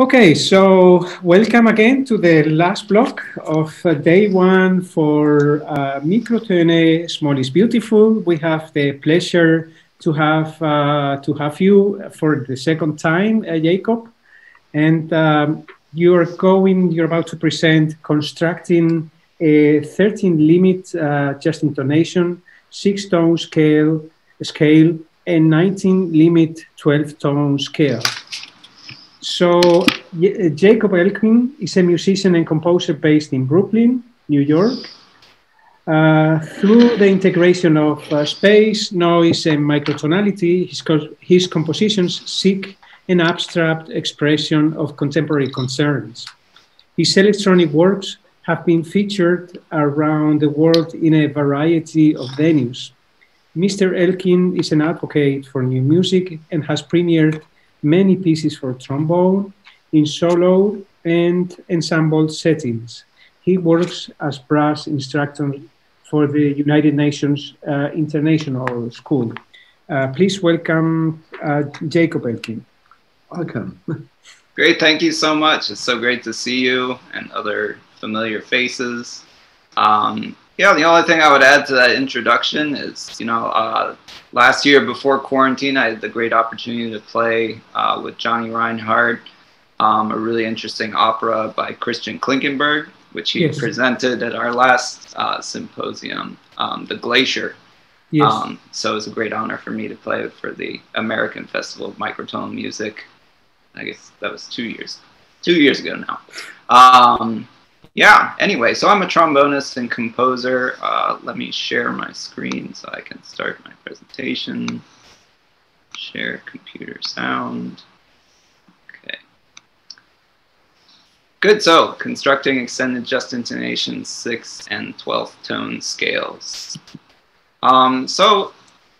Okay, so welcome again to the last block of uh, day one for uh, Mikrotöne Small is Beautiful. We have the pleasure to have uh, to have you for the second time, uh, Jacob, and um, you're going. You're about to present constructing a 13 limit uh, just intonation, six tone scale scale, and 19 limit 12 tone scale. So uh, Jacob Elkin is a musician and composer based in Brooklyn, New York. Uh, through the integration of uh, space, noise, and microtonality, his, co his compositions seek an abstract expression of contemporary concerns. His electronic works have been featured around the world in a variety of venues. Mr. Elkin is an advocate for new music and has premiered many pieces for trombone in solo and ensemble settings. He works as brass instructor for the United Nations uh, International School. Uh, please welcome uh, Jacob Elkin. Welcome. Great, thank you so much. It's so great to see you and other familiar faces. Um, yeah, the only thing I would add to that introduction is, you know, uh, last year before quarantine, I had the great opportunity to play uh, with Johnny Reinhardt, um, a really interesting opera by Christian Klinkenberg, which he yes. presented at our last uh, symposium, um, The Glacier. Yes. Um, so it was a great honor for me to play for the American Festival of Microtonal Music. I guess that was two years, two years ago now. Yeah, anyway, so I'm a trombonist and composer. Uh, let me share my screen so I can start my presentation. Share computer sound. Okay. Good, so constructing extended just intonation 6 and 12th tone scales. Um, so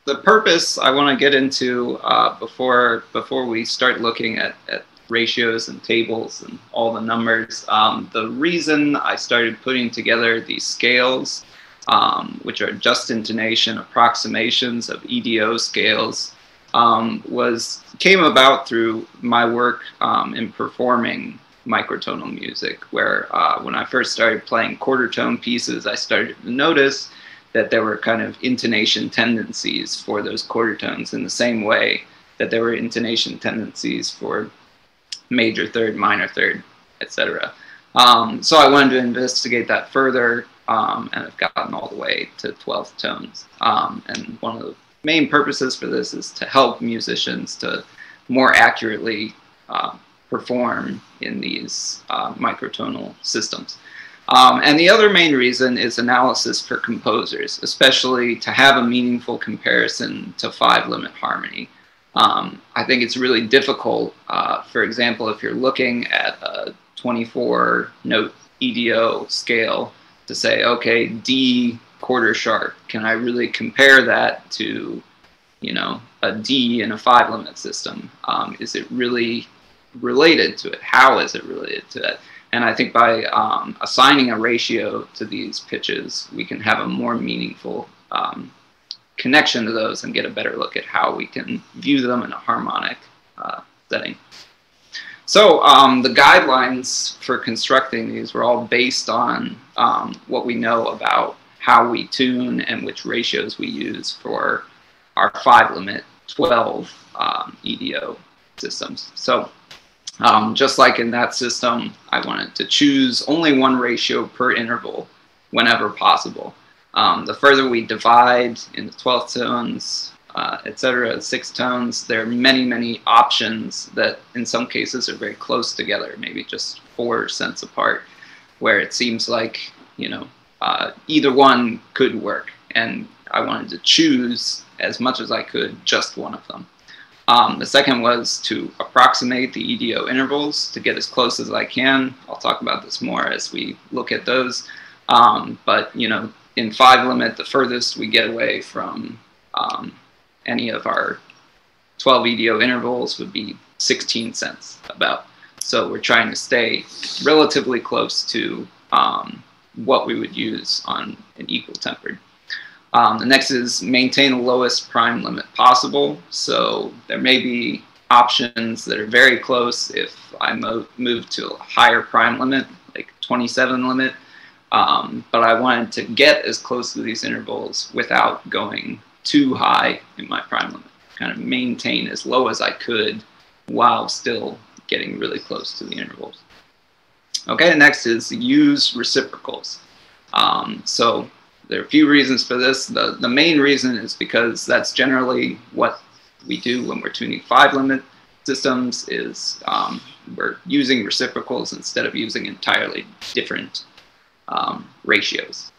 the purpose I want to get into uh, before before we start looking at, at ratios and tables and all the numbers. Um, the reason I started putting together these scales, um, which are just intonation approximations of EDO scales, um, was came about through my work um, in performing microtonal music, where uh, when I first started playing quarter tone pieces, I started to notice that there were kind of intonation tendencies for those quarter tones in the same way that there were intonation tendencies for major third, minor third, etc. Um, so I wanted to investigate that further, um, and I've gotten all the way to 12th tones. Um, and one of the main purposes for this is to help musicians to more accurately uh, perform in these uh, microtonal systems. Um, and the other main reason is analysis for composers, especially to have a meaningful comparison to five limit harmony. Um, I think it's really difficult, uh, for example, if you're looking at a 24 note EDO scale to say, okay, D quarter sharp, can I really compare that to, you know, a D in a five limit system? Um, is it really related to it? How is it related to it? And I think by um, assigning a ratio to these pitches, we can have a more meaningful um, connection to those and get a better look at how we can view them in a harmonic uh, setting. So um, the guidelines for constructing these were all based on um, what we know about how we tune and which ratios we use for our five limit 12 um, EDO systems. So um, just like in that system, I wanted to choose only one ratio per interval whenever possible. Um, the further we divide into 12 tones, uh, etc., six tones, there are many, many options that in some cases are very close together, maybe just four cents apart, where it seems like, you know, uh, either one could work. And I wanted to choose as much as I could just one of them. Um, the second was to approximate the EDO intervals to get as close as I can. I'll talk about this more as we look at those. Um, but, you know, in five limit, the furthest we get away from um, any of our 12 EDO intervals would be 16 cents about. So we're trying to stay relatively close to um, what we would use on an equal tempered. Um, the next is maintain the lowest prime limit possible. So there may be options that are very close if I mo move to a higher prime limit, like 27 limit. Um, but I wanted to get as close to these intervals without going too high in my prime limit, kind of maintain as low as I could while still getting really close to the intervals. Okay, next is use reciprocals. Um, so there are a few reasons for this. The, the main reason is because that's generally what we do when we're tuning five limit systems is um, we're using reciprocals instead of using entirely different um, ratios.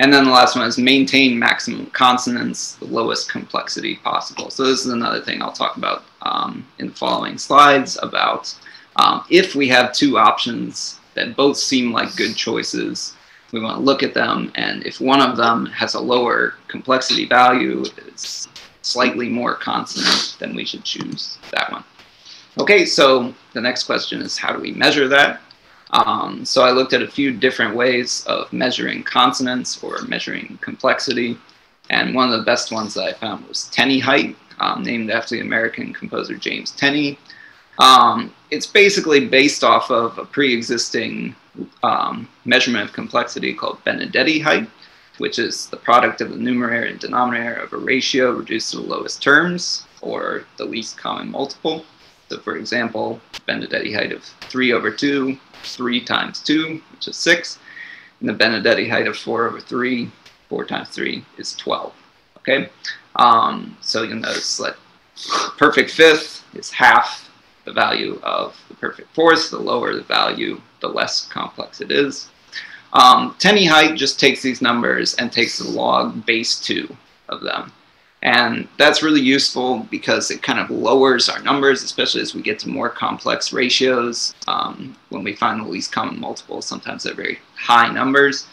And then the last one is maintain maximum consonants, the lowest complexity possible. So this is another thing I'll talk about um, in the following slides about um, if we have two options that both seem like good choices, we want to look at them, and if one of them has a lower complexity value, it's slightly more consonant, then we should choose that one. Okay, so the next question is how do we measure that? Um, so I looked at a few different ways of measuring consonance or measuring complexity. And one of the best ones that I found was Tenney height, um, named after the American composer James Tenney. Um, it's basically based off of a pre-existing um, measurement of complexity called Benedetti height, which is the product of the numerator and denominator of a ratio reduced to the lowest terms, or the least common multiple. So for example, Benedetti height of 3 over 2 3 times 2, which is 6. And the Benedetti height of 4 over 3, 4 times 3 is 12. Okay? Um, so you'll notice that perfect fifth is half the value of the perfect fourth. The lower the value, the less complex it is. Um, Tenney height just takes these numbers and takes the log base 2 of them. And that's really useful because it kind of lowers our numbers, especially as we get to more complex ratios. Um, when we find the least common multiples, sometimes they're very high numbers,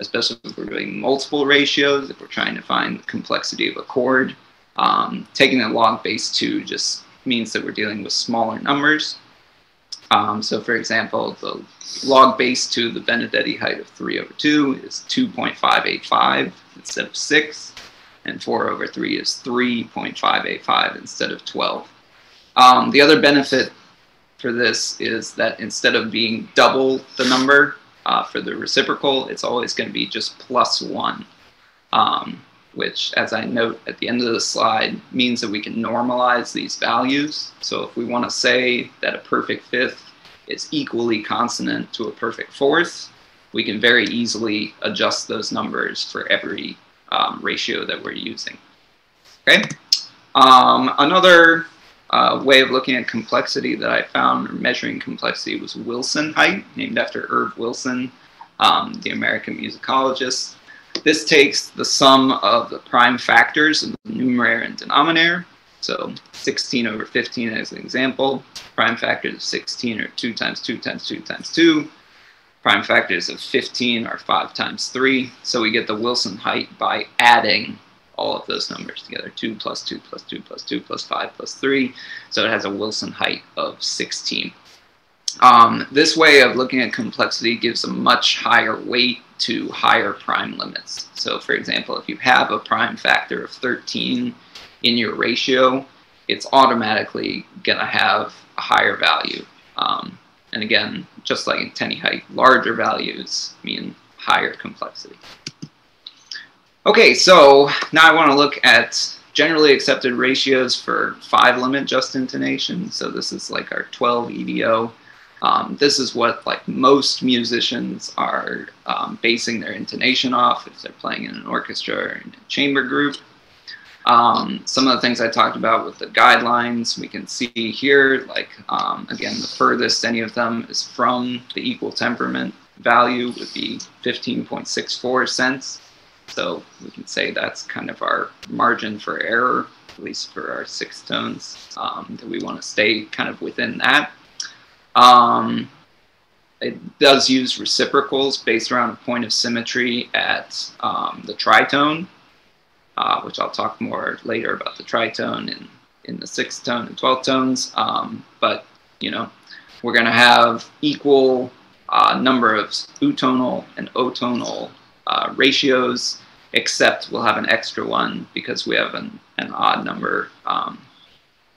especially if we're doing multiple ratios, if we're trying to find the complexity of a chord. Um, taking the log base 2 just means that we're dealing with smaller numbers. Um, so for example, the log base 2, the Benedetti height of 3 over 2 is 2.585 instead of 6 and 4 over 3 is 3.585 instead of 12. Um, the other benefit for this is that instead of being double the number uh, for the reciprocal, it's always going to be just plus 1, um, which, as I note at the end of the slide, means that we can normalize these values. So if we want to say that a perfect fifth is equally consonant to a perfect fourth, we can very easily adjust those numbers for every um, ratio that we're using. Okay. Um, another uh, way of looking at complexity that I found, or measuring complexity, was Wilson height, named after Erv Wilson, um, the American musicologist. This takes the sum of the prime factors of the numerator and denominator. So 16 over 15 as an example. Prime factors of 16 are 2 times 2 times 2 times 2 prime factors of 15 are 5 times 3. So we get the Wilson height by adding all of those numbers together. 2 plus 2 plus 2 plus 2 plus 5 plus 3. So it has a Wilson height of 16. Um, this way of looking at complexity gives a much higher weight to higher prime limits. So for example, if you have a prime factor of 13 in your ratio, it's automatically going to have a higher value. Um, and again, just like in Tenney height, larger values mean higher complexity. Okay, so now I want to look at generally accepted ratios for five limit just intonation. So this is like our 12 EDO. Um, this is what like most musicians are um, basing their intonation off if they're playing in an orchestra or in a chamber group. Um, some of the things I talked about with the guidelines, we can see here, like, um, again, the furthest any of them is from the equal temperament value would be 15.64 cents. So we can say that's kind of our margin for error, at least for our six tones, um, that we want to stay kind of within that. Um, it does use reciprocals based around a point of symmetry at um, the tritone uh, which I'll talk more later about the tritone in, in the sixth tone and 12th tones. Um, but, you know, we're going to have equal uh, number of utonal and otonal uh, ratios, except we'll have an extra one because we have an, an odd number um,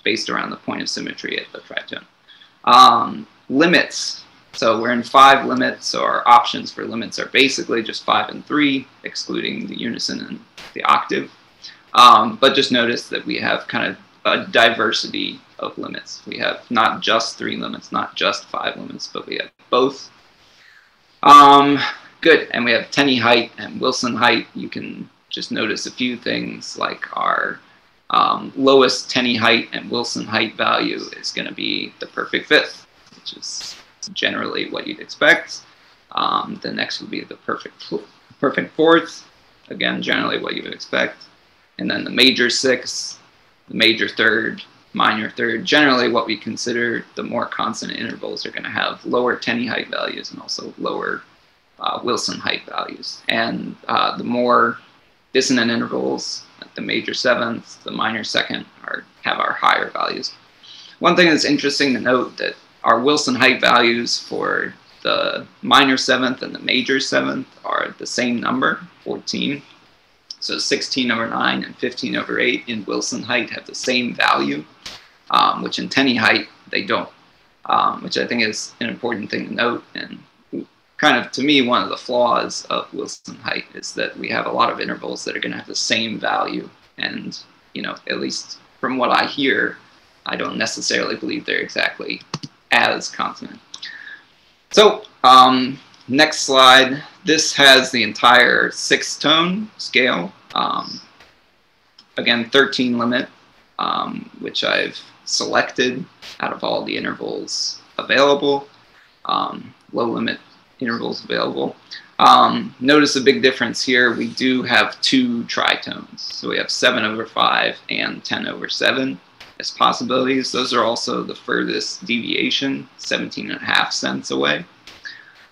based around the point of symmetry at the tritone. Um, limits. So we're in five limits, so our options for limits are basically just five and three, excluding the unison and the octave. Um, but just notice that we have kind of a diversity of limits. We have not just three limits, not just five limits, but we have both. Um, good, and we have Tenney height and Wilson height. You can just notice a few things like our um, lowest Tenney height and Wilson height value is going to be the perfect fifth, which is generally what you'd expect. Um, the next would be the perfect perfect fourth, again, generally what you would expect. And then the major sixth, the major third, minor third. Generally, what we consider the more consonant intervals are going to have lower Tenney height values and also lower uh, Wilson height values. And uh, the more dissonant intervals, like the major seventh, the minor second, are, have our higher values. One thing that's interesting to note that our Wilson height values for the minor seventh and the major seventh are the same number, 14. So 16 over 9 and 15 over 8 in Wilson height have the same value, um, which in Tenney height they don't, um, which I think is an important thing to note. And kind of, to me, one of the flaws of Wilson height is that we have a lot of intervals that are going to have the same value. And, you know, at least from what I hear, I don't necessarily believe they're exactly as consonant. So um, next slide. This has the entire six tone scale. Um, again, 13 limit, um, which I've selected out of all the intervals available. Um, low limit intervals available. Um, notice a big difference here. We do have two tritones. So we have 7 over 5 and 10 over 7 as possibilities. Those are also the furthest deviation, 17 and a half cents away.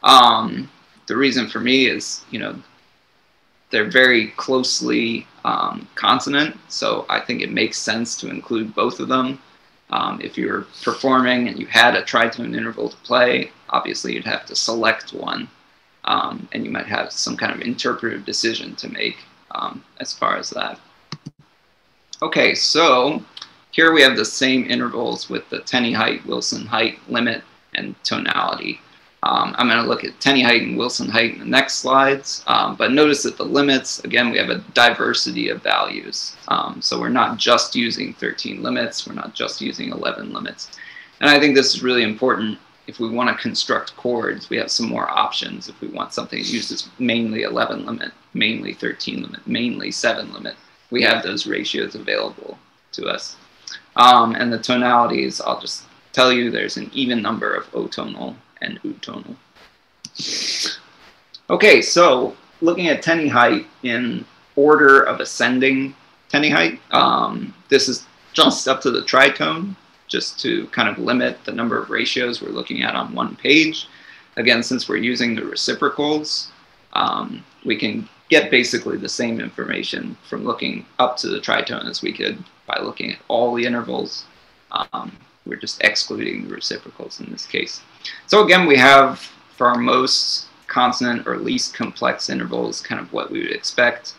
Um, the reason for me is, you know, they're very closely um, consonant, so I think it makes sense to include both of them. Um, if you're performing and you had a tritone interval to play, obviously you'd have to select one, um, and you might have some kind of interpretive decision to make um, as far as that. Okay, so here we have the same intervals with the Tenney height, Wilson height, limit, and tonality. Um, I'm going to look at Tenney height and Wilson height in the next slides, um, but notice that the limits, again, we have a diversity of values. Um, so we're not just using 13 limits, we're not just using 11 limits. And I think this is really important if we want to construct chords, we have some more options. If we want something that uses mainly 11 limit, mainly 13 limit, mainly 7 limit, we have those ratios available to us. Um, and the tonalities, I'll just tell you there's an even number of O-tonal and U-tonal. Okay, so looking at Tenney height in order of ascending Tenney height, um, this is just up to the tritone, just to kind of limit the number of ratios we're looking at on one page. Again, since we're using the reciprocals, um, we can get basically the same information from looking up to the tritone as we could by looking at all the intervals. Um, we're just excluding the reciprocals in this case. So again, we have for our most consonant or least complex intervals kind of what we would expect.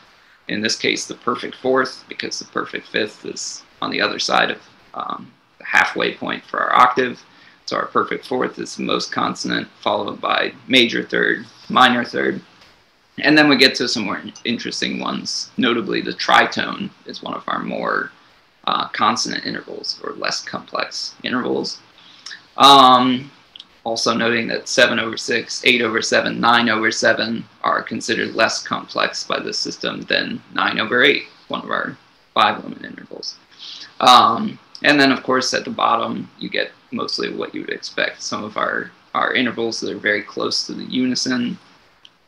In this case, the perfect fourth, because the perfect fifth is on the other side of um, the halfway point for our octave. So our perfect fourth is the most consonant, followed by major third, minor third, and then we get to some more interesting ones. Notably, the tritone is one of our more uh, consonant intervals or less complex intervals. Um, also noting that 7 over 6, 8 over 7, 9 over 7 are considered less complex by the system than 9 over 8, one of our five limit intervals. Um, and then, of course, at the bottom, you get mostly what you would expect. Some of our, our intervals that are very close to the unison,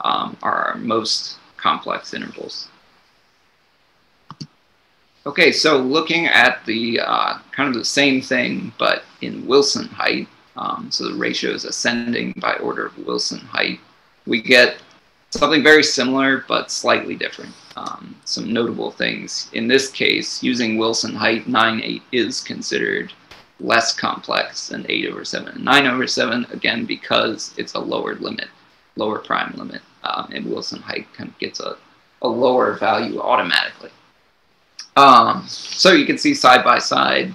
um, are our most complex intervals. Okay, so looking at the uh, kind of the same thing, but in Wilson height, um, so the ratio is ascending by order of Wilson height, we get something very similar but slightly different. Um, some notable things. In this case, using Wilson height, 9-8 is considered less complex than 8 over 7 and 9 over 7, again, because it's a lower limit, lower prime limit um, and Wilson height kind of gets a, a lower value automatically. Um, so you can see side by side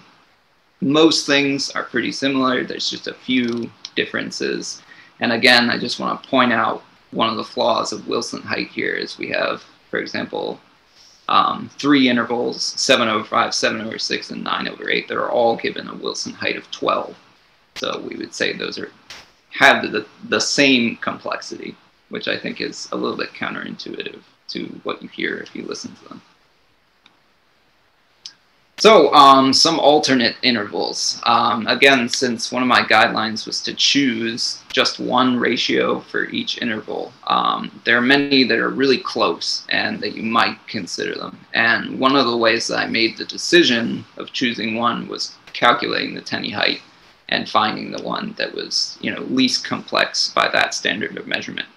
most things are pretty similar. There's just a few differences. And again, I just want to point out one of the flaws of Wilson height here is we have, for example, um, three intervals, 7 over 5, 7 over 6, and 9 over 8, that are all given a Wilson height of 12. So we would say those are have the, the same complexity, which I think is a little bit counterintuitive to what you hear if you listen to them. So um, some alternate intervals. Um, again, since one of my guidelines was to choose just one ratio for each interval, um, there are many that are really close and that you might consider them. And one of the ways that I made the decision of choosing one was calculating the Tenney height and finding the one that was you know least complex by that standard of measurement.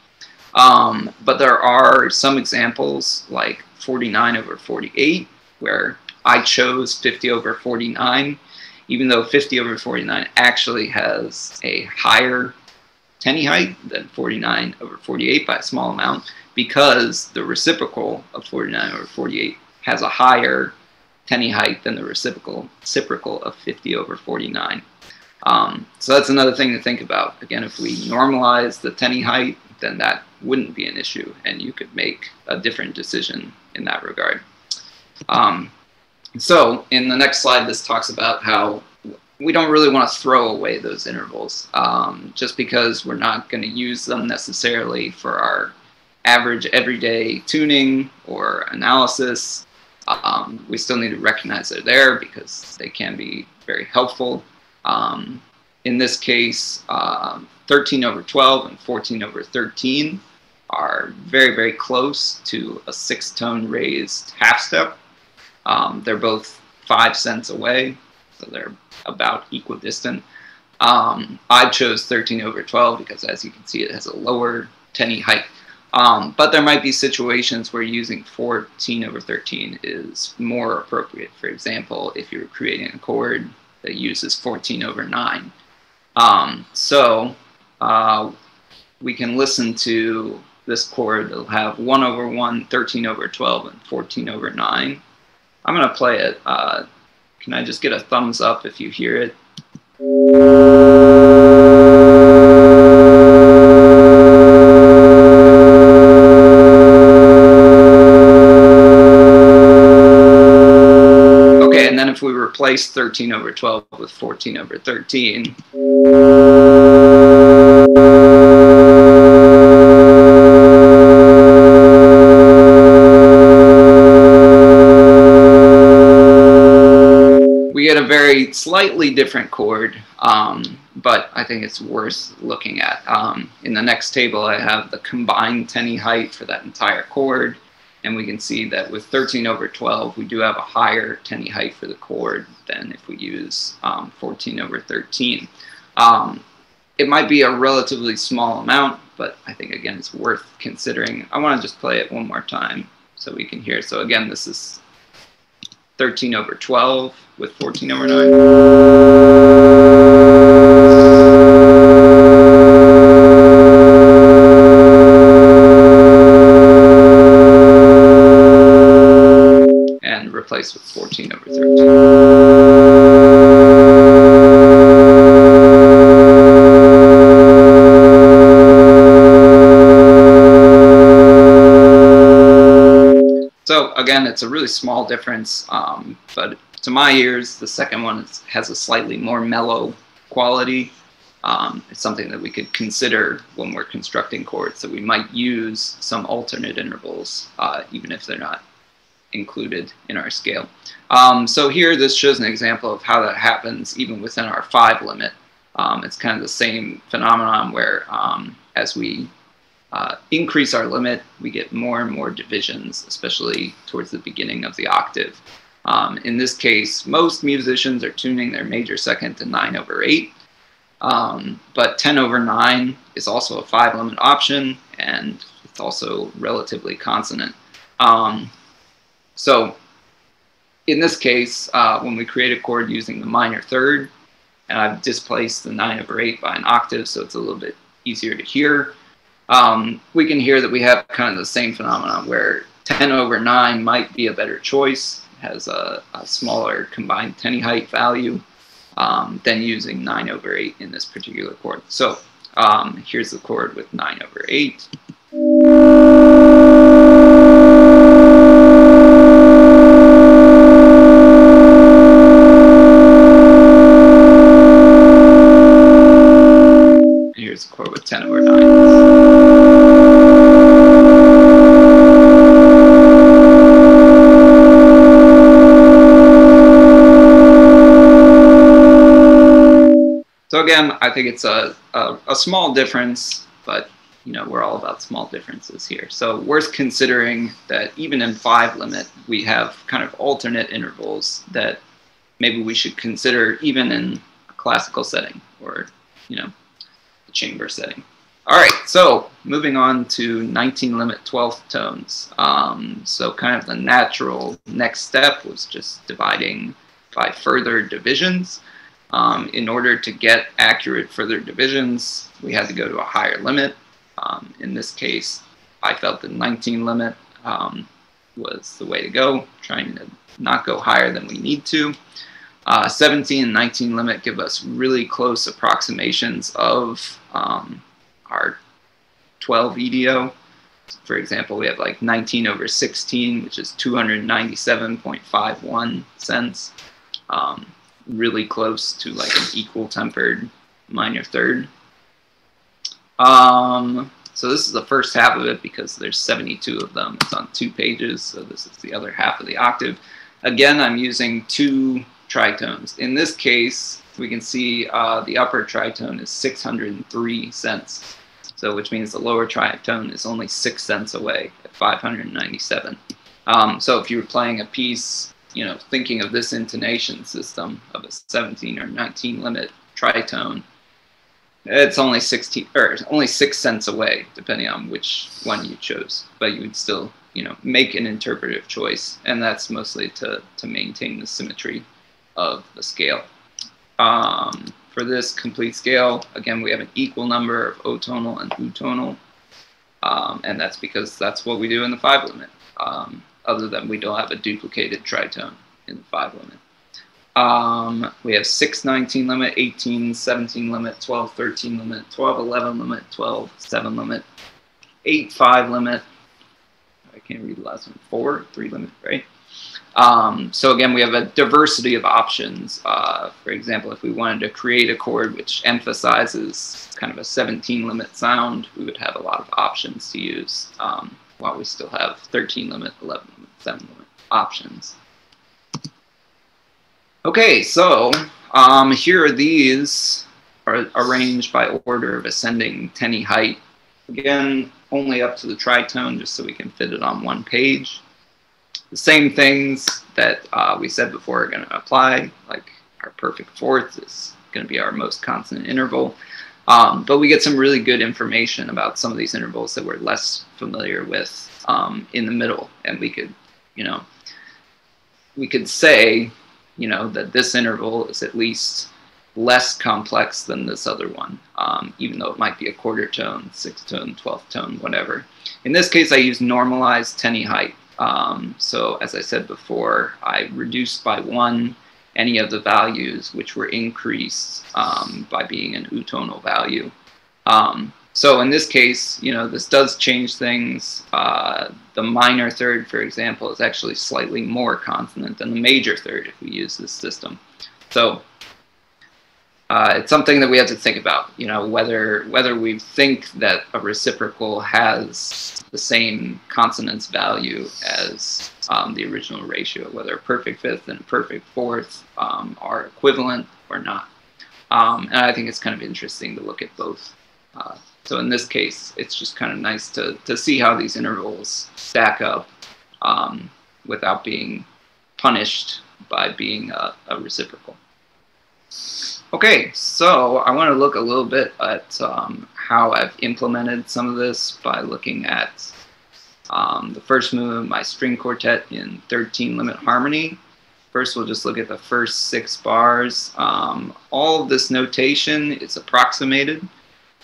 Um, but there are some examples like 49 over 48 where I chose 50 over 49, even though 50 over 49 actually has a higher Tenney height than 49 over 48 by a small amount because the reciprocal of 49 over 48 has a higher Tenney height than the reciprocal, reciprocal of 50 over 49. Um, so that's another thing to think about. Again, if we normalize the Tenney height, then that wouldn't be an issue, and you could make a different decision in that regard. Um, so in the next slide, this talks about how we don't really want to throw away those intervals um, just because we're not going to use them necessarily for our average everyday tuning or analysis. Um, we still need to recognize they're there because they can be very helpful. Um, in this case, uh, 13 over 12 and 14 over 13 are very, very close to a six tone raised half step. Um, they're both five cents away, so they're about equidistant. Um, I chose 13 over 12 because, as you can see, it has a lower Tenney height. Um, but there might be situations where using 14 over 13 is more appropriate. For example, if you're creating a chord that uses 14 over 9. Um, so uh, we can listen to this chord. It'll have 1 over 1, 13 over 12, and 14 over 9. I'm going to play it. Uh, can I just get a thumbs up if you hear it? Okay, and then if we replace 13 over 12 with 14 over 13, very slightly different chord, um, but I think it's worth looking at. Um, in the next table, I have the combined Tenney height for that entire chord, and we can see that with 13 over 12, we do have a higher Tenney height for the chord than if we use um, 14 over 13. Um, it might be a relatively small amount, but I think, again, it's worth considering. I want to just play it one more time so we can hear. So again, this is 13 over 12 with 14 over 9. and replace with 14 over 13. So again, it's a really small difference, um, but to my ears, the second one is, has a slightly more mellow quality. Um, it's something that we could consider when we're constructing chords, that we might use some alternate intervals, uh, even if they're not included in our scale. Um, so here, this shows an example of how that happens even within our five limit. Um, it's kind of the same phenomenon where um, as we uh, increase our limit, we get more and more divisions, especially towards the beginning of the octave. Um, in this case, most musicians are tuning their major second to 9 over 8, um, but 10 over 9 is also a 5 limit option, and it's also relatively consonant. Um, so in this case, uh, when we create a chord using the minor third, and I've displaced the 9 over 8 by an octave, so it's a little bit easier to hear, um, we can hear that we have kind of the same phenomenon where 10 over 9 might be a better choice, has a, a smaller combined Tenney height value. um, than using 9 over 8 in this particular chord. So um, here's the chord with 9 over 8. Here's the chord with 10 over 9. Again, I think it's a, a, a, small difference, but you know we're all about small differences here. So worth considering that even in five limit, we have kind of alternate intervals that maybe we should consider even in a classical setting or you know a chamber setting. All right, so moving on to 19 limit 12th tones. Um, so kind of the natural next step was just dividing by further divisions. Um, in order to get accurate further divisions, we had to go to a higher limit. Um, in this case, I felt the 19 limit um, was the way to go, trying to not go higher than we need to. Uh, 17 and 19 limit give us really close approximations of um, our 12 EDO. For example, we have like 19 over 16, which is 297.51 cents. Um, really close to like an equal tempered minor third. Um, so this is the first half of it because there's 72 of them. It's on two pages, so this is the other half of the octave. Again, I'm using two tritones. In this case, we can see uh, the upper tritone is 603 cents. So which means the lower tritone is only six cents away at 597. Um, so if you were playing a piece you know, thinking of this intonation system of a 17 or 19 limit tritone, it's only 16 or only six cents away, depending on which one you chose. But you would still, you know, make an interpretive choice, and that's mostly to to maintain the symmetry of the scale. Um, for this complete scale, again, we have an equal number of O-tonal and U-tonal, um, and that's because that's what we do in the five limit. Um, other than we don't have a duplicated tritone in the 5 limit. Um, we have 6, 19 limit, 18, 17 limit, 12, 13 limit, 12, 11 limit, 12, 7 limit, 8, 5 limit. I can't read the last one. 4, 3 limit, right? Um, so again, we have a diversity of options. Uh, for example, if we wanted to create a chord which emphasizes kind of a 17 limit sound, we would have a lot of options to use. Um, while we still have 13 limit, 11 7 options. Okay, so um, here are these are arranged by order of ascending Tenney height. Again, only up to the tritone, just so we can fit it on one page. The same things that uh, we said before are going to apply, like our perfect fourth is going to be our most consonant interval. Um, but we get some really good information about some of these intervals that we're less familiar with um, in the middle. And we could, you know, we could say, you know, that this interval is at least less complex than this other one, um, even though it might be a quarter tone, sixth tone, twelfth tone, whatever. In this case, I use normalized Tenney height. Um, so as I said before, I reduced by one any of the values which were increased um, by being an utonal value. Um, so in this case, you know, this does change things. Uh, the minor third, for example, is actually slightly more consonant than the major third if we use this system. So uh, it's something that we have to think about, you know, whether whether we think that a reciprocal has the same consonance value as um, the original ratio, whether a perfect fifth and a perfect fourth um, are equivalent or not. Um, and I think it's kind of interesting to look at both. Uh, so in this case, it's just kind of nice to, to see how these intervals stack up um, without being punished by being a, a reciprocal. Okay, so I want to look a little bit at um, how I've implemented some of this by looking at um, the first movement, my string quartet in 13 limit harmony. First, we'll just look at the first six bars. Um, all of this notation is approximated.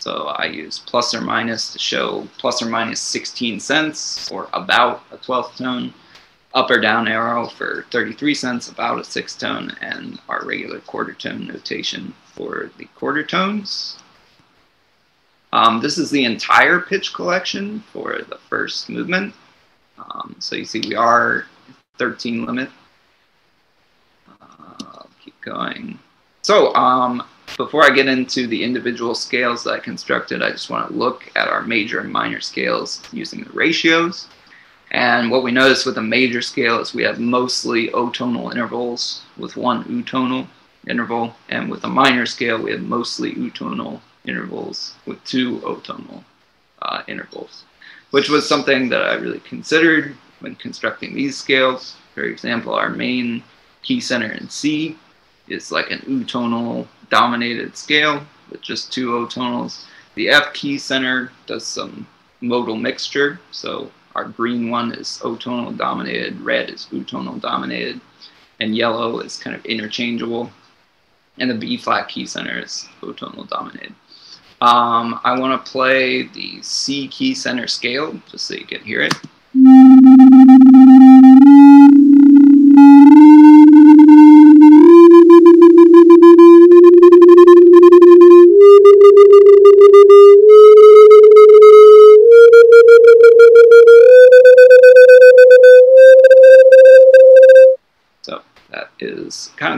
So I use plus or minus to show plus or minus 16 cents or about a 12th tone. up or down arrow for 33 cents, about a six tone, and our regular quarter tone notation for the quarter tones. Um, this is the entire pitch collection for the first movement. Um, so you see we are 13 limit. Uh, keep going. So um, before I get into the individual scales that I constructed, I just want to look at our major and minor scales using the ratios. And what we notice with a major scale is we have mostly O-tonal intervals with one U-tonal interval. And with a minor scale, we have mostly U-tonal intervals with two O-tonal uh, intervals, which was something that I really considered when constructing these scales. For example, our main key center in C is like an U-tonal dominated scale with just two O-tonals. The F key center does some modal mixture, so our green one is O-tonal dominated, red is U-tonal dominated, and yellow is kind of interchangeable. And the B flat key center is O-tonal dominated. Um, I want to play the C key center scale just so you can hear it.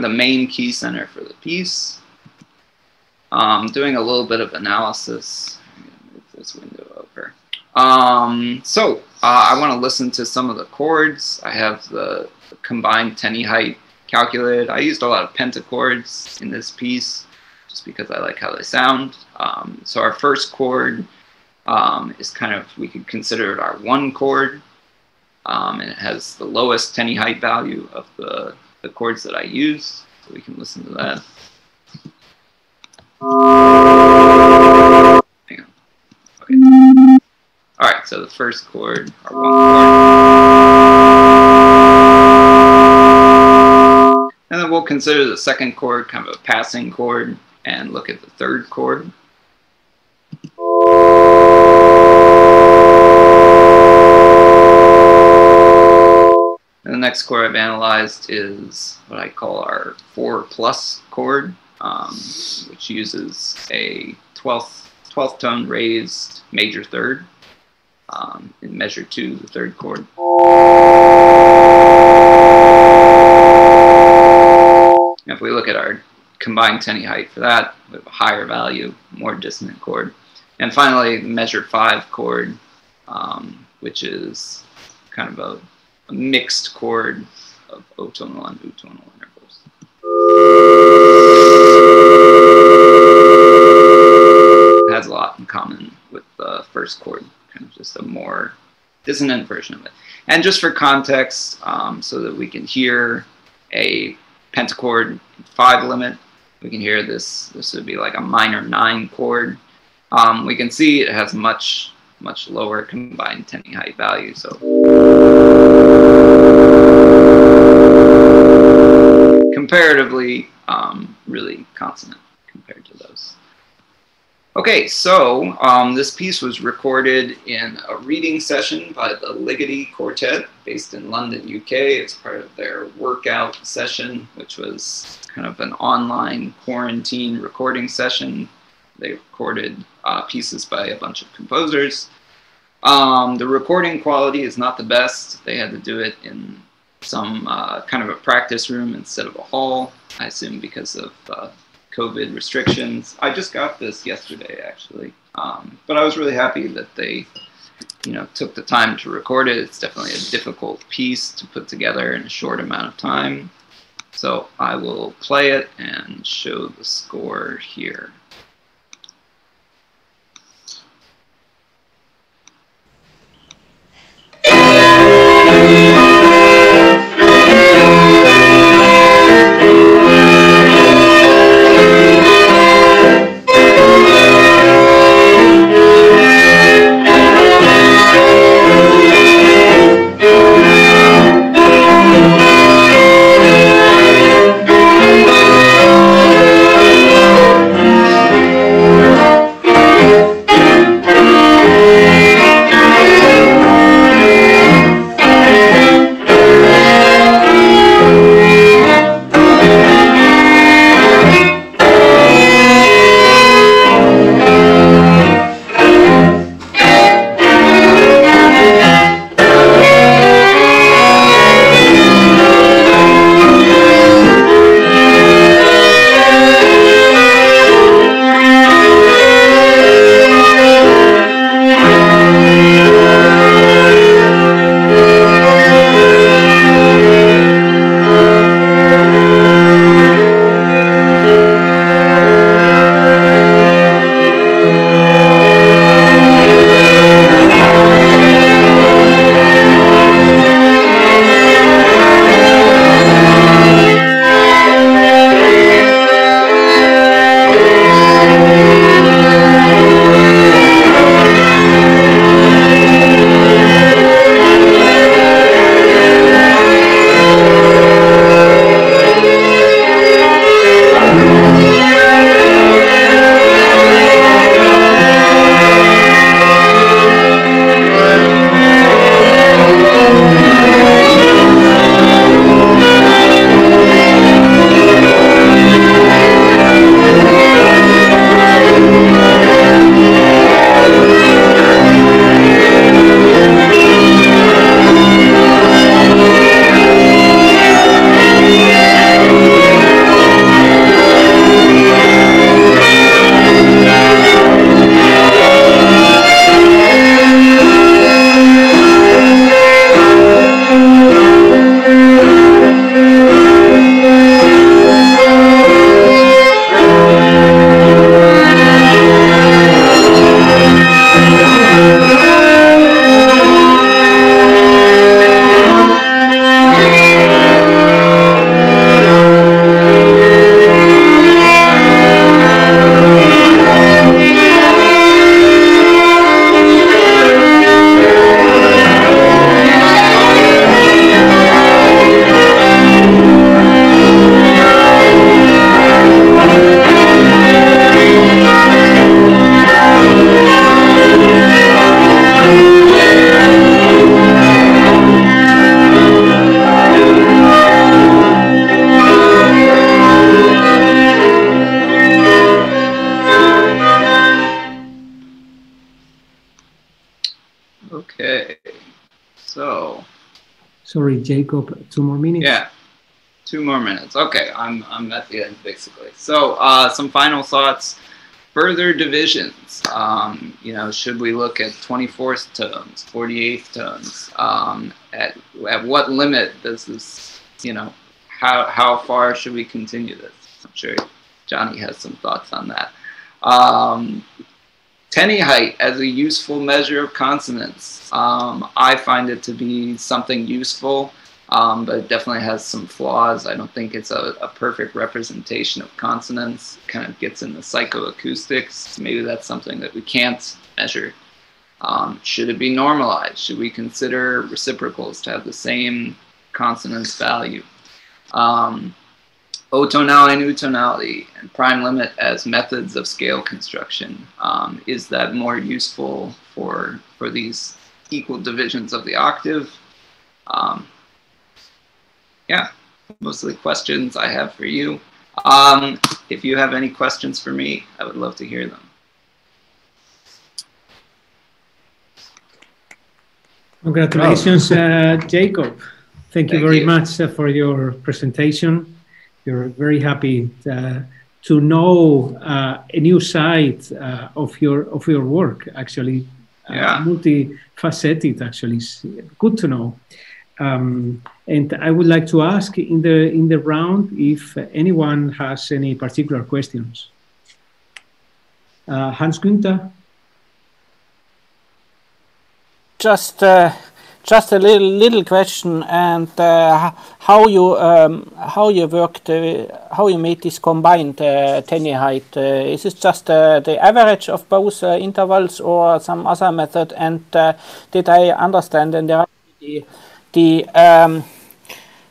The main key center for the piece. Um, doing a little bit of analysis. move this window over. Um, so uh, I want to listen to some of the chords. I have the, combined Tenney height calculated. I used a lot of pentachords in this piece just because I like how they sound. Um, so our first chord um, is kind of, we could consider it our one chord. Um, and it has the lowest Tenney height value of the the chords that I use, so we can listen to that. Hang on. Okay. All right, so the first chord, our one chord. And then we'll consider the second chord kind of a passing chord and look at the third chord. Next chord I've analyzed is what I call our 4 plus chord, um, which uses a 12th, 12th tone raised major third um, in measure 2, the third chord. If we look at our combined Tenney height for that, we have a higher value, more dissonant chord. And finally, measure 5 chord, um, which is kind of a a mixed chord of O-tonal and U-tonal intervals. It has a lot in common with the first chord, kind of just a more dissonant version of it. And just for context, um, so that we can hear a pentachord five limit, we can hear this, this would be like a minor nine chord. Um, we can see it has much, much lower combined Tenney height value. So comparatively um, really consonant compared to those. Okay, so um, this piece was recorded in a reading session by the Ligeti Quartet based in London, UK. It's part of their workout session, which was kind of an online quarantine recording session. They recorded uh, pieces by a bunch of composers. Um, the recording quality is not the best. They had to do it in some uh, kind of a practice room instead of a hall, I assume because of uh, COVID restrictions. I just got this yesterday, actually. Um, but I was really happy that they, you know, took the time to record it. It's definitely a difficult piece to put together in a short amount of time. So I will play it and show the score here. Okay, I'm I'm at the end basically. So uh, some final thoughts. Further divisions. Um, you know, should we look at 24th tones, 48th tones? Um, at at what limit does this? You know, how how far should we continue this? I'm sure Johnny has some thoughts on that. Um, Tenney height as a useful measure of consonance. Um, I find it to be something useful, um, but it definitely has some flaws. I don't think it's a, a perfect representation of consonance. It kind of gets into psychoacoustics. Maybe that's something that we can't measure. Um, should it be normalized? Should we consider reciprocals to have the same consonance value? Um, O-tonality and U-tonality and prime limit as methods of scale construction. Um, is that more useful for, for these equal divisions of the octave? Um, yeah, most of the questions I have for you. Um, if you have any questions for me, I would love to hear them. Congratulations, uh, Jacob. Thank you very you. much uh, for your presentation. You're very happy uh, to know uh, a new side uh, of your of your work. Actually, uh, Yeah. multifaceted. Actually, it's good to know. Um, and I would like to ask in the in the round if anyone has any particular questions. Uh, Hans Günther. just uh, just a little little question and uh, how you um, how you worked uh, how you made this combined uh, Tenney height uh, is it just uh, the average of both intervals or some other method and did I understand and there the the um,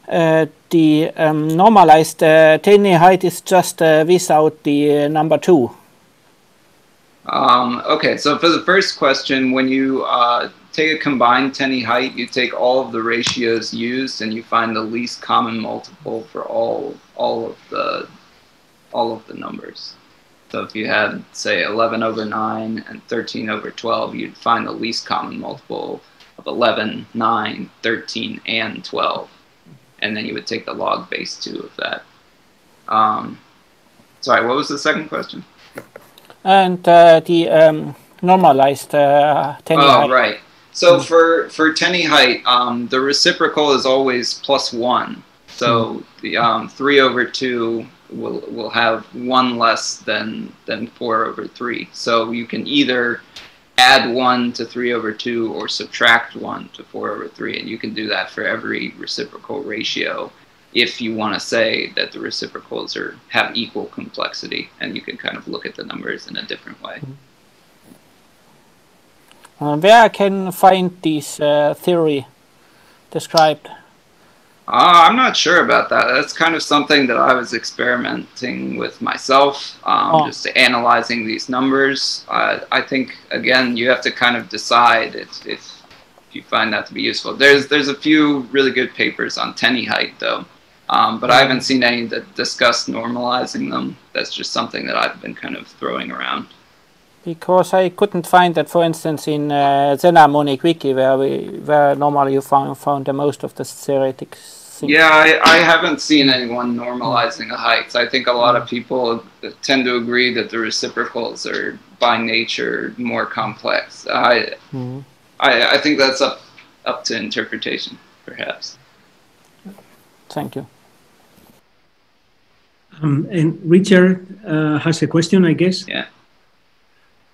uh, the um, normalized uh, Tenney height is just uh, without the uh, number two Um, okay, so for the first question, when you uh, take a combined Tenney height, you take all of the ratios used and you find the least common multiple for all all of the all of the numbers. So if you had say 11 over 9 and 13 over 12, you'd find the least common multiple of 11, 9, 13, and 12. And then you would take the log base 2 of that. Um, sorry, what was the second question? and uh, the um, normalized uh, Tenney Oh, height. right. So for for Tenney height, um, the reciprocal is always plus one. So the um, three over two will will have one less than than four over three. So you can either add one to three over two or subtract one to four over three, and you can do that for every reciprocal ratio if you want to say that the reciprocals are have equal complexity, and you can kind of look at the numbers in a different way. Uh, where I can find this uh, theory described? Uh, I'm not sure about that. That's kind of something that I was experimenting with myself, um, Oh. just analyzing these numbers. Uh, I think again, you have to kind of decide if, if you find that to be useful. There's there's a few really good papers on Tenney height though, um, but I haven't seen any that discuss normalizing them. That's just something that I've been kind of throwing around. Because I couldn't find that, for instance, in uh, Xenharmonic Wiki, where we where normally you found found the most of the theoretic things. Yeah, I, I haven't seen anyone normalizing the heights. I think a lot of people tend to agree that the reciprocals are by nature more complex. I, Mhm. I, I think that's up up to interpretation, perhaps. Thank you. Um, and Richard uh, has a question, I guess. Yeah.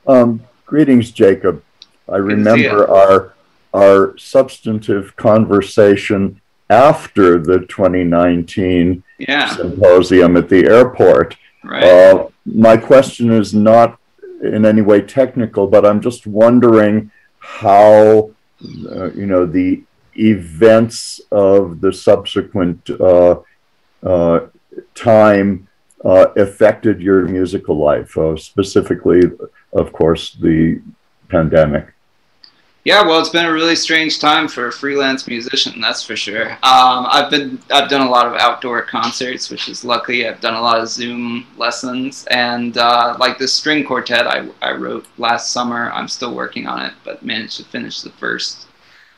Um, greetings, Jacob. I Good remember our our substantive conversation after the 2019 Yeah. symposium at the airport. Right. Uh, my question is not in any way technical, but I'm just wondering how, uh, you know, the events of the subsequent uh, uh, time uh, affected your musical life, uh, specifically, of course, the pandemic. Yeah, well, it's been a really strange time for a freelance musician, that's for sure. Um, I've been I've done a lot of outdoor concerts, which is lucky. I've done a lot of Zoom lessons, and uh, like the string quartet I, I wrote last summer, I'm still working on it, but managed to finish the first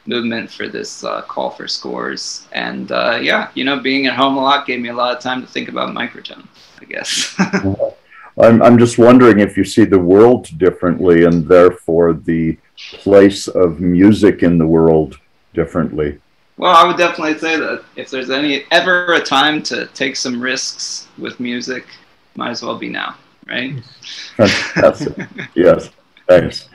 movement for this uh, call for scores. And uh, yeah, you know, being at home a lot gave me a lot of time to think about microtones, I guess. I'm, I'm just wondering if you see the world differently and therefore the place of music in the world differently. Well, I would definitely say that if there's any ever a time to take some risks with music, might as well be now, right? Fantastic. yes, thanks.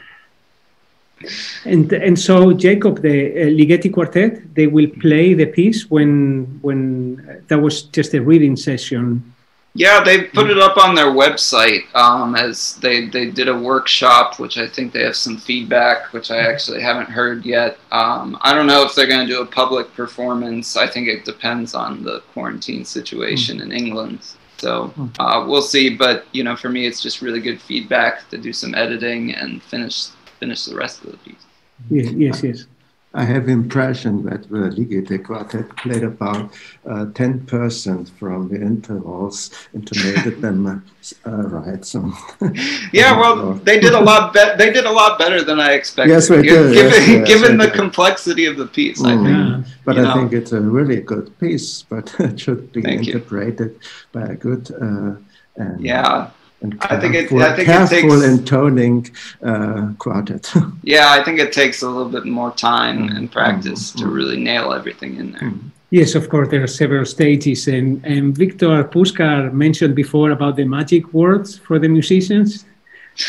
And and so Jacob, the uh, Ligeti Quartet, they will play the piece when when that was just a reading session yeah, they put it up on their website um, as they, they did a workshop, which I think they have some feedback, which I actually haven't heard yet. Um, I don't know if they're going to do a public performance. I think it depends on the quarantine situation mm. in England. So hmm. uh, we'll see. But you know, for me, it's just really good feedback to do some editing and finish finish the rest of the piece. Yes, yes, yes. I have impression that the Ligeti Quartet played about uh, 10% from the intervals intonated them uh, right. So yeah, well, they did a lot. Be- they did a lot better than I expected. Yes, we did. Given, yes, yes, given the did. complexity of the piece, mm. I think. Yeah. But I know. think it's a really good piece. But it should be Thank interpreted you. by a good uh, and yeah and I think it, I think careful it takes, intoning uh, quartet. yeah, I think it takes a little bit more time mm. and practice mm. to really nail everything in there. Mm. Yes, of course, there are several stages. And, and Victor Puskar mentioned before about the magic words for the musicians.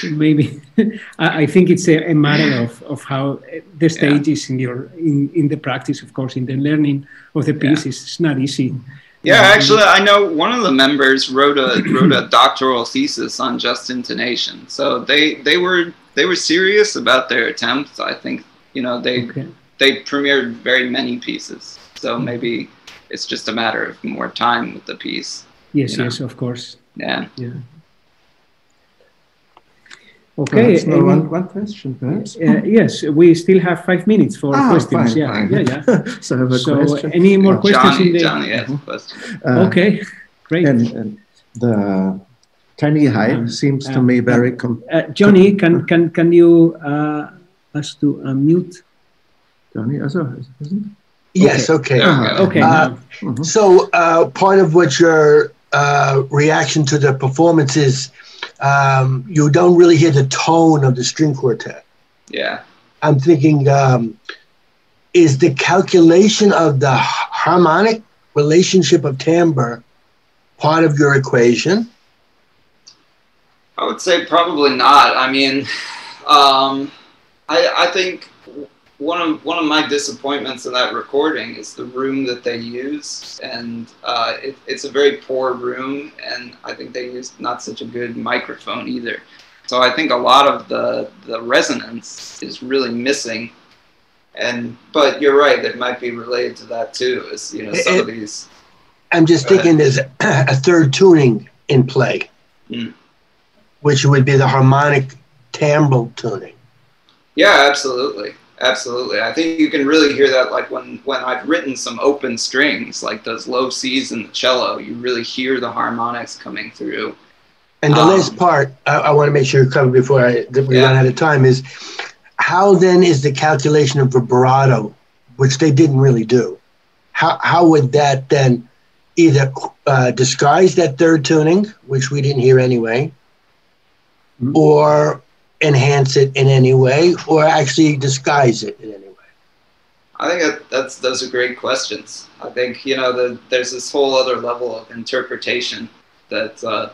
Maybe I think it's a, a, matter of, of how the stages yeah. in your in, in the practice, of course, in the learning of the piece yeah. is not easy. Yeah, actually, I know one of the members wrote a wrote a doctoral thesis on just intonation. So they they were they were serious about their attempts. I think you know they okay. they premiered very many pieces. So maybe it's just a matter of more time with the piece. Yes, you know? yes, of course. Yeah. Yeah. Okay. Uh, no, one, one question, perhaps. Uh, yes, we still have five minutes for ah, questions. Fine, yeah, fine. yeah, yeah. so, I have a so question. any more questions Johnny, in the? Johnny has a question. Uh, okay, great. And, and the Tenney height uh, seems to me very. Com- uh, Johnny, can can can you uh, us to unmute? Johnny, also, isn't Yes. Okay. Okay. okay uh, mm-hmm. So uh, part of what your uh, reaction to the performance is um, you don't really hear the tone of the string quartet. Yeah. I'm thinking, um, is the calculation of the harmonic relationship of timbre part of your equation? I would say probably not. I mean, um, I, I think one of one of my disappointments in that recording is the room that they use, and uh, it, it's a very poor room, and I think they used not such a good microphone either. So I think a lot of the the resonance is really missing, and but you're right, it might be related to that too. Is you know some it, of these. I'm just thinking there's a third tuning in play, mm. which would be the harmonic timbre tuning. Yeah, absolutely. Absolutely. I think you can really hear that like when, when I've written some open strings, like those low C's in the cello, you really hear the harmonics coming through. And the um, last part I, I, want to make sure you cover before I, we yeah. run out of time is how then is the calculation of vibrato, which they didn't really do? How, how would that then either uh, disguise that third tuning, which we didn't hear anyway, mm-hmm. or enhance it in any way or actually disguise it in any way? I think that, that's those are great questions. I think you know the, there's this whole other level of interpretation that uh,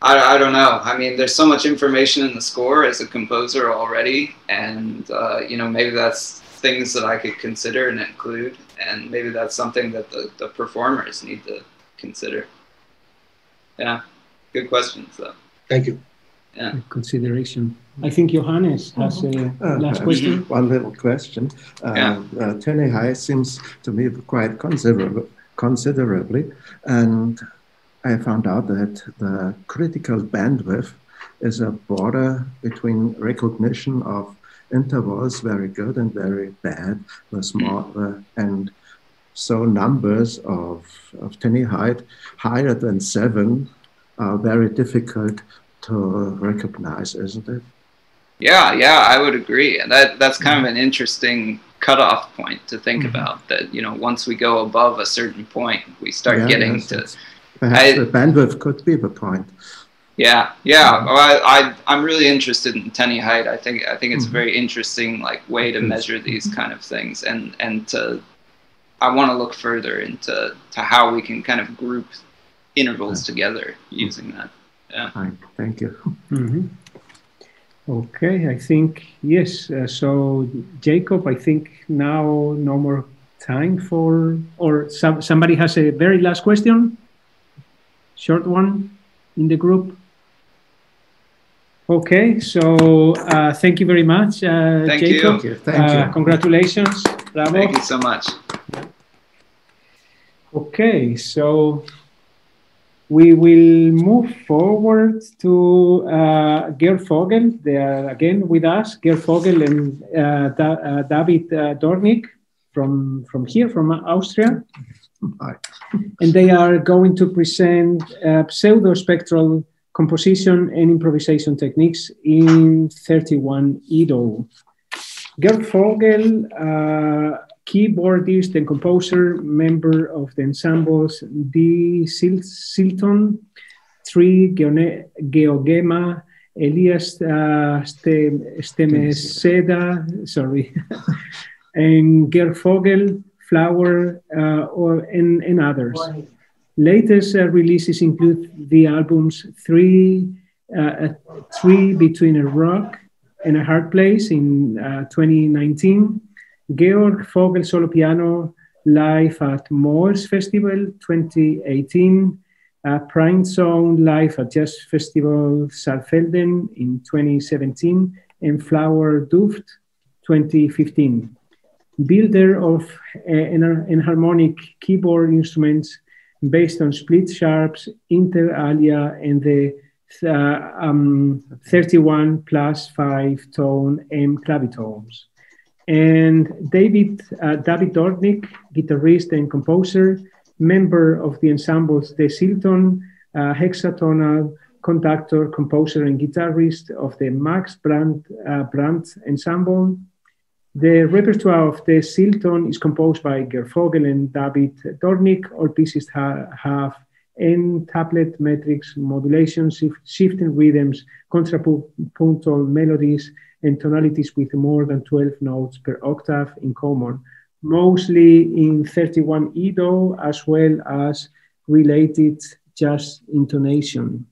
I, I don't know. I mean, there's so much information in the score as a composer already, and uh, you know maybe that's things that I could consider and include, and maybe that's something that the, the performers need to consider. Yeah, good questions though. Thank you yeah. consideration. I think Johannes has a uh, last question. One little question. Uh, yeah. Uh, High seems to me quite considerable, considerably, and I found out that the critical bandwidth is a border between recognition of intervals, very good and very bad, were small, uh, and so numbers of, of Tenney height higher than seven are very difficult to recognize, isn't it? Yeah, yeah, I would agree. And that that's kind of an interesting cutoff point to think mm-hmm. about. That you know, once we go above a certain point, we start yeah, getting yes, to. Perhaps I, the bandwidth could be the point. Yeah, yeah. Well, I, I am really interested in Tenney height. I think I think it's mm-hmm. a very interesting like way to measure these mm-hmm. kind of things, and and to I want to look further into to how we can kind of group intervals together using that. Yeah. Fine. Thank you. Mm-hmm. Okay, I think yes. Uh, so Jacob, I think now no more time for or some, somebody has a very last question. Short one in the group. Okay, so uh, thank you very much, uh, thank Jacob. You. Thank you. Uh, congratulations. Bravo. Thank you so much. Okay, so we will move forward to uh, Georg Vogel. They are again with us, Georg Vogel and uh, da uh, David uh, Dornig from, from here, from Austria. Hi. And they are going to present uh, pseudo-spectral composition and improvisation techniques in 31 EDO. Georg Vogel uh, keyboardist and composer, member of the ensembles D. Zielton, Tree, Geogema, Elias uh, Stemeseder, sorry, and Georg Vogel, Flower, uh, or, and, and others. Latest uh, releases include the albums Three, uh, Three Between a Rock and a Hard Place in uh, 2019 Georg Vogel solo piano live at Moers Festival 2018, uh, Prime Zone live at Jazz Festival Saalfelden in 2017, and Flower Duft 2015. Builder of uh, enharmonic keyboard instruments based on split sharps, inter alia, and the uh, um, 31 plus 5 tone M clavitones. And David, uh, David Dornig, guitarist and composer, member of the ensembles De Zielton, uh, hexatonal conductor, composer, and guitarist of the Max Brand, uh, Brand Ensemble. The repertoire of De Zielton is composed by Georg Vogel and David Dornig. All pieces ha have n-tablet metrics, modulations, shifting rhythms, contrapuntal melodies, and tonalities with more than 12 notes per octave in common, mostly in 31 EDO, as well as related jazz intonation.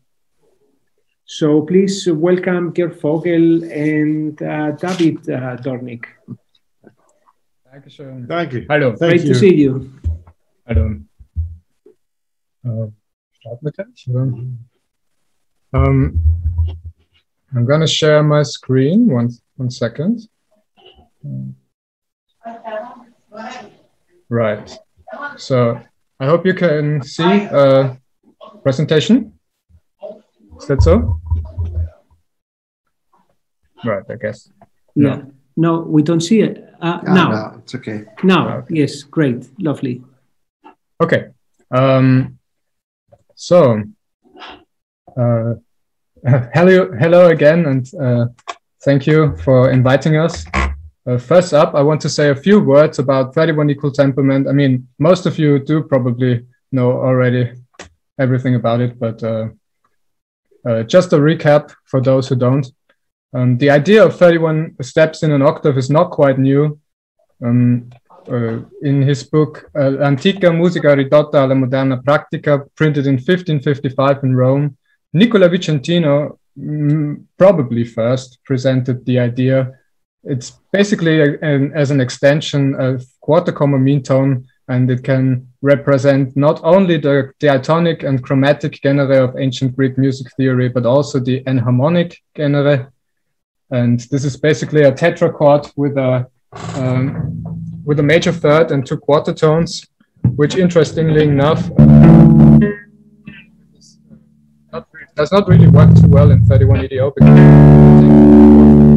So please welcome Georg Vogel and uh, David uh, Dornig. Thank you. Hello. Great you. Great to see you. Hello. Uh, starten wir gleich, oder? Um, I'm going to share my screen. One, one second. Right. So I hope you can see a presentation. Is that so? Right, I guess. Yeah. No, no we don't see it. Uh, no, now. No, it's okay. Now, okay. yes, great, lovely. Okay. Um, so, uh, hello, hello again, and uh, thank you for inviting us. Uh, first up, I want to say a few words about 31 equal temperament. I mean, most of you do probably know already everything about it, but uh, uh just a recap for those who don't. Um, the idea of 31 steps in an octave is not quite new. Um, uh, in his book uh, Antica Musica Ridotta alla Moderna Pratica, printed in 1555 in Rome, Nicola Vicentino mm, probably first presented the idea. It's basically a, an, as an extension of quarter comma mean tone, and it can represent not only the diatonic and chromatic genera of ancient Greek music theory, but also the enharmonic genera. And this is basically a tetrachord with a um, with a major third and two quarter tones, which interestingly enough does not really work too well in 31 EDO because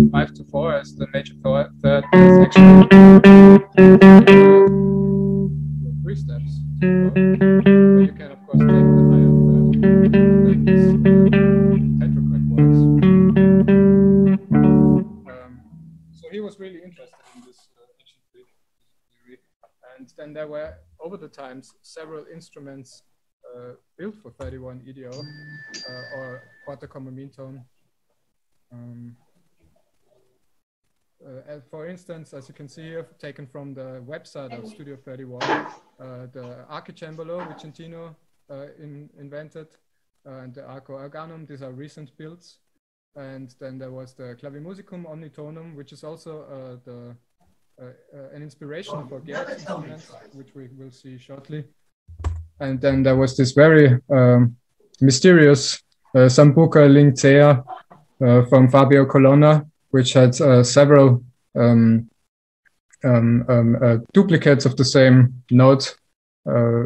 5 to 4 as the major there's actually three steps. But you can, of course, take the higher third. Is works. Um, so he was really interested in this uh, theory. And then there were, over the times, several instruments uh, built for 31 EDO uh, or quarter comma mean tone. Um, uh, for instance, as you can see here, taken from the website of Studio 31, uh, the Archicembalo, which uh, in, invented, and the Arco Organum, these are recent builds. And then there was the Clavimusicum Omnitonum, which is also the an inspiration for Georg's instruments, which we will see shortly. And then there was this very um, mysterious uh, Sambuca Lincea uh, from Fabio Colonna, which had uh, several um, um, um uh, duplicates of the same note uh,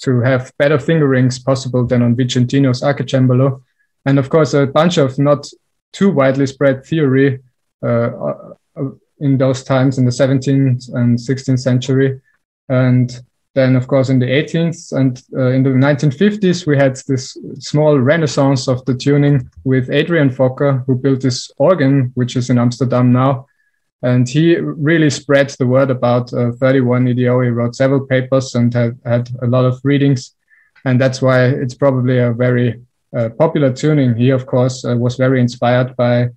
to have better fingerings possible than on Vicentino's Archicembalo. And of course, a bunch of not too widely spread theory uh, in those times in the 17th and 16th century. And then, of course, in the 18th and uh, in the 1950s, we had this small renaissance of the tuning with Adrian Fokker, who built this organ, which is in Amsterdam now. And he really spread the word about uh, 31 EDO. He wrote several papers and had, had a lot of readings. And that's why it's probably a very uh, popular tuning. He, of course, uh, was very inspired by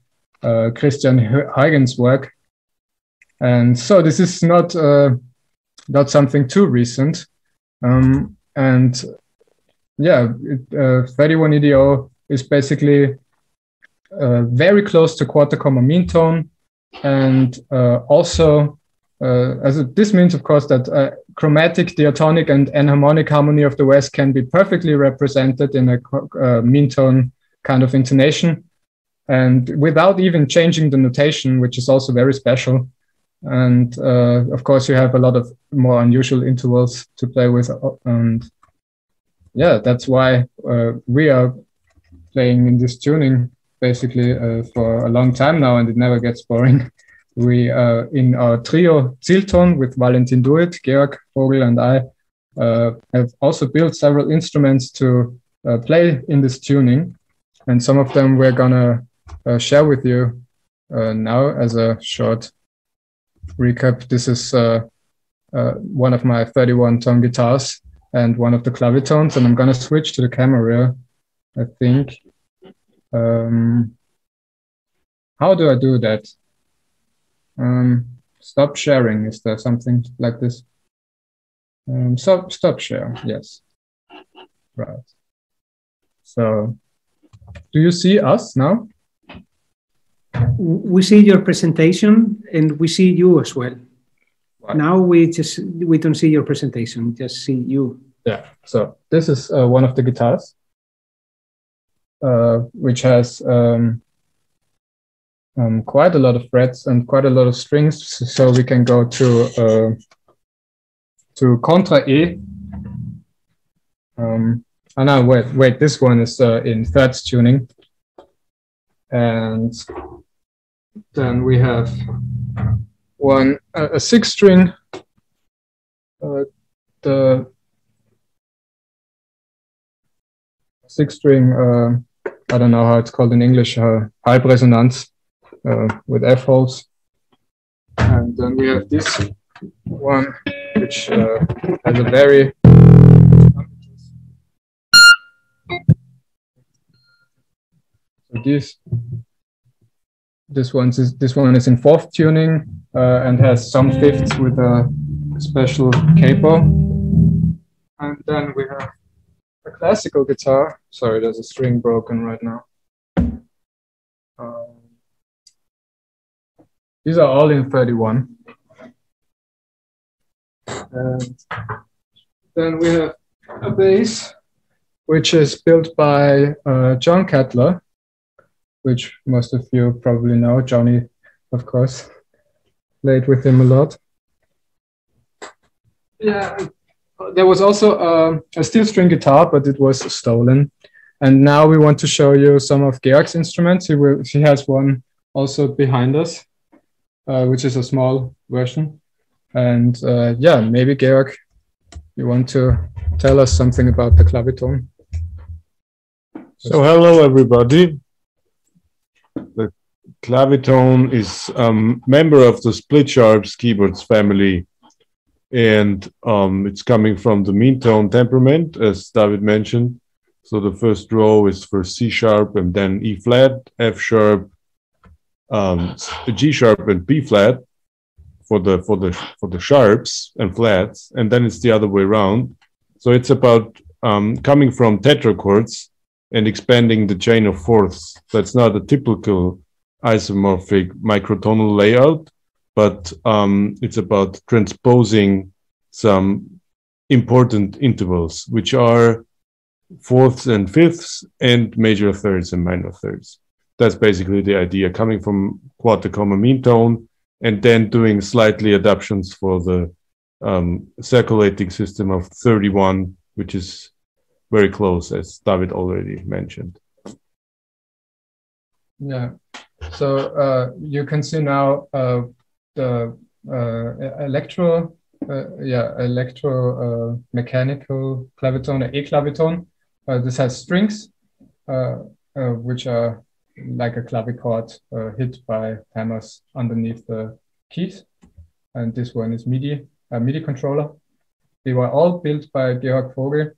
uh, Christian Huygens' work. And so this is not not something too recent. Um, and yeah, it, uh, 31 EDO is basically uh, very close to quarter comma mean tone. And uh, also, uh, as a, this means, of course, that uh, chromatic, diatonic, and enharmonic harmony of the West can be perfectly represented in a uh, mean tone kind of intonation. And without even changing the notation, which is also very special, and uh, of course you have a lot of more unusual intervals to play with and yeah that's why uh, we are playing in this tuning basically uh, for a long time now and it never gets boring. We uh, in our trio Zielton with Valentin Duit, Georg Vogel and I uh, have also built several instruments to uh, play in this tuning. And some of them we're gonna share with you now as a short recap, this is uh, uh, one of my 31 tone guitars and one of the clavitones, and I'm gonna switch to the camera, I think. Um, how do I do that? Um, stop sharing, is there something like this? Um, stop, stop share, yes. Right. So, do you see us now? We see your presentation and we see you as well. Right. Now we just we don't see your presentation, just see you. Yeah. So this is uh, one of the guitars, uh, which has um, um, quite a lot of frets and quite a lot of strings. So we can go to uh, to contra E. Um, oh no, wait, wait. This one is uh, in third tuning, and then we have one uh, a six string. Uh, the six string. Uh, I don't know how it's called in English. Uh, resonance uh, with F holes, and then we have this one, which uh, has a very so this this one is this one is in fourth tuning uh, and has some fifths with a special capo. And then we have a classical guitar. Sorry, there's a string broken right now. Um, these are all in 31. And then we have a bass, which is built by uh, John Kettler which most of you probably know. Johnny, of course, played with him a lot. Yeah, there was also uh, a steel string guitar, but it was stolen. And now we want to show you some of Georg's instruments. He, will, he has one also behind us. uh, which is a small version. And uh, yeah, maybe Georg, you want to tell us something about the clavitone? So hello everybody. Clavitone is a um, member of the split sharps keyboards family and um, it's coming from the mean tone temperament as David mentioned. So the first row is for C sharp and then E flat, F sharp, um, G sharp and B flat for the for the for the sharps and flats, and then it's the other way around. So it's about um, coming from tetrachords and expanding the chain of fourths. That's not a typical isomorphic microtonal layout, but um, it's about transposing some important intervals, which are fourths and fifths, and major thirds and minor thirds. That's basically the idea, coming from quarter comma mean tone, and then doing slightly adaptations for the um, circulating system of 31, which is very close, as David already mentioned. Yeah. So uh, you can see now uh, the uh, electro, yeah, electro mechanical clavitone, a clavitone. Uh, this has strings, which are like a clavichord hit by hammers underneath the keys. And this one is MIDI, a MIDI controller. They were all built by Georg Vogel.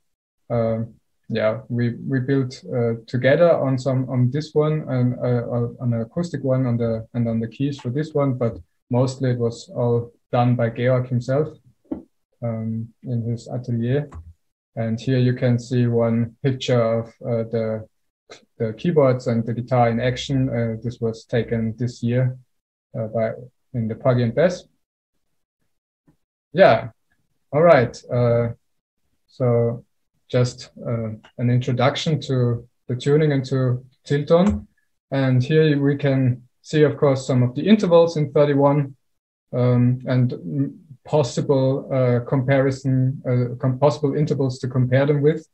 Um, yeah, we we built uh, together on some on this one and uh, on an acoustic one on the and on the keys for this one, but mostly it was all done by Georg himself um, in his atelier. And here you can see one picture of uh, the the keyboards and the guitar in action. Uh, this was taken this year uh, by in the Porgy and Bess. Yeah, all right. Uh, so just uh, an introduction to the tuning and to Zielton. And here we can see, of course, some of the intervals in 31 um, and possible uh, comparison, uh, possible intervals to compare them with.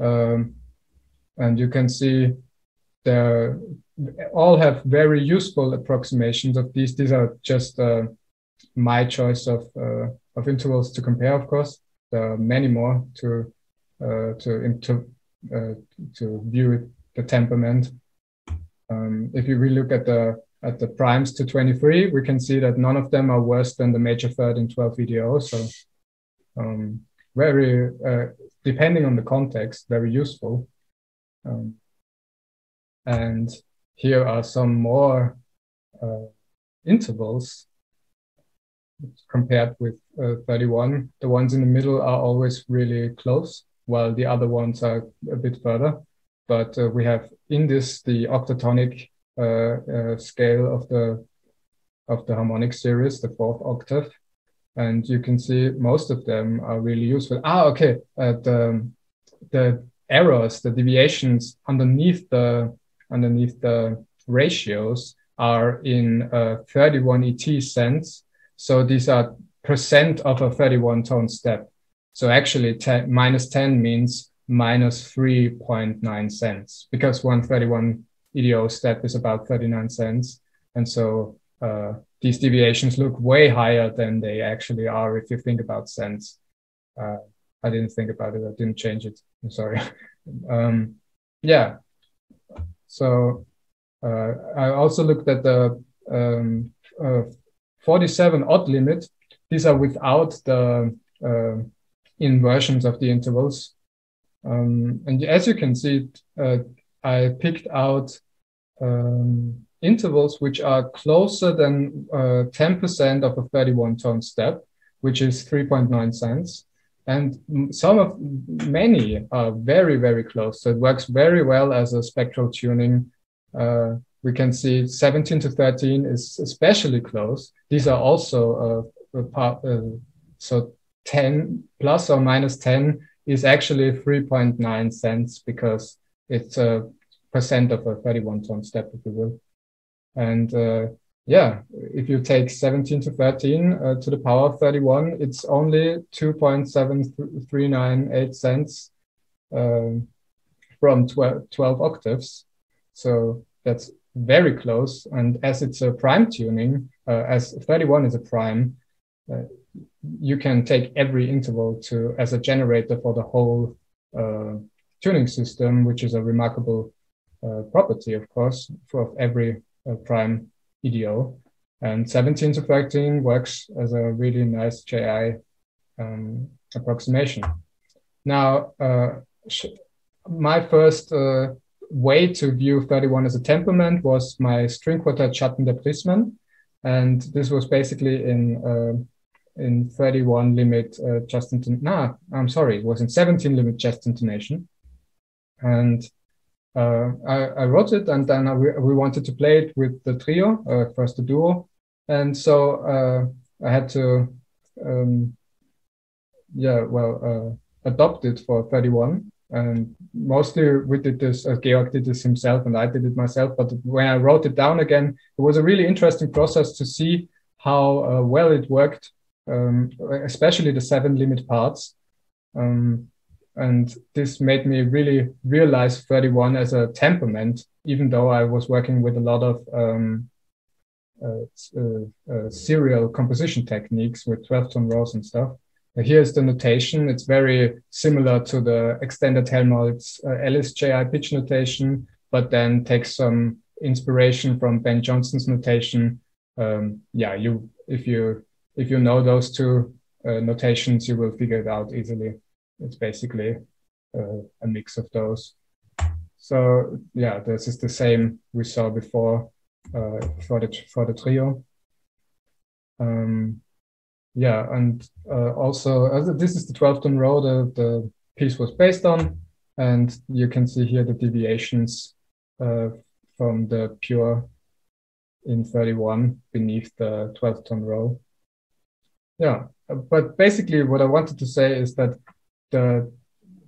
Um, and you can see they all have very useful approximations of these. These are just uh, my choice of, uh, of intervals to compare, of course. There are many more to to to uh, to view the temperament. Um, if you really look at the at the primes to 23, we can see that none of them are worse than the major third in 12 EDO. So um, very, uh, depending on the context, very useful. Um, and here are some more uh, intervals compared with uh, 31. The ones in the middle are always really close while the other ones are a bit further. But uh, we have in this the octatonic uh, uh, scale of the of the harmonic series, the fourth octave, and you can see most of them are really useful. Ah, okay, the the errors, the deviations underneath the underneath the ratios are in uh, 31 ET cents. So these are percent of a 31 tone step. So actually, 10, minus 10 means minus 3.9 cents because 131 EDO step is about 39 cents. And so uh, these deviations look way higher than they actually are if you think about cents. Uh, I didn't think about it. I didn't change it. I'm sorry. um, yeah. So uh, I also looked at the um, uh, 47 odd limit. These are without the uh, inversions of the intervals. Um, and as you can see, uh, I picked out um, intervals which are closer than 10% uh, of a 31 tone step, which is 3.9 cents. And some of many are very, very close. So it works very well as a spectral tuning. Uh, we can see 17 to 13 is especially close. These are also uh, part, uh, so 10 plus or minus 10 is actually 3.9 cents because it's a percent of a 31 tone step, if you will. And uh, yeah, if you take 17 to 13 uh, to the power of 31, it's only 2.7398 cents um, from 12, 12 octaves. So that's very close. And as it's a prime tuning, uh, as 31 is a prime, uh, you can take every interval to as a generator for the whole uh, tuning system, which is a remarkable uh, property, of course, for every uh, prime EDO. And 17 to 13 works as a really nice JI um, approximation. Now, uh, my first uh, way to view 31 as a temperament was my string quartet Schatten der Prismen. And this was basically in uh, in 31 limit uh, just intonation. Nah, I'm sorry, it was in 17 limit just intonation. And uh, I, I, wrote it and then I, we wanted to play it with the trio, uh, first the duo. And so uh, I had to, um, yeah, well, uh, adopt it for 31. And mostly we did this, uh, Georg did this himself and I did it myself. But when I wrote it down again, it was a really interesting process to see how well it worked um, especially the seven limit parts. Um, and this made me really realize 31 as a temperament, even though I was working with a lot of um, uh, uh, uh, serial composition techniques with 12 tone rows and stuff. Here's the notation. It's very similar to the extended Helmholtz uh, Ellis JI pitch notation, but then takes some inspiration from Ben Johnston's notation. Um, yeah, you if you if you know those two uh, notations, you will figure it out easily. It's basically uh, a mix of those. So yeah, this is the same we saw before uh, for the for the trio. Um, yeah, and uh, also this is the 12th tone row the, the piece was based on, and you can see here the deviations uh, from the pure in 31 beneath the 12th tone row. Yeah, but basically, what I wanted to say is that the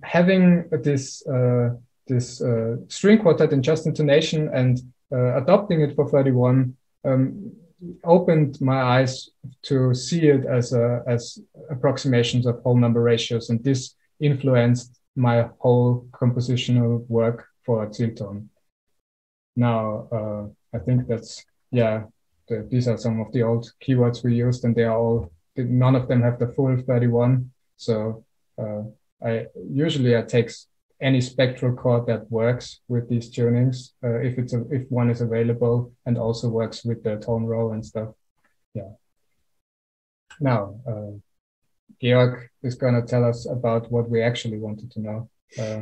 having this uh, this uh, string quartet in just intonation and uh, adopting it for 31 um, opened my eyes to see it as a, as approximations of whole number ratios, and this influenced my whole compositional work for Zielton. Now, uh, I think that's yeah. The, these are some of the old keywords we used, and they are all none of them have the full 31. So uh, I usually I take any spectral chord that works with these tunings uh, if it's a, if one is available and also works with the tone row and stuff. Yeah. Now, uh, Georg is going to tell us about what we actually wanted to know. Uh,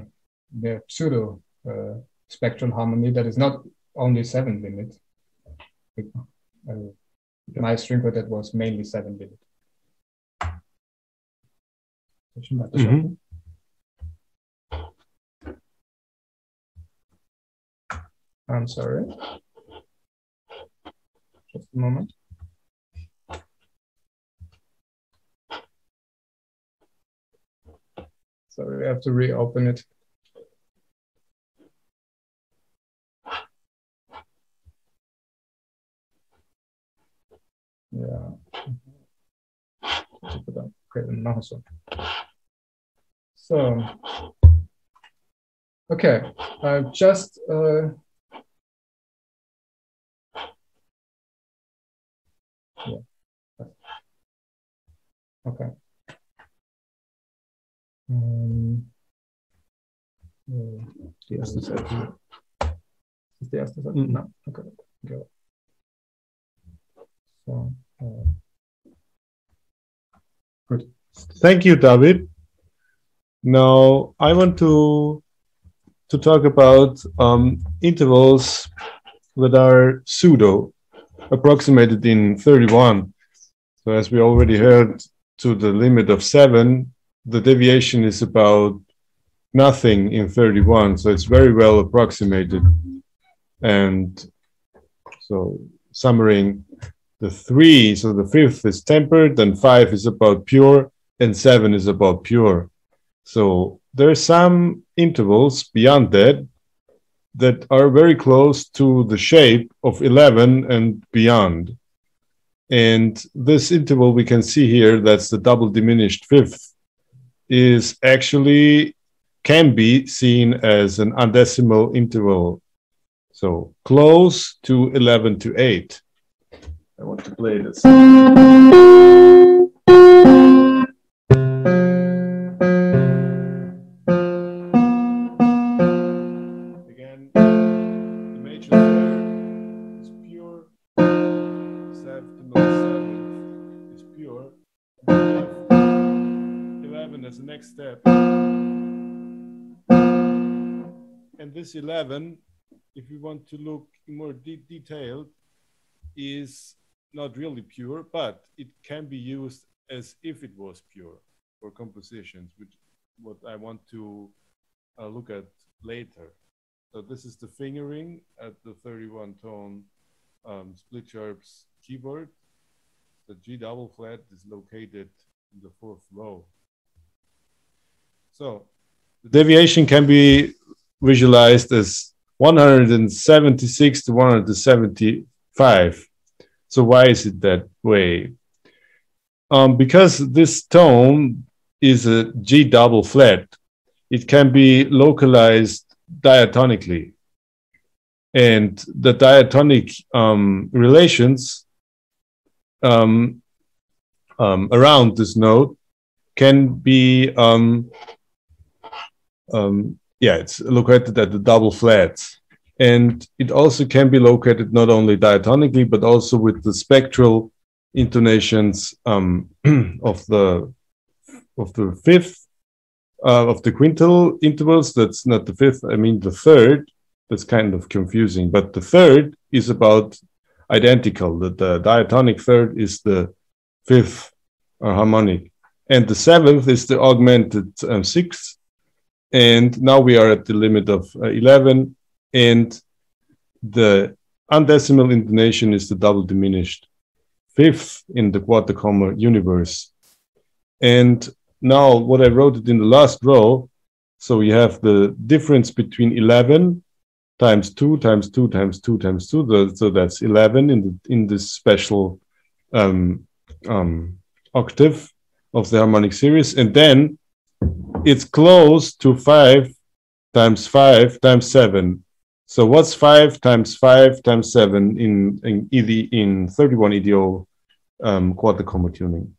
the pseudo uh, spectral harmony that is not only seven limit. Uh, my string quartet was mainly seven limit. Mm-hmm. I'm sorry. Just a moment. Sorry, I have to reopen it. Yeah. Okay, now so. So, okay, uh, just uh, yeah. Okay. Um, die erste Seite. Ist die erste Seite? Mhm. Nein, okay. okay. So, uh, Good. Thank you, David. Now, I want to to talk about um, intervals that are pseudo, approximated in 31. So as we already heard, to the limit of seven, the deviation is about nothing in 31. So it's very well approximated. And so summarizing the three, so the fifth is tempered, and five is about pure, and seven is about pure. So there are some intervals beyond that that are very close to the shape of 11 and beyond. And this interval we can see here, that's the double diminished fifth, is actually can be seen as an undecimal interval. So close to 11 to 8. I want to play this. Step. And this eleven, if we want to look more de detailed, is not really pure, but it can be used as if it was pure for compositions, which what I want to uh, look at later. So this is the fingering at the 31 tone um, split sharps keyboard. The G double flat is located in the fourth row. So the deviation can be visualized as 176 to 175. So why is it that way? Um, because this tone is a G double flat, it can be localized diatonically. And the diatonic um, relations um, um around this note can be, um, um, yeah, it's located at the double flats. And it also can be located not only diatonically, but also with the spectral intonations um, of the of the fifth uh, of the quintal intervals. That's not the fifth. I mean the third. That's kind of confusing. But the third is about identical. The, the diatonic third is the fifth harmonic, and the seventh is the augmented um, sixth. And now we are at the limit of uh, eleven, and the undecimal intonation is the double diminished fifth in the quarter comma universe. And now what I wrote it in the last row, so we have the difference between 11 times 2 times 2 times 2 times 2, the, so that's 11 in, the, in this special um, um, octave of the harmonic series. And then it's close to 5 times 5 times 7 so what's five times five times seven in in in 31 EDO um, comma tuning?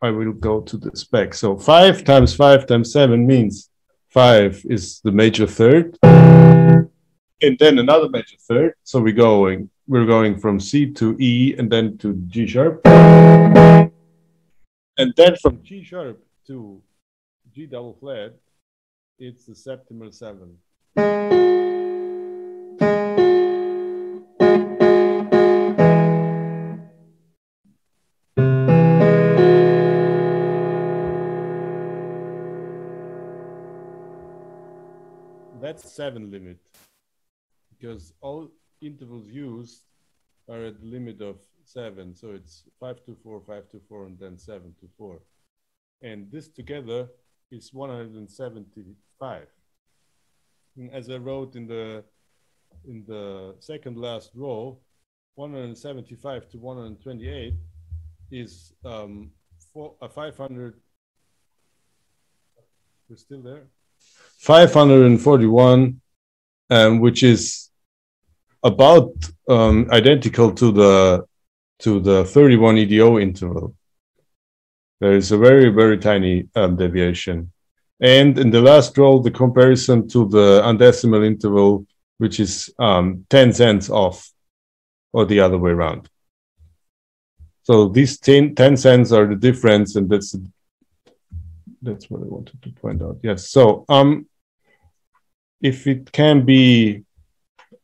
I will go to the spec. So five times five times seven means five is the major third, and then another major third. So we're going we're going from C to E and then to G sharp, and then from G sharp to G double flat it's the septimal seven. That's seven limit because all intervals used are at the limit of seven. So it's five to four, five to four, and then seven to four. And this together is 175. And as I wrote in the in the second last row, 175 to 128 is um, four, uh, 500. We're still there. 541, um, which is about um, identical to the to the 31 EDO interval. There is a very, very tiny um, deviation. And in the last row, the comparison to the undecimal interval, which is um, 10 cents off, or the other way around. So these 10, 10 cents are the difference, and that's that's what I wanted to point out. Yes. So um, if it can be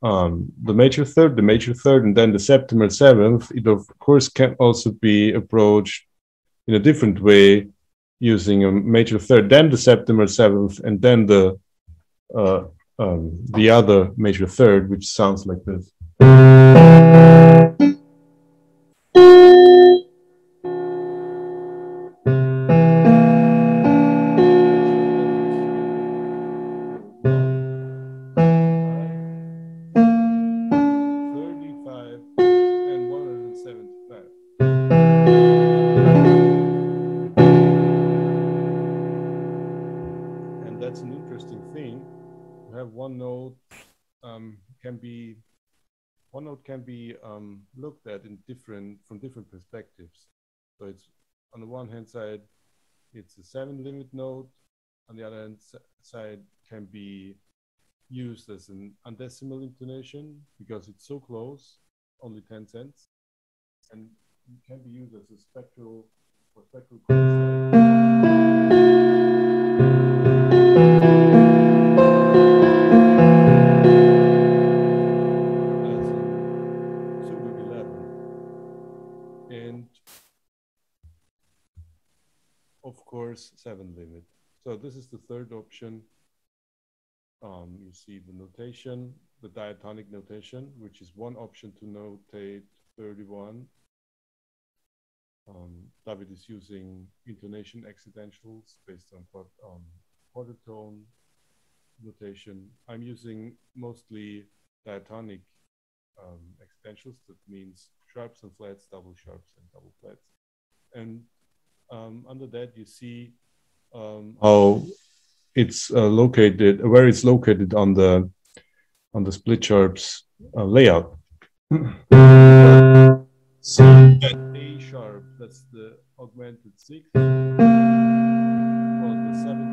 um, the major third, the major third, and then the septimal seventh, it of course can also be approached in a different way using a major third, then the septimal seventh, and then the uh, um, the other major third, which sounds like this. Side, it's a seven limit note. On the other hand side, can be used as an undecimal intonation because it's so close, only 10 cents, and can be used as a spectral or spectral. Course, seven limit. So this is the third option. Um, you see the notation, the diatonic notation, which is one option to notate 31. Um, David is using intonation accidentials based on um, quarter tone notation. I'm using mostly diatonic um. That means sharps and flats, double sharps and double flats. And um, under that you see um, how it's uh, located, where it's located on the on the split sharps uh, layout. See that A sharp, that's the augmented six, or the seven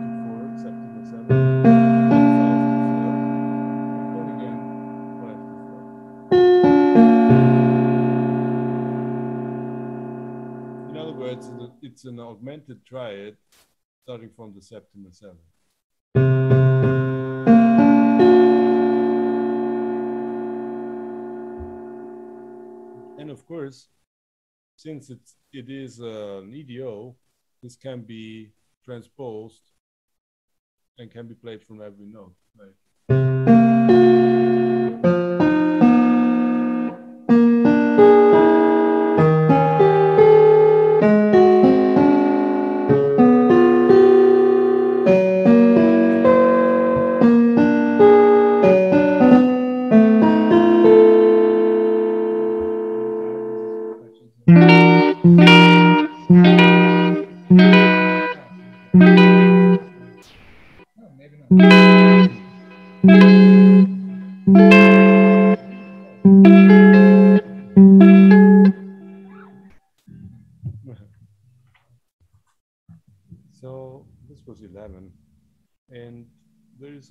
it's an augmented triad starting from the septimal seven. And of course, since it's, it is an EDO, this can be transposed and can be played from every note. Right?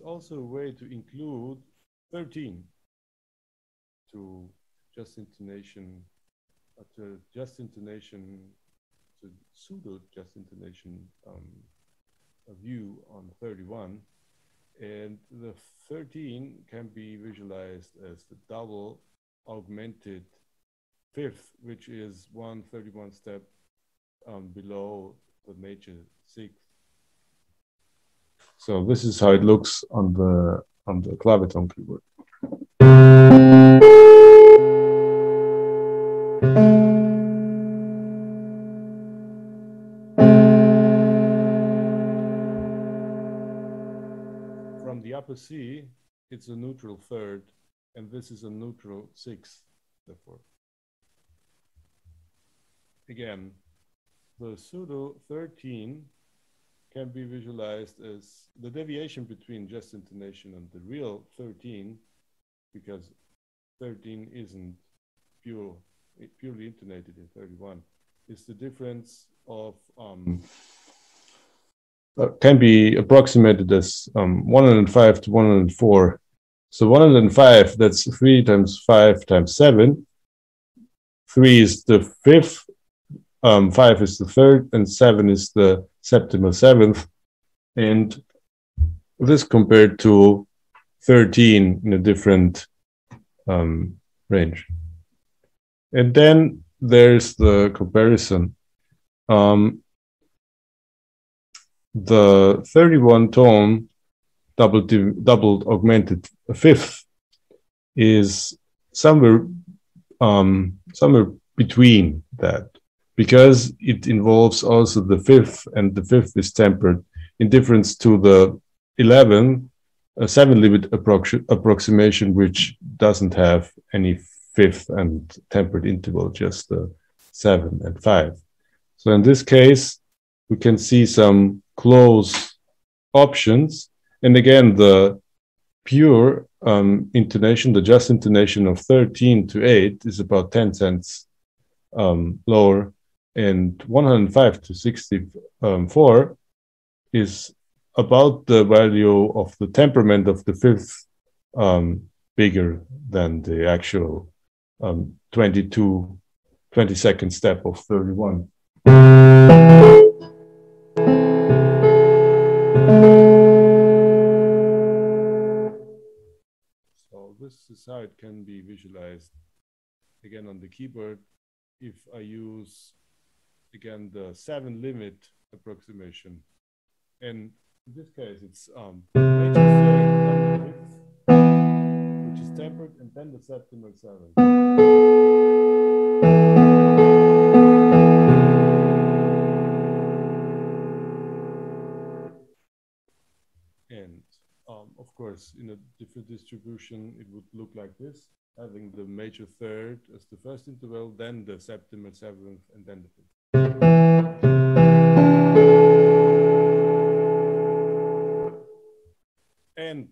Also a way to include 13 to just intonation, uh, to just intonation, to pseudo just intonation um, view on 31. And the 13 can be visualized as the double augmented fifth, which is one 31 step um, below the major sixth. So this is how it looks on the on the clavitone keyboard. From the upper C, it's a neutral third, and this is a neutral sixth, therefore. Again, the pseudo 13 can be visualized as the deviation between just intonation and the real 13, because 13 isn't pure, purely intonated in 31, is the difference of, um, can be approximated as um, 105 to 104. So 105, that's 3 times 5 times 7. 3 is the fifth, um, 5 is the third, and 7 is the septimal seventh, and this compared to 13 in a different um, range. And then there's the comparison. Um, the 31 tone doubled, doubled augmented fifth is somewhere um, somewhere between that because it involves also the fifth, and the fifth is tempered in difference to the 11, a seven limit approx approximation, which doesn't have any fifth and tempered interval, just the seven and five. So in this case, we can see some close options. And again, the pure um, intonation, the just intonation of 13 to 8 is about 10 cents um, lower, and 105 to 64 is about the value of the temperament of the fifth um, bigger than the actual um, 22, 22nd step of 31. So this is how it can be visualized again on the keyboard if I use again the seven limit approximation. And in this case, it's um, which is tempered, and then the septimal seven. And um, of course, in a different distribution, it would look like this, having the major third as the first interval, then the septimal seventh, and then the fifth. And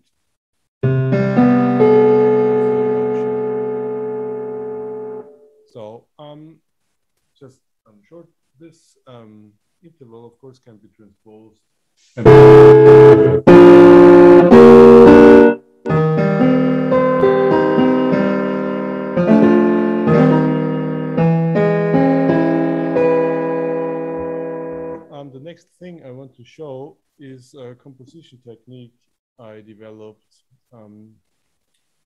so um, just um, short, this um, interval, of course, can be transposed. Next thing I want to show is a composition technique I developed um,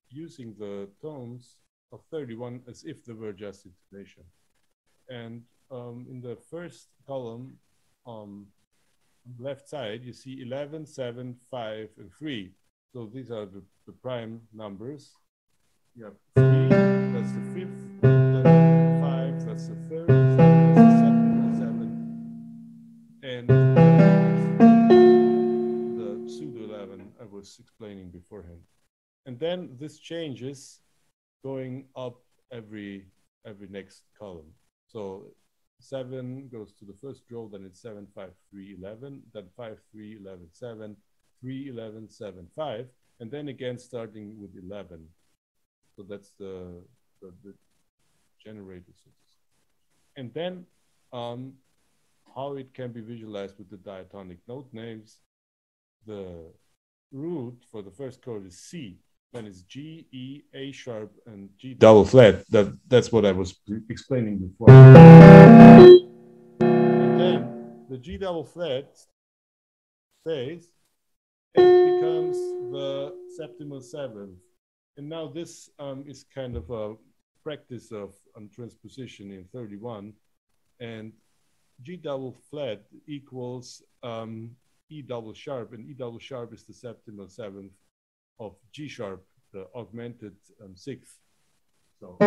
using the tones of 31 as if they were just intonation. And um, in the first column, um, on the left side, you see 11, 7, 5, and 3. So these are the, the prime numbers. You have 3, that's the fifth, then 5, that's the third, and the pseudo 11 I was explaining beforehand. And then this changes going up every every next column. So 7 goes to the first row, then it's 7, 5, 3, 11, then 5, 3, 11, 7, 3, 11, 7, 5, and then again starting with 11. So that's the, the, the generator. And then um, how it can be visualized with the diatonic note names. The root for the first chord is C, then it's G, E, A sharp, and G double flat. That that's what I was explaining before. And then the G double flat stays and becomes the septimal seventh. And now this um, is kind of a practice of um, transposition in 31. And G double flat equals um, E double sharp, and E double sharp is the septimal seventh of G sharp, the augmented um, sixth. So we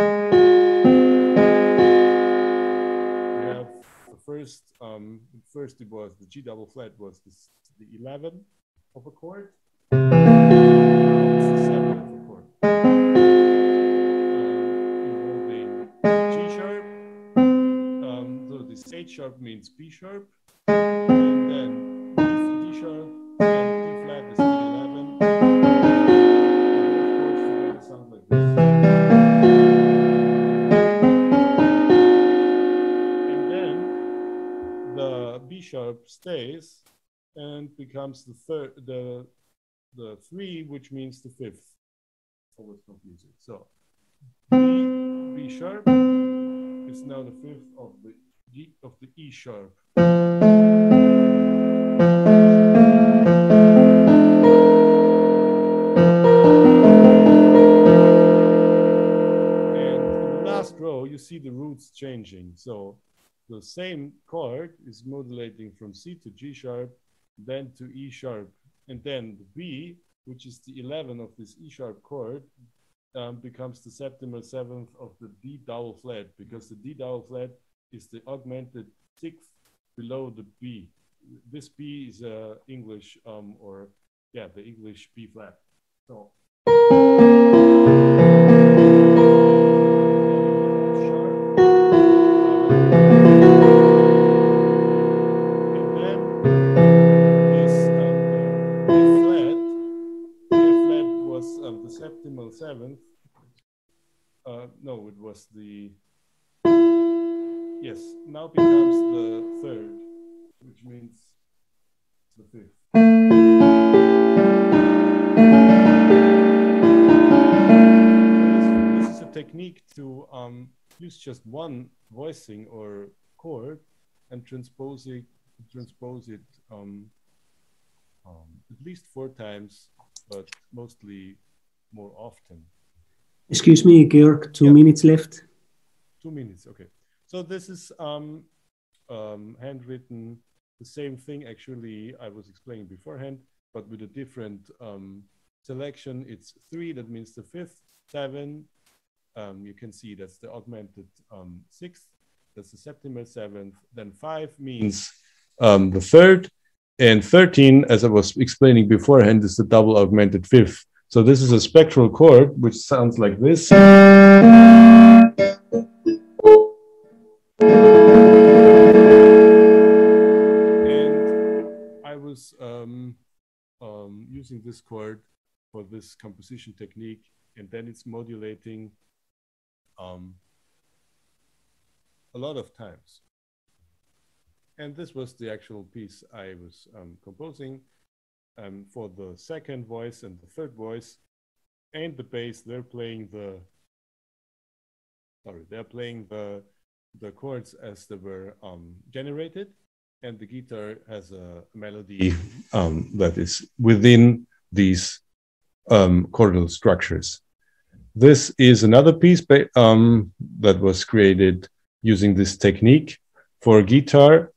have the first, um, first it was the G double flat was this, the 11 of a chord. H sharp means B sharp. And then D, sharp and D flat is the 11. Sounds like this. And then the B sharp stays and becomes the third, the the three, which means the fifth. Always confusing. So B, B sharp is now the fifth of the G of the E sharp. And in the last row, you see the roots changing. So the same chord is modulating from C to G sharp, then to E sharp, and then the B, which is the 11 of this E sharp chord, um, becomes the septimal seventh of the D double flat because the D double flat is the augmented sixth below the B. This B is uh, English um, or yeah, the English B flat. So. seventh. No, it was the yes now becomes the third, which means the fifth. This, this is a technique to um, use just one voicing or chord and transpose it transpose it um, um, at least four times, but mostly more often. Excuse me, Georg, two Yeah. minutes left. Two minutes, okay. So this is um, um, handwritten, the same thing actually I was explaining beforehand, but with a different um, selection. It's three, that means the fifth, seven, um, you can see that's the augmented um, sixth, that's the septimal seventh, then five means um, the third, and 13, as I was explaining beforehand, is the double augmented fifth. So this is a spectral chord, which sounds like this. Using this chord for this composition technique, and then it's modulating um, a lot of times. And this was the actual piece I was um, composing um, for the second voice and the third voice. And the bass, they're playing the, sorry, they're playing the, the chords as they were um, generated. And the guitar has a melody um, that is within these um, chordal structures. This is another piece um, that was created using this technique for guitar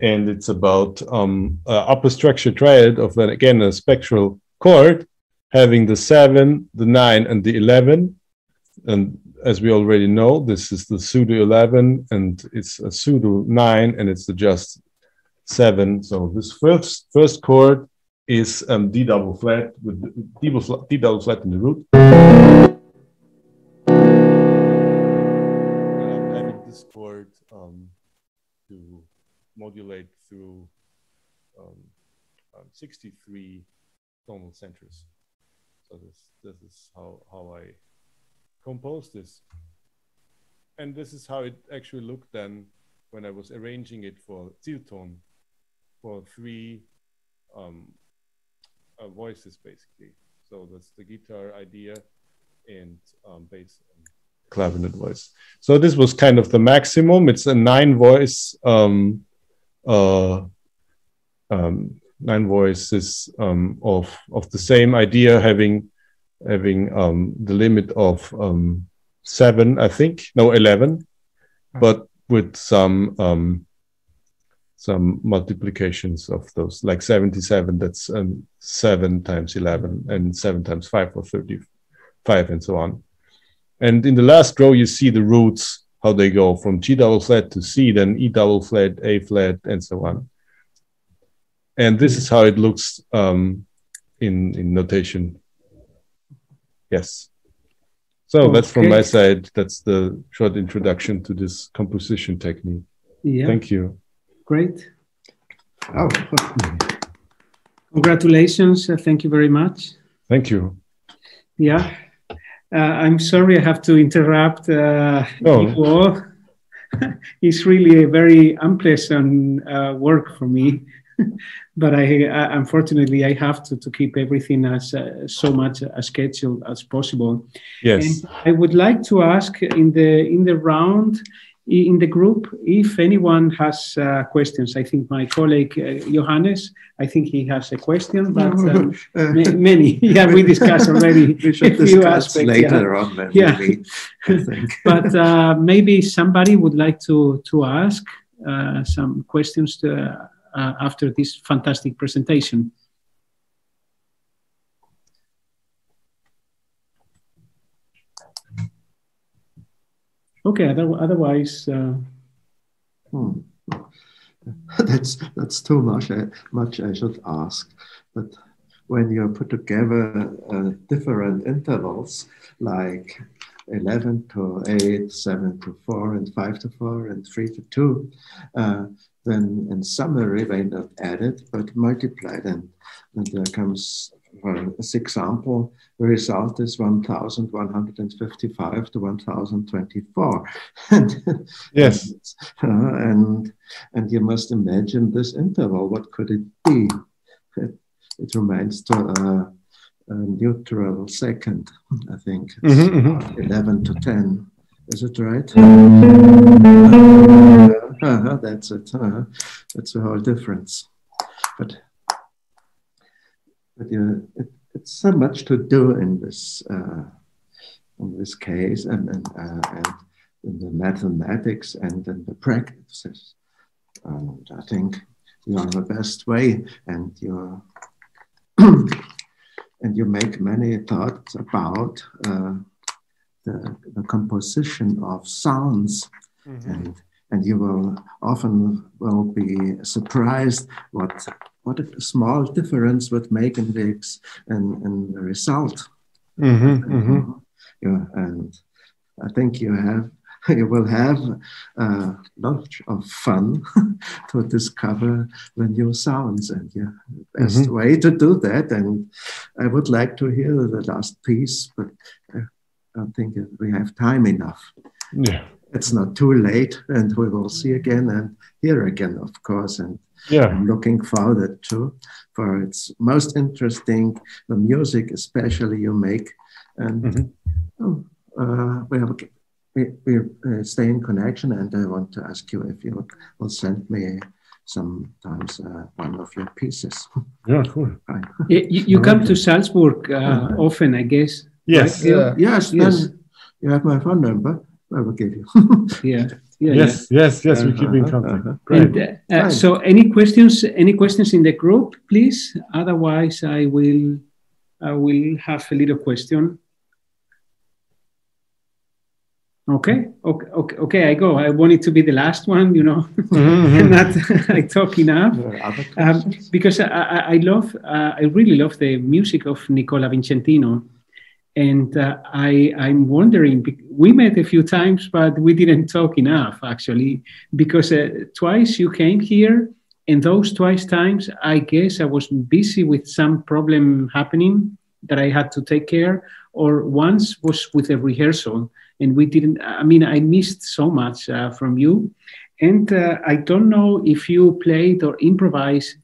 and it's about um, upper structure triad of again a spectral chord having the seven, the nine, and the eleven. And as we already know, this is the pseudo eleven, and it's a pseudo nine, and it's the just seven. So this first first chord is um, D double flat with D double flat, D double flat in the root. I'm this chord um, to modulate through um, um, 63 tonal centers. So this this is how how I compose this, and this is how it actually looked then when I was arranging it for Zielton for three um, uh, voices basically. So that's the guitar idea and um, bass and clavinet voice. So this was kind of the maximum. It's a nine voice, um, uh, um, nine voices um, of of the same idea, having having um, the limit of um, seven, I think, no eleven, but with some um, some multiplications of those, like seventy-seven. That's um, seven times eleven, and seven times five or thirty-five, and so on. And in the last row, you see the roots, how they go from G double flat to C, then E double flat, A flat, and so on. And this is how it looks um, in, in notation. Yes. So that's from my side. That's the short introduction to this composition technique. Yeah, Thank you. Great. Oh, Congratulations. uh, thank you very much. Thank you. Yeah. Uh, I'm sorry I have to interrupt uh, you it's really a very unpleasant uh, work for me. but I, I unfortunately I have to, to keep everything as uh, so much as schedule as possible. Yes. And I would like to ask in the in the round in the group if anyone has uh, questions. I think my colleague uh, Johannes, I think he has a question, but um, uh, ma- many. Yeah, we discussed already we should a few discuss aspects. yeah. later on. Then, Yeah. maybe, I think. But uh, maybe somebody would like to to ask uh, some questions to, uh, after this fantastic presentation. Okay. Other, otherwise, uh, Hmm. that's that's too much. I, much I should ask, but when you put together uh, different intervals like 11 to 8, 7 to 4, and 5 to 4, and 3 to 2, uh, then in summary, they not added but multiplied, and, and there comes for this example, the result is 1,155 to 1,024. Yes. uh, and and you must imagine this interval. What could it be? It, it remains to a, a neutral second, I think. It's Mhm, mhm. 11 to 10. Is it right? Uh-huh, that's it. uh-huh. That's the whole difference. But but you, it, it's so much to do in this uh, in this case, and and, uh, and in the mathematics and in the practices. And I think you are the best way, and you and you make many thoughts about uh, the, the composition of sounds, and and you will often will be surprised what what a small difference would make in the in, in the result. Mhm, mhm. Yeah, and I think you have you will have a lot of fun to discover the new sounds and yeah, the best Mhm. way to do that. And I would like to hear the last piece, but I don't think we have time enough. Yeah. It's not too late, and we will see again and hear again, of course. And Yeah. I'm looking forward to, for it's most interesting the music, especially you make, and Mhm. oh, uh, we have a, we, we uh, stay in connection, and I want to ask you if you will send me sometimes uh, one of your pieces. Yeah, cool. Fine. You, you you come to Salzburg uh, often, I guess. Yes. Right? Yeah. Yes, Yes. then you have my phone number. I will give you. Yeah. Yeah. Yes, yes, yes, we keep in Uh-huh, contact. uh-huh. Great. And, uh, uh, so, any questions? Any questions in the group, please? Otherwise, I will. I will have a little question. Okay. Okay. Okay. Okay. I go. I want it to be the last one. You know, Mhm, mhm. not I talk enough. There are other Um, because I, I, I love, uh, I really love the music of Nicola Vicentino. And uh, I, I'm wondering, we met a few times, but we didn't talk enough actually, because uh, twice you came here, and those twice times, I guess I was busy with some problem happening that I had to take care, or once was with a rehearsal, and we didn't, I mean, I missed so much uh, from you. And uh, I don't know if you played or improvised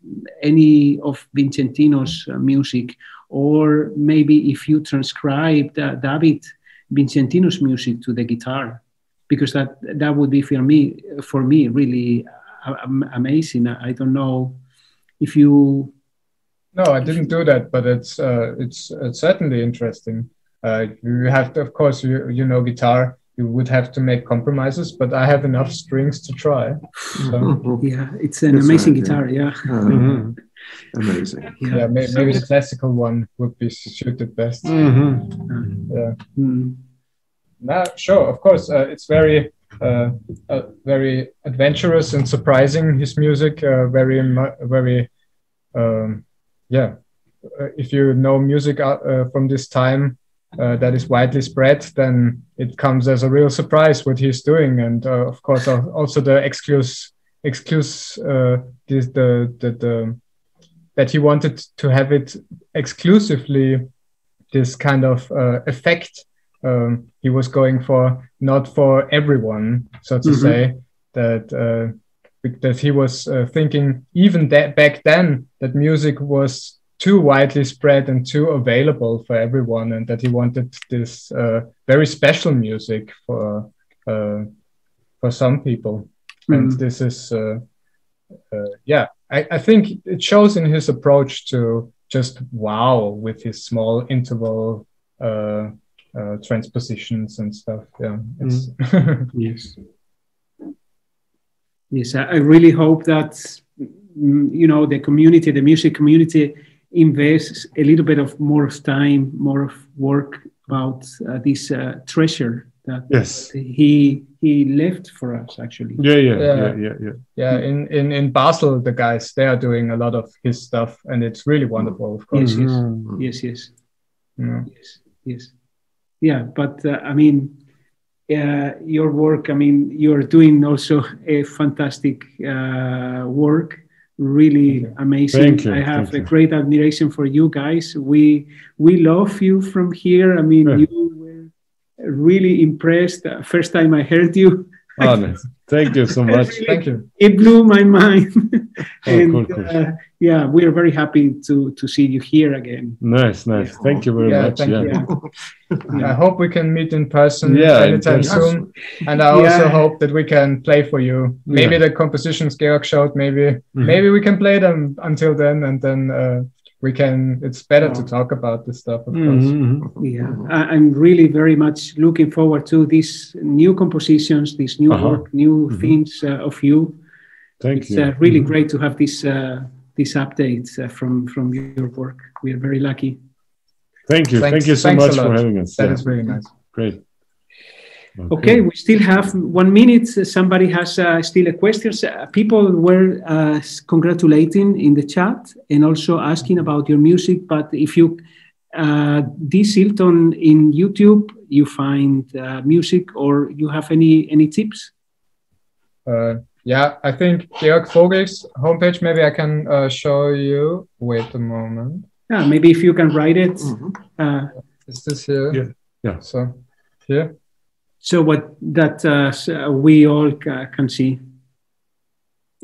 any of Vicentino's uh, music, or maybe if you transcribe uh, David Vicentino's music to the guitar, because that that would be for me for me really uh, amazing. I I don't know if you. No, I didn't do that, but it's uh, it's, it's certainly interesting. Uh, you have to, of course, you you know guitar. You would have to make compromises, but I have enough strings to try. So Yeah, it's an Yes, amazing guitar. Yeah. Uh, Mhm, Amazing. yeah, may, maybe the classical one would be suited best. mhm. Yeah. Mm. No, sure, of course. Uh, it's very, uh, uh, very adventurous and surprising. His music, uh, very, very, um, yeah. Uh, if you know music uh, uh, from this time uh, that is widely spread, then it comes as a real surprise what he's doing, and uh, of course al- also the excuse, excuse, uh, this, the, the the that he wanted to have it exclusively this kind of uh, effect um, he was going for not for everyone, so to Mhm. say that uh, that he was uh, thinking even that back then that music was too widely spread and too available for everyone, and that he wanted this uh, very special music for uh, for some people, and Mhm. this is uh, uh, yeah. I, I think it shows in his approach to just wow with his small interval uh, uh, transpositions and stuff. Yeah, it's Yes. Yes, I I really hope that mm, you know the community, the music community, invests a little bit of more of time, more of work about uh, this uh, treasure that Yes. he he left for us. Actually, Yeah, yeah, Yeah. yeah, yeah, yeah. yeah. In, in in Basel, the guys they are doing a lot of his stuff, and it's really wonderful. Of course, yes, yes, Mhm. yes, yes, Yeah. yes, yes. Yeah, but uh, I mean, uh, your work. I mean, you're doing also a fantastic uh, work really amazing. Thank you, I have thank a you. great admiration for you guys. We we love you from here. I mean, Yeah. you were really impressed. Uh, First time I heard you, Oh. Thank you so much. Really, Thank you. it blew my mind. Oh, and cool, cool. Uh, yeah, we are very happy to to see you here again. Nice, nice. Thank you very Yeah, much. thank Yeah. you. I hope we can meet in person Yeah, anytime person. soon. And I also Yeah. hope that we can play for you. Maybe Yeah. the compositions Georg showed, maybe Mhm. maybe we can play them until then and then uh, we can it's better to talk about this stuff of course. Mhm, mhm. Yeah, I- I'm really very much looking forward to these new compositions, these new Uh-huh. work, new Mhm. themes uh, of you. Thank it's you. uh, really Mhm. great to have this uh, these updates uh, from from your work. We are very lucky. Thank you. Thanks- Thank you so thanks much for having us. That Yeah. is really nice. Great. Okay, we still have one minute. Somebody has uh, still a question. Uh, people were uh, congratulating in the chat and also asking about your music. But if you uh, this Hilton in YouTube, you find uh, music or you have any any tips? Uh, yeah, I think Georg Vogel's homepage maybe I can uh, show you. Wait a moment. Yeah, maybe if you can write it. Mhm. Uh, Is this here? Yeah, yeah. So here. So what that uh, uh, we all ca- can see.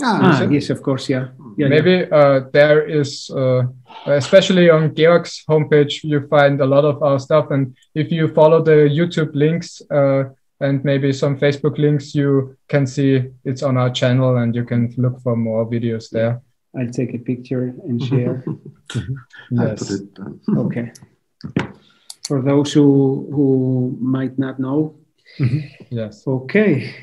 Ah, it? yes, of course, yeah. yeah yeah. Maybe uh, there is, uh, especially on Georg's homepage, you find a lot of our stuff. And if you follow the YouTube links uh, and maybe some Facebook links, you can see it's on our channel and you can look for more videos there. I'll take a picture and share. Yes. put it down. okay. For those who who might not know. Yes. Okay.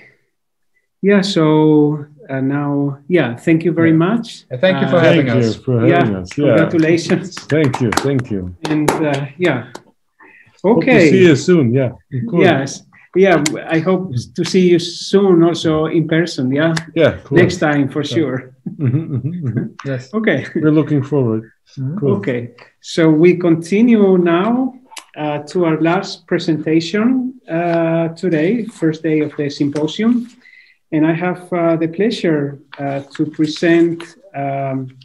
Yeah. So uh, now, yeah. Thank you very Yeah. much. Uh, Thank you for Uh, having Thank you us. for having yeah. us. Yeah. Congratulations. Thank you. Thank you. And uh, yeah. Hope to Okay. see you soon. Yeah. Cool. Yes. Yeah. I hope to see you soon also in person. Yeah. Yeah. Cool. Next time for sure. Mhm, mhm, mhm. Yes. Okay. We're looking forward. Cool. Okay, so we continue now uh, to our last presentation uh, today, first day of the symposium. And I have uh, the pleasure uh, to present um,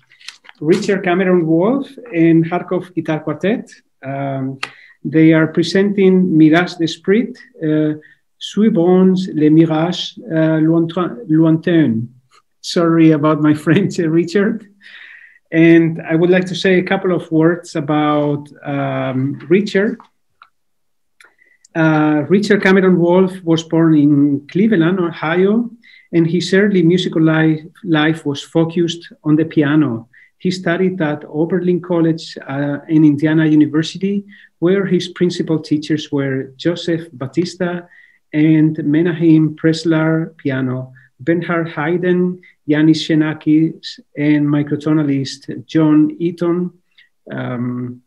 Richard Cameron Wolfe and Kharkov Guitar Quartet. Um, they are presenting Mirage d'Esprit, uh, Suivons les mirages uh, lointains. Sorry about my French, Richard. And I would like to say a couple of words about um, Richard. Uh, Richard Cameron Wolfe was born in Cleveland, Ohio, and his early musical life, life was focused on the piano. He studied at Oberlin College uh, and Indiana University, where his principal teachers were Joseph Battista and Menahem Pressler piano, Bernhard Heiden, Iannis Xenakis, and microtonalist John Eaton um,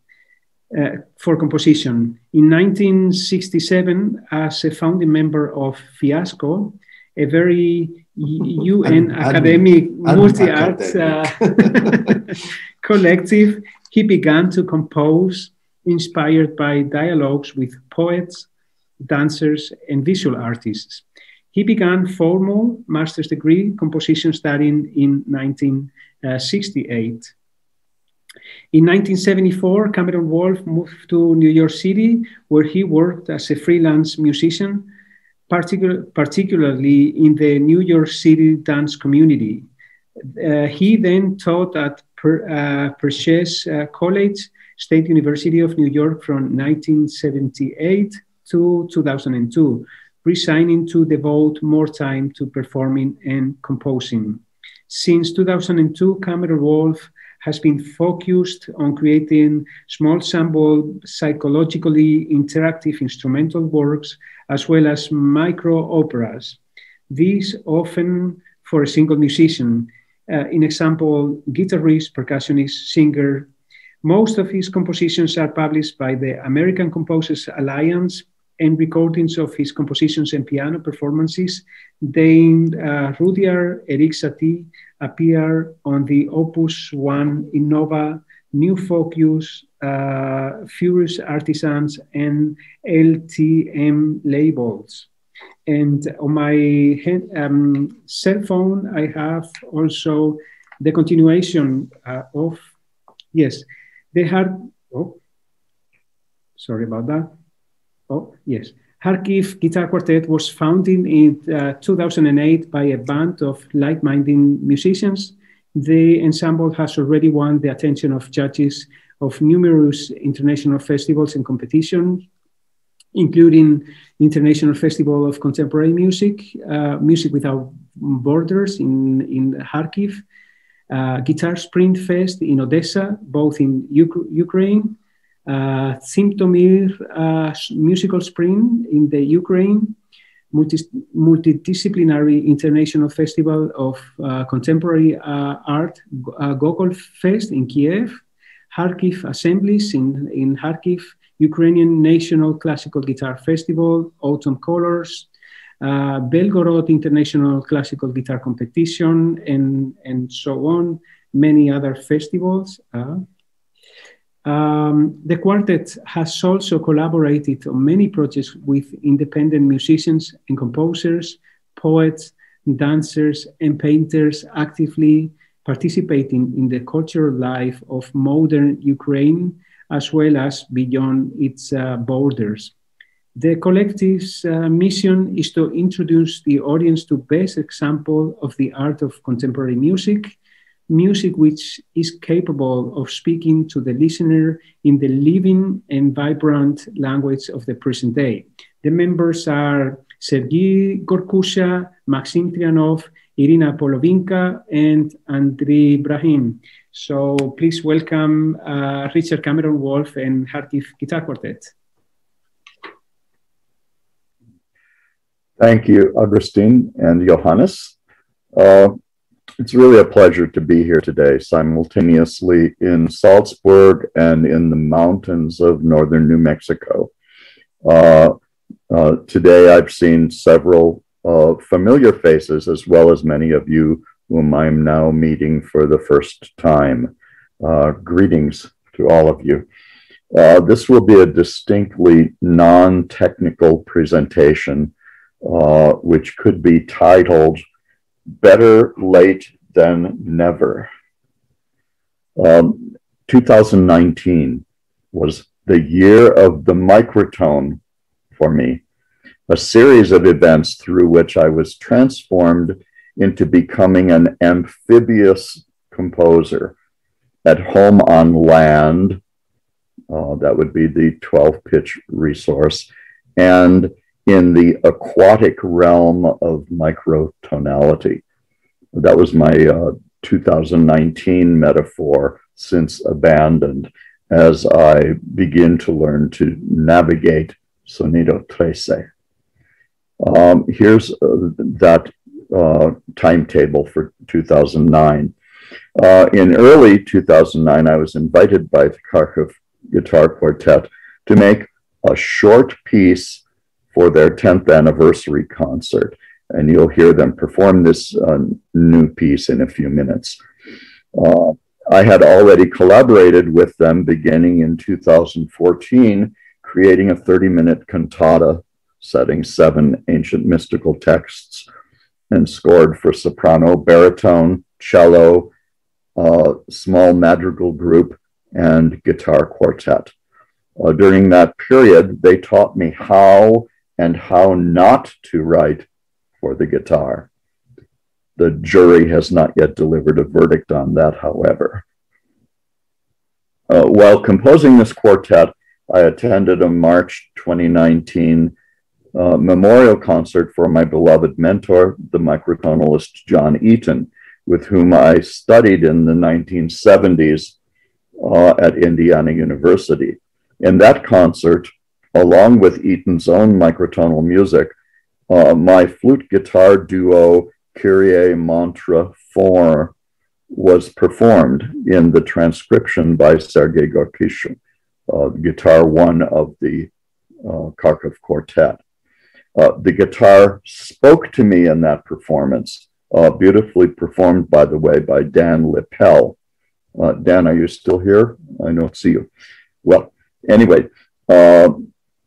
uh, for composition. In 1967, as a founding member of Fiasco, a very UN academic an- multi-arts uh, collective, he began to compose inspired by dialogues with poets, dancers, and visual artists. He began formal master's degree composition studying in 1968. In 1974, Cameron Wolfe moved to New York City, where he worked as a freelance musician, particular, particularly in the New York City dance community. Uh, he then taught at per, uh, Purchase uh, College, State University of New York from 1978 to 2002, resigning to devote more time to performing and composing. Since 2002, Cameron Wolfe has been focused on creating small sample, psychologically interactive instrumental works, as well as micro operas. These often for a single musician, uh, in example, guitarist, percussionist, singer. Most of his compositions are published by the American Composers Alliance and recordings of his compositions and piano performances. Then uh, Rudyard Erik Satie appear on the Opus One Innova, New Focus, uh, Furious Artisans, and LTM labels. And on my um, cell phone, I have also the continuation uh, of, yes, they had, oh, sorry about that. Oh, yes. Kharkiv Guitar Quartet was founded in uh, 2008 by a band of like-minded musicians. The ensemble has already won the attention of judges of numerous international festivals and competitions, including International Festival of Contemporary Music, uh, Music Without Borders in, in Kharkiv, uh, Guitar Sprint Fest in Odessa, both in Ukraine, uh, Zhytomyr uh, Musical Spring in the Ukraine, multi multidisciplinary international festival of uh, contemporary uh, art, uh, Gogol Fest in Kiev, Kharkiv Assemblies in, in Kharkiv, Ukrainian National Classical Guitar Festival, Autumn Colors, uh, Belgorod International Classical Guitar Competition, and, and so on, many other festivals. Uh, um, the quartet has also collaborated on many projects with independent musicians and composers, poets, dancers, and painters actively participating in the cultural life of modern Ukraine as well as beyond its uh, borders. The collective's uh, mission is to introduce the audience to best example of the art of contemporary music music which is capable of speaking to the listener in the living and vibrant language of the present day. The members are Sergei Gorkusha, Maxim Trianov, Irina Polovinka, and Andriy Ibrahim. So please welcome uh, Richard Cameron Wolfe and Kharkiv Guitar Quartet. Thank you, Augustine and Johannes. Uh, it's really a pleasure to be here today, simultaneously in Salzburg and in the mountains of northern New Mexico. Uh, uh, today, I've seen several uh, familiar faces, as well as many of you whom I'm now meeting for the first time. Uh, greetings to all of you. Uh, this will be a distinctly non technical presentation, uh, which could be titled better late than never. Um, 2019 was the year of the microtone for me, a series of events through which I was transformed into becoming an amphibious composer at home on land. Uh, that would be the 12 pitch resource. And in the aquatic realm of microtonality. That was my uh, 2019 metaphor since abandoned as I begin to learn to navigate Sonido Trece. Um, here's uh, that uh, timetable for 2009. Uh, in early 2009, I was invited by the Kharkiv Guitar Quartet to make a short piece for their 10th anniversary concert. And you'll hear them perform this uh, new piece in a few minutes. Uh, I had already collaborated with them beginning in 2014, creating a 30 minute cantata setting seven ancient mystical texts and scored for soprano, baritone, cello, uh, small madrigal group, and guitar quartet. Uh, during that period, they taught me how and how not to write for the guitar. The jury has not yet delivered a verdict on that, however. Uh, while composing this quartet, I attended a March 2019 uh, memorial concert for my beloved mentor, the microtonalist John Eaton, with whom I studied in the 1970s uh, at Indiana University. In that concert, along with Eaton's own microtonal music, uh, my flute guitar duo, Kyrie Mantra 4, was performed in the transcription by Sergei Gorkusha, uh, guitar one of the uh, Kharkiv Quartet. Uh, the guitar spoke to me in that performance, uh, beautifully performed, by the way, by Dan Lippel. Uh, Dan, are you still here? I don't see you. Well, anyway,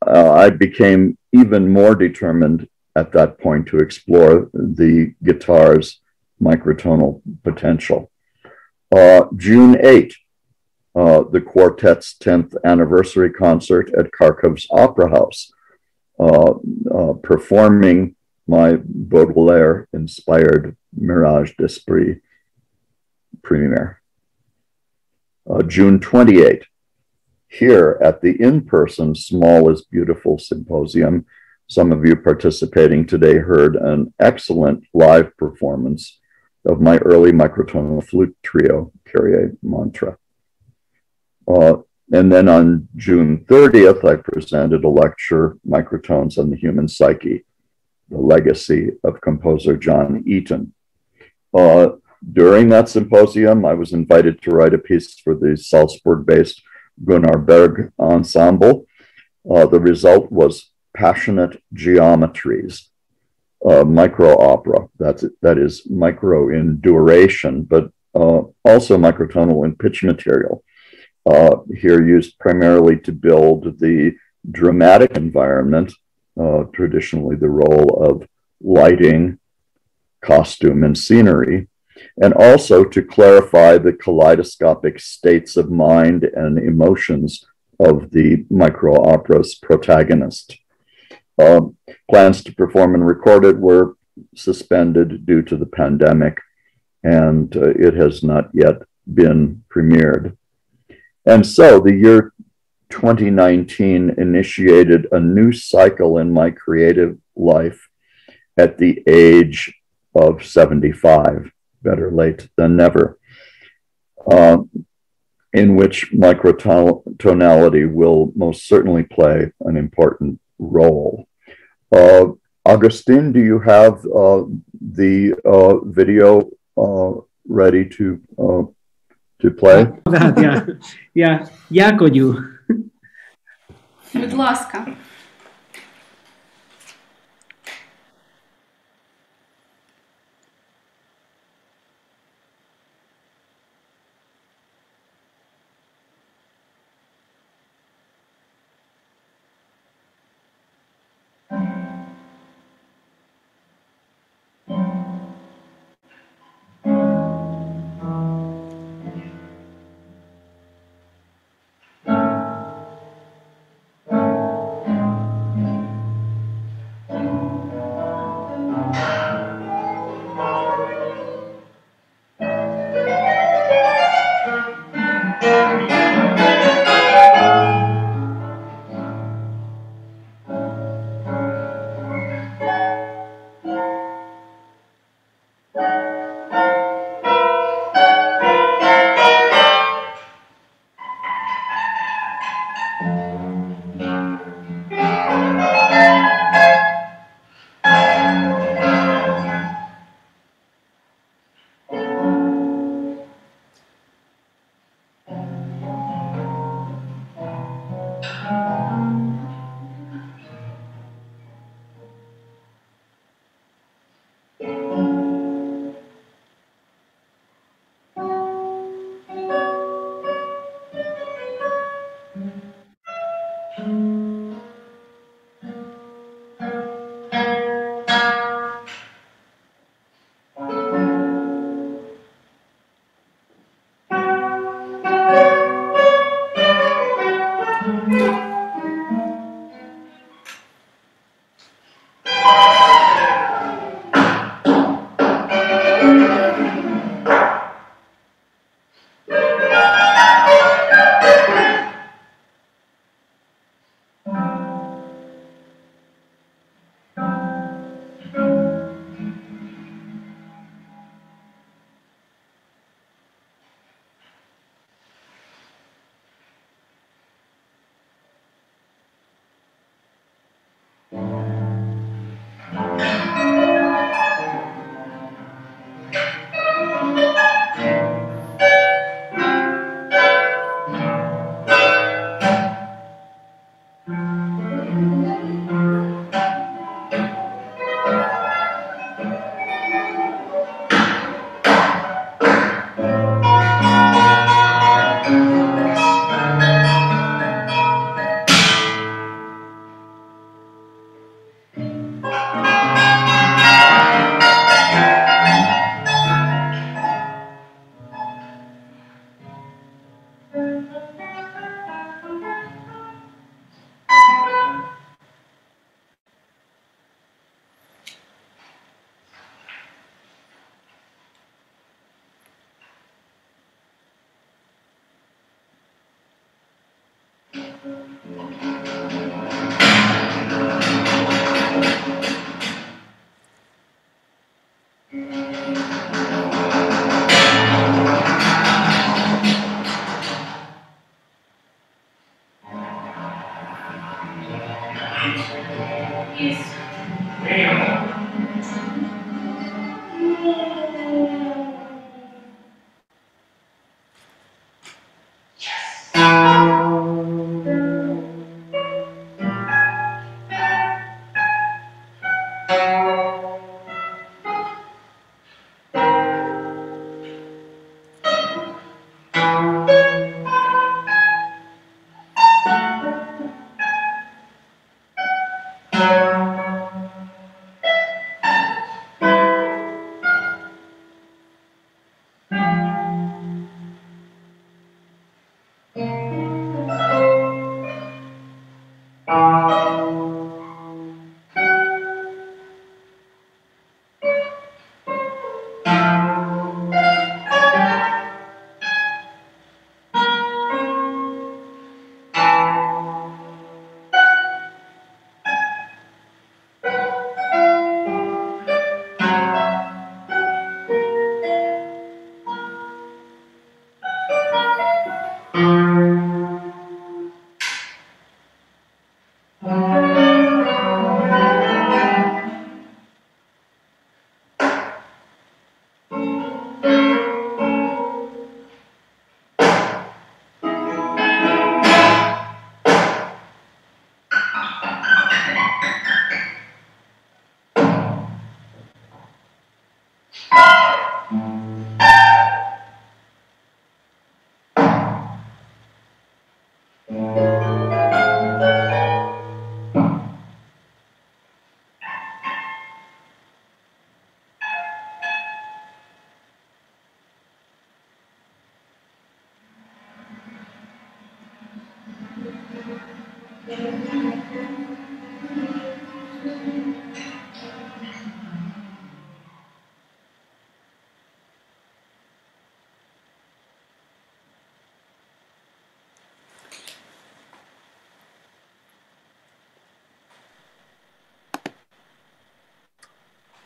uh, I became even more determined at that point to explore the guitar's microtonal potential. Uh, June 8, uh, the quartet's 10th anniversary concert at Kharkov's Opera House, uh, uh, performing my Baudelaire inspired Mirage d'Esprit premiere. Uh, June 28, here at the in person Small is Beautiful Symposium. Some of you participating today heard an excellent live performance of my early microtonal flute trio, Kyrie Mantra. Uh, and then on June 30th, I presented a lecture, Microtones and the Human Psyche, the legacy of composer John Eaton. Uh, during that symposium, I was invited to write a piece for the Salzburg based Gunnar Berg ensemble. Uh, the result was Passionate Geometries, uh, micro opera. That's that is micro in duration, but uh, also microtonal in pitch material. Uh, here used primarily to build the dramatic environment, uh, traditionally the role of lighting, costume, and scenery, and also to clarify the kaleidoscopic states of mind and emotions of the micro opera's protagonist. Uh, plans to perform and record it were suspended due to the pandemic, and uh, it has not yet been premiered. And so the year 2019 initiated a new cycle in my creative life at the age of 75, better late than never, uh, in which microtonality will most certainly play an important role. Uh, Augustine, do you have uh, the uh, video uh, ready to uh, to play? That, yeah, yeah, дякую. Будь ласка.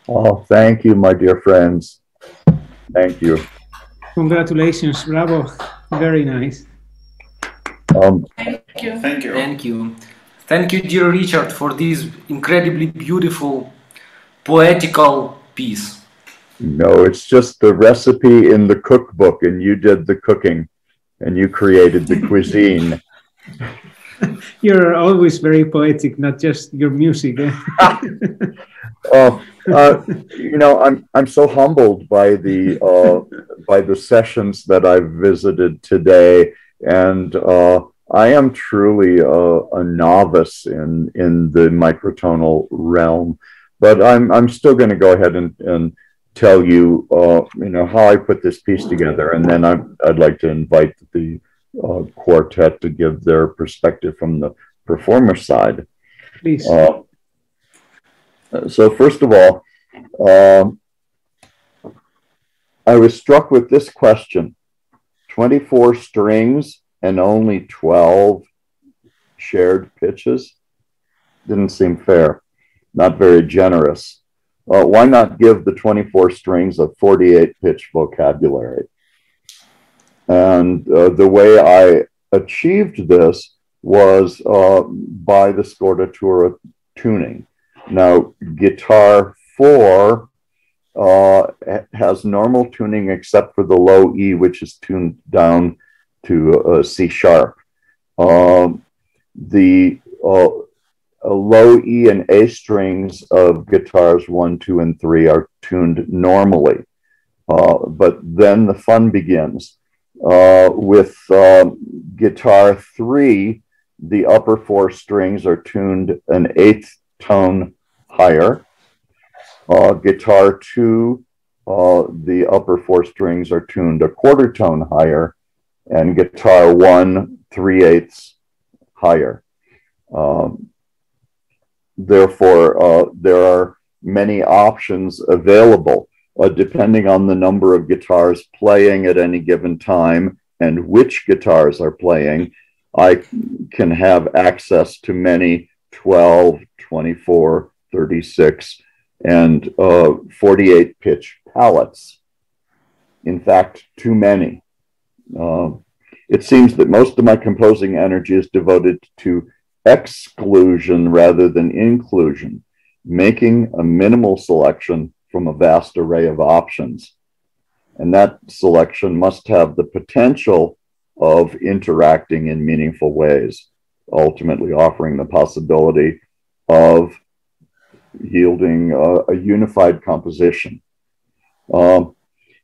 Oh, thank you, my dear friends. Thank you. Congratulations, bravo. Very nice. Um, Thank you. Thank you. Thank you. Thank you, dear Richard, for this incredibly beautiful, poetical piece. no, it's just the recipe in the cookbook, and you did the cooking, and you created the cuisine. You're always very poetic, not just your music. eh? Oh, uh, you know, I'm I'm so humbled by the uh, by the sessions that I've visited today, and uh, I am truly a, a novice in in the microtonal realm. But I'm I'm still going to go ahead and, and tell you, uh, you know, how I put this piece together, and then I, I'd like to invite the uh, quartet to give their perspective from the performer side. Please. So first of all, um, I was struck with this question: twenty-four strings and only twelve shared pitches didn't seem fair, not very generous. Uh, why not give the twenty-four strings a forty-eight pitch vocabulary? And uh, the way I achieved this was uh, by the scordatura tuning. Now, guitar four uh, has normal tuning except for the low E, which is tuned down to uh, C sharp. Um, the uh, low E and A strings of guitars one, two, and three are tuned normally. Uh, but then the fun begins. Uh, with um, guitar three, the upper four strings are tuned an eighth tone higher. Uh, guitar two, uh, the upper four strings are tuned a quarter tone higher, and guitar one, three eighths higher. Um, therefore, uh, there are many options available uh, depending on the number of guitars playing at any given time and which guitars are playing. I can have access to many 12, 24, 36, and uh, 48 pitch palettes. In fact, too many. Uh, it seems that most of my composing energy is devoted to exclusion rather than inclusion, making a minimal selection from a vast array of options. And that selection must have the potential of interacting in meaningful ways, ultimately offering the possibility of yielding a, a unified composition. Um,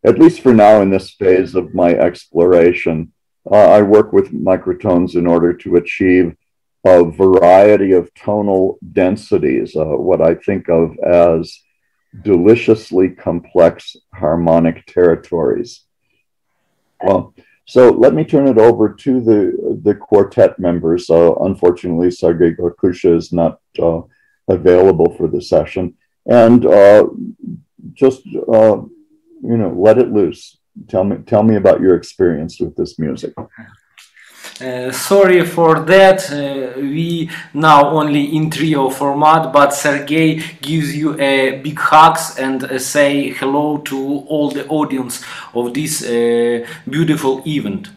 at least for now, in this phase of my exploration, uh, I work with microtones in order to achieve a variety of tonal densities, uh, what I think of as deliciously complex harmonic territories. Well, so let me turn it over to the, the quartet members. Uh, unfortunately, Sergei Gorkusha is not uh, available for the session. And uh, just, uh, you know, let it loose. Tell me, tell me about your experience with this music. Uh, sorry for that. Uh, we now only in trio format, but Sergey gives you a big hugs and uh, say hello to all the audience of this uh, beautiful event.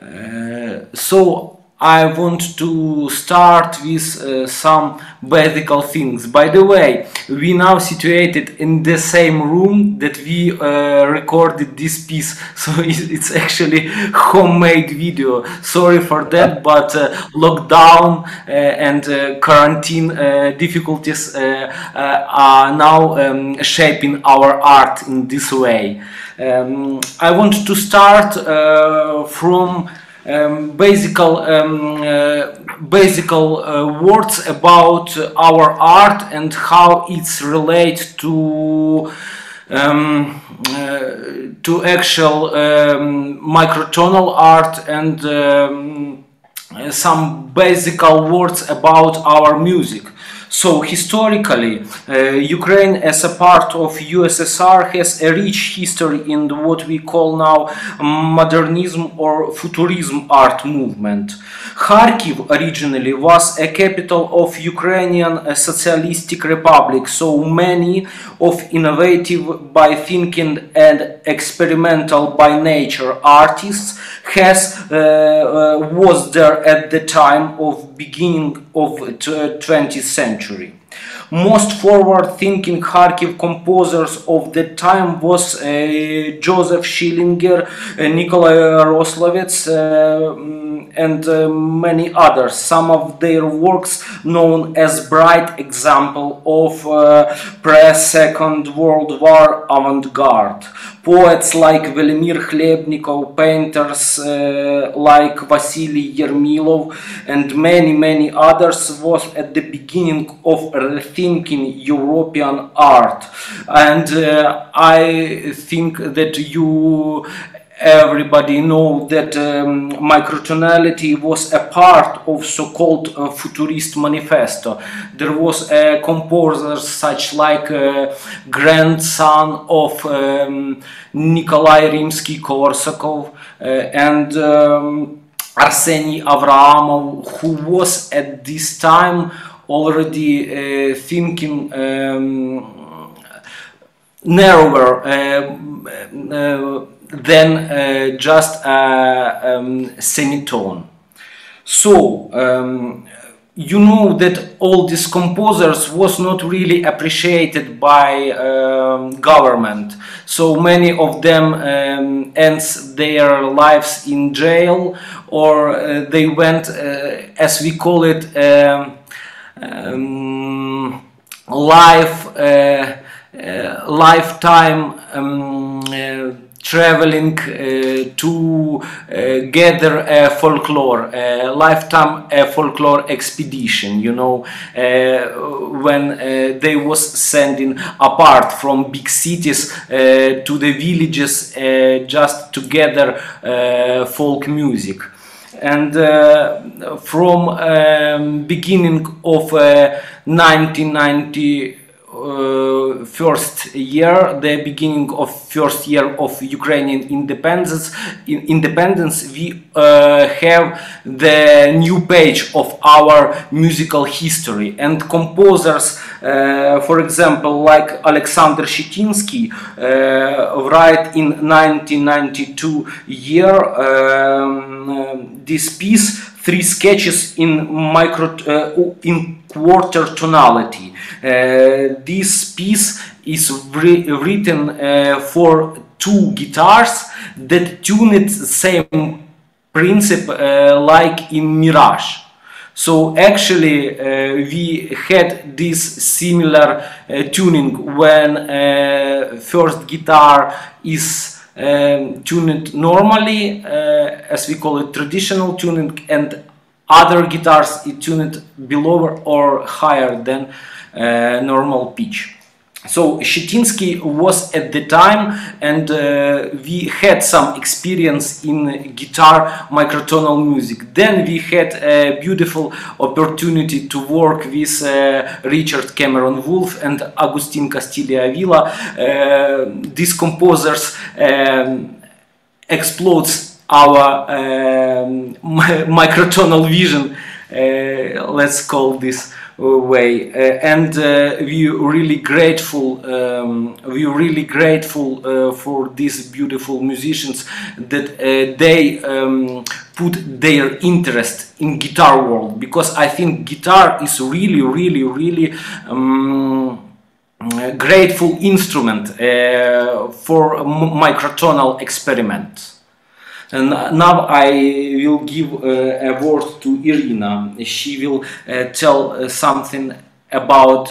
Uh, so I want to start with uh, some basic things. By the way, we now situated in the same room that we uh, recorded this piece, so it's actually homemade video. Sorry for that, but uh, lockdown uh, and uh, quarantine uh, difficulties are now um, shaping our art in this way. Um, I want to start from um, basical um, uh, basical uh, words about our art and how it's related to um, uh, to actual um, microtonal art and um, some basical words about our music. So historically, uh, Ukraine as a part of USSR has a rich history in what we call now modernism or futurism art movement. Kharkiv originally was a capital of Ukrainian Socialistic Republic, so many of innovative by thinking and experimental by nature artists has uh, uh, was there at the time of beginning of 20th century century. Most forward-thinking Kharkiv composers of the time was uh, Joseph Schillinger, uh, Nikolai Roslovets, uh, and uh, many others. Some of their works known as bright example of uh, pre-Second World War avant-garde. Poets like Velimir Khlebnikov, painters uh, like Vasily Yermilov, and many, many others was at the beginning of rethinking European art. And uh, I think that you everybody know that um, microtonality was a part of so-called uh, futurist manifesto. There was a composer such like uh, grandson of um, Nikolai Rimsky-Korsakov uh, and um, Arseny Avraamov who was at this time already uh, thinking um, narrower uh, uh, than just a um, semitone. So, um, you know that all these composers was not really appreciated by um, government so many of them um, ends their lives in jail or uh, they went uh, as we call it um, um life uh, uh, lifetime um, uh, traveling uh, to uh, gather a folklore, a lifetime a folklore expedition, you know, when they was sending apart from big cities to the villages just to gather folk music and uh, from um, beginning of uh, 1990 uh, first year, the beginning of first year of Ukrainian independence, in independence, we uh, have the new page of our musical history. And composers, uh, for example, like Alexander Shchetynsky, uh, write in 1992 year um, this piece three sketches in micro uh, in quarter tonality. Uh, this piece is written uh, for two guitars that tune it the same principle uh, like in Mirage. So actually uh, we had this similar uh, tuning when first guitar is um, tuned normally, uh, as we call it traditional tuning, and other guitars it tuned below or higher than uh, normal pitch. So Shchetynsky was at the time and uh, we had some experience in guitar microtonal music. Then we had a beautiful opportunity to work with uh, Richard Cameron Wolfe and Agustin Castilla Avila. Uh, these composers um, explodes our um, microtonal vision, uh, let's call this way uh, and uh, we really grateful um, we really grateful uh, for these beautiful musicians that they um, put their interest in guitar world because I think guitar is really really really um, grateful instrument uh, for microtonal experiment. And now I will give uh, a word to Irina. She will uh, tell uh, something about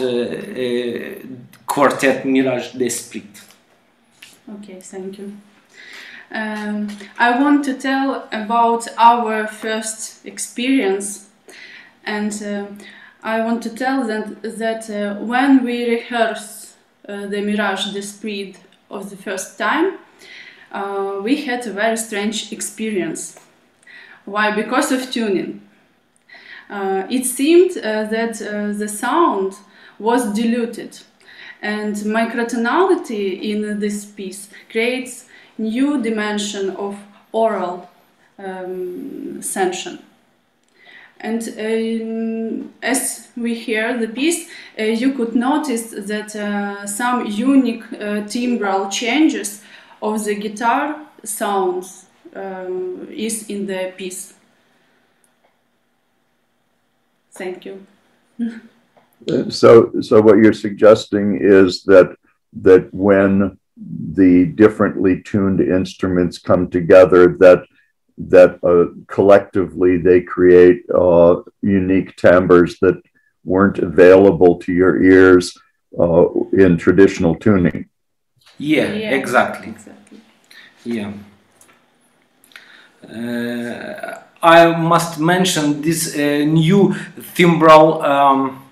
Quartet Mirage d'Esprit. Okay, thank you. Um, I want to tell about our first experience and uh, I want to tell that, that uh, when we rehearsed uh, the Mirage d'Esprit of the first time, uh, we had a very strange experience. Why? Because of tuning. Uh, it seemed uh, that uh, the sound was diluted and microtonality in this piece creates new dimension of oral um, sensation. And um, as we hear the piece, uh, you could notice that uh, some unique uh, timbral changes of the guitar sounds um, is in the piece. Thank you. so, so what you're suggesting is that that when the differently tuned instruments come together, that that uh, collectively they create uh, unique timbres that weren't available to your ears uh, in traditional tuning. Yeah, yeah exactly. exactly. Yeah. Uh, I must mention this uh, new timbral um,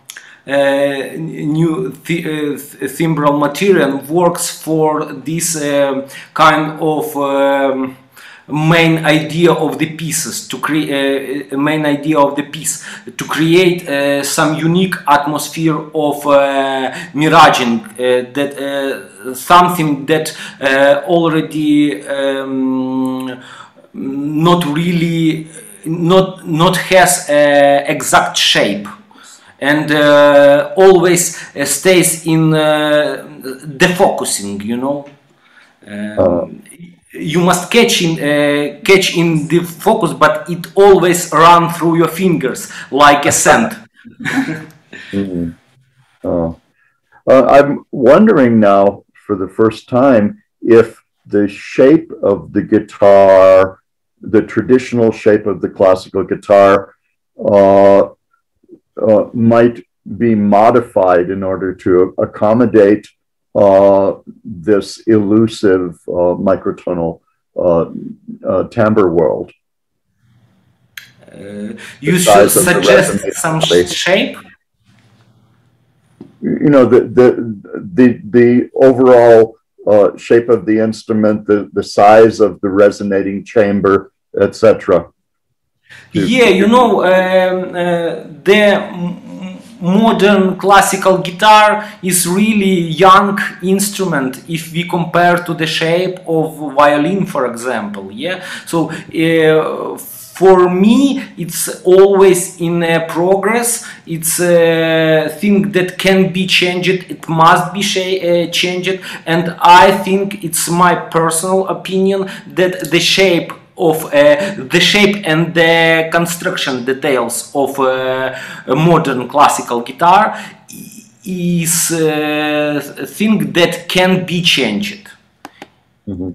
uh, new th uh, timbral material works for this uh, kind of um, main idea of the pieces to create uh, main idea of the piece to create uh, some unique atmosphere of uh, miraging uh, that uh, something that uh, already um, not really not not has exact shape. And always stays in defocusing you know? Um, you must catch in uh, catch in the focus but it always run through your fingers like a sand mm-hmm. oh. uh, i'm wondering now for the first time if the shape of the guitar the traditional shape of the classical guitar uh, uh might be modified in order to accommodate this elusive uh, microtonal uh, uh, timbre world. Uh, you should suggest some shape. You know the the the the overall uh, shape of the instrument, the the size of the resonating chamber, etc. Yeah, you know um, uh, the modern classical guitar is really young instrument if we compare to the shape of violin for example yeah? So uh, for me it's always in progress. It's a thing that can be changed. It must be uh, changed. And i think it's my personal opinion that the shape of uh, the shape and the construction details of uh, a modern classical guitar is uh, a thing that can be changed mm -hmm.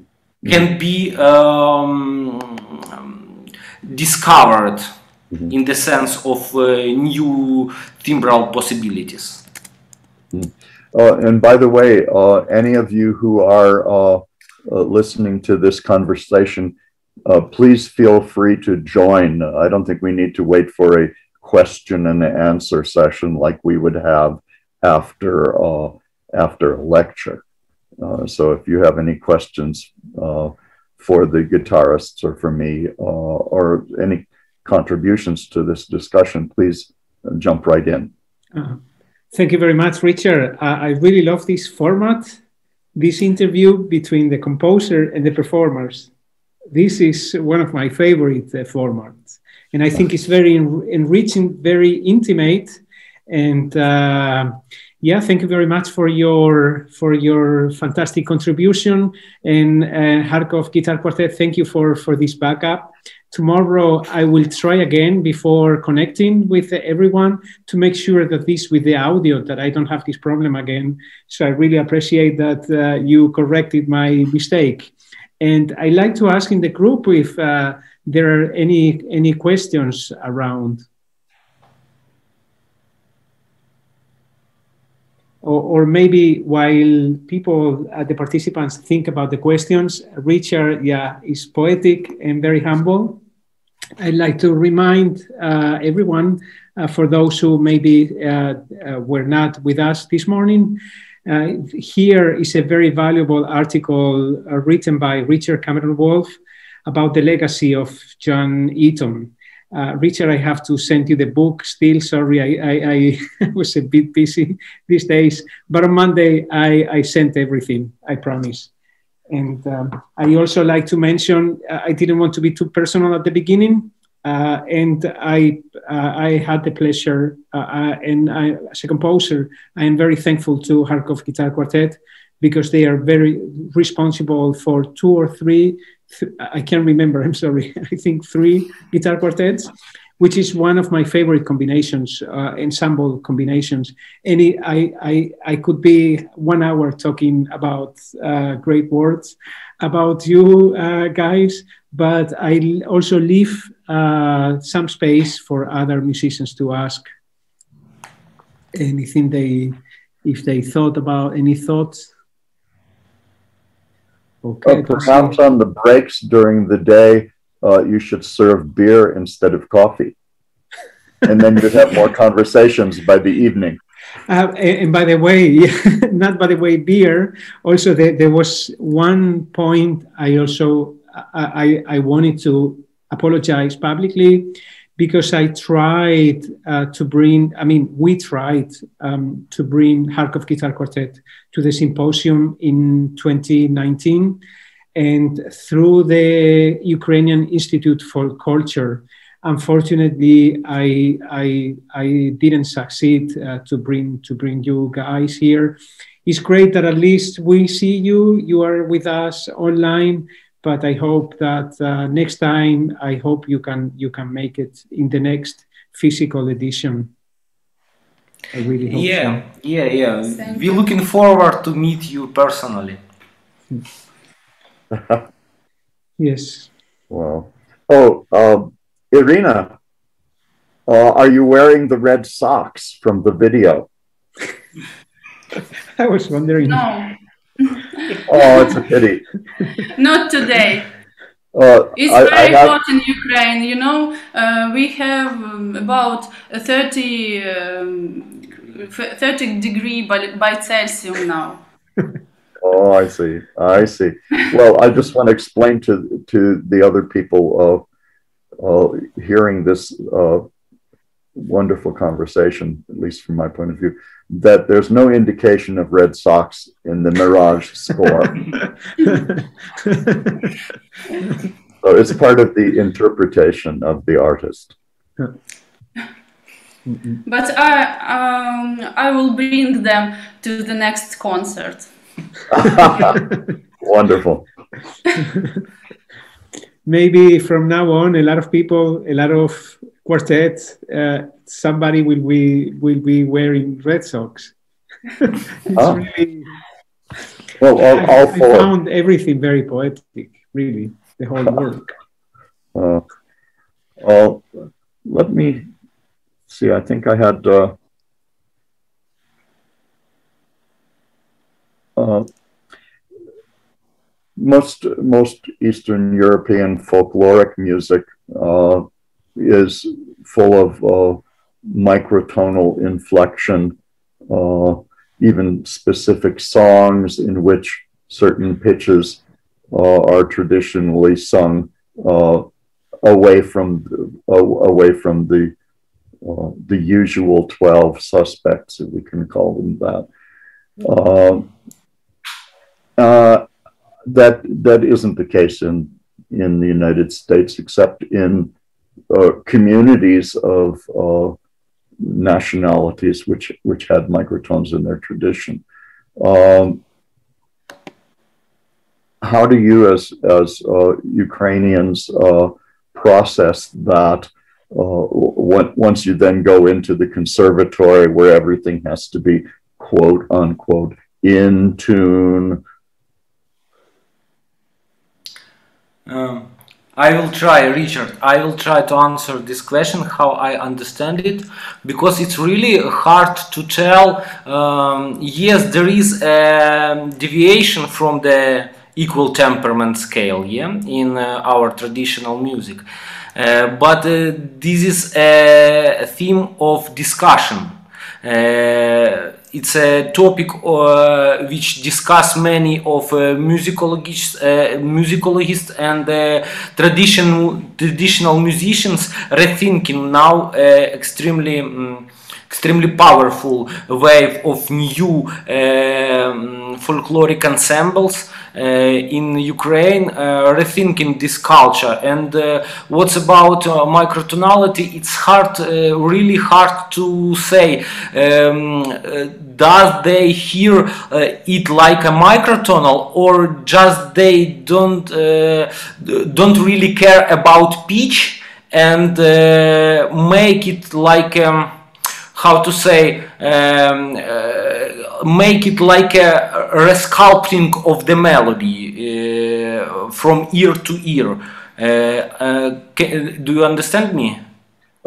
can be um, discovered mm -hmm. in the sense of uh, new timbral possibilities mm. and by the way uh, any of you who are uh, listening to this conversation uh, please feel free to join. I don't think we need to wait for a question and answer session like we would have after uh, after a lecture. Uh, so if you have any questions uh, for the guitarists or for me uh, or any contributions to this discussion, please jump right in. Uh-huh. Thank you very much, Richard. I really love this format, this interview between the composer and the performers this is one of my favorite uh, formats. And I think it's very en- enriching, very intimate. And uh, yeah, thank you very much for your for your fantastic contribution. And uh, Kharkov Guitar Quartet, thank you for for this backup. Tomorrow I will try again before connecting with everyone to make sure that this with the audio that I don't have this problem again. So I really appreciate that uh, you corrected my mistake. And I like to ask in the group if uh, there are any any questions around. Or, or maybe while people, uh, the participants, think about the questions, Richard, yeah, is poetic and very humble. I'd like to remind uh, everyone, uh, for those who maybe uh, uh, were not with us this morning, here is a very valuable article uh, written by Richard Cameron Wolfe about the legacy of John Eaton. Uh, Richard, I have to send you the book still. Sorry, I, I, I was a bit busy these days. But on Monday, I, I sent everything, I promise. And um, I also like to mention, uh, I didn't want to be too personal at the beginning, uh, and I uh, I had the pleasure, uh, uh, and I, as a composer, I am very thankful to Kharkov Guitar Quartet because they are very responsible for two or three. Th- I can't remember. I'm sorry. I think three guitar quartets, which is one of my favorite combinations, uh, ensemble combinations. And it, I, I I could be one hour talking about uh, great words about you guys, but I also leave uh, some space for other musicians to ask anything they, if they thought about any thoughts. Okay. perhaps on the breaks during the day, uh, you should serve beer instead of coffee. and then you'd have more conversations by the evening. Uh, and by the way, not by the way, beer. Also, there, there was one point I also I, I wanted to apologize publicly because I tried uh, to bring, I mean, we tried um, to bring Kharkov Guitar Quartet to the symposium in 2019. And through the Ukrainian Institute for Culture, unfortunately, I, I, I didn't succeed uh, to, bring, to bring you guys here. It's great that at least we see you, you are with us online but I hope that uh, next time I hope you can you can make it in the next physical edition. I really hope yeah, so. yeah, yeah. We're looking forward to meet you personally. yes. Wow. Oh, um, Irina, uh, are you wearing the red socks from the video? I was wondering. No oh, it's a pity. Not today. Uh, it's I, very I hot in Ukraine. You know, uh, we have um, about 30, um, 30 degree by, by Celsius now. oh, I see. I see. Well, I just want to explain to to the other people uh, uh hearing this uh, wonderful conversation, at least from my point of view, that there's no indication of red socks in the Mirage score. so it's part of the interpretation of the artist. But I, um, I will bring them to the next concert. Wonderful. Maybe from now on, a lot of people, a lot of quartets, uh, somebody will be will be wearing red socks. it's Oh. really. Well, all, all I four. found everything very poetic, really, the whole work. Uh, well, let me see. I think I had. Uh, uh, most most Eastern European folkloric music uh, is full of uh, microtonal inflection, uh, even specific songs in which certain pitches uh, are traditionally sung uh, away from the, uh, away from the uh, the usual twelve suspects, if we can call them that. Um, uh, that that isn't the case in in the United States, except in communities of nationalities which which had microtones in their tradition. Um, how do you, as as uh, Ukrainians, uh, process that? Uh, once you then go into the conservatory where everything has to be quote unquote in tune. Um, I will try, Richard. I will try to answer this question how I understand it because it's really hard to tell. Um, yes, there is a deviation from the equal temperament scale, yeah, in uh, our traditional music. Uh, but uh, this is a theme of discussion. It's a topic uh, which discuss many of uh, musicologists, uh, musicologists and uh, traditional traditional musicians rethinking now uh, extremely um, extremely powerful wave of new um, folkloric ensembles uh, in Ukraine, uh, rethinking this culture. And uh, what's about uh, microtonality? It's hard, uh, really hard to say. Um, uh, does they hear it like a microtonal, or just they don't don't really care about pitch and make it like? Um, how to say um, uh, make it like a resculpting of the melody uh, from ear to ear uh, uh, ca- do you understand me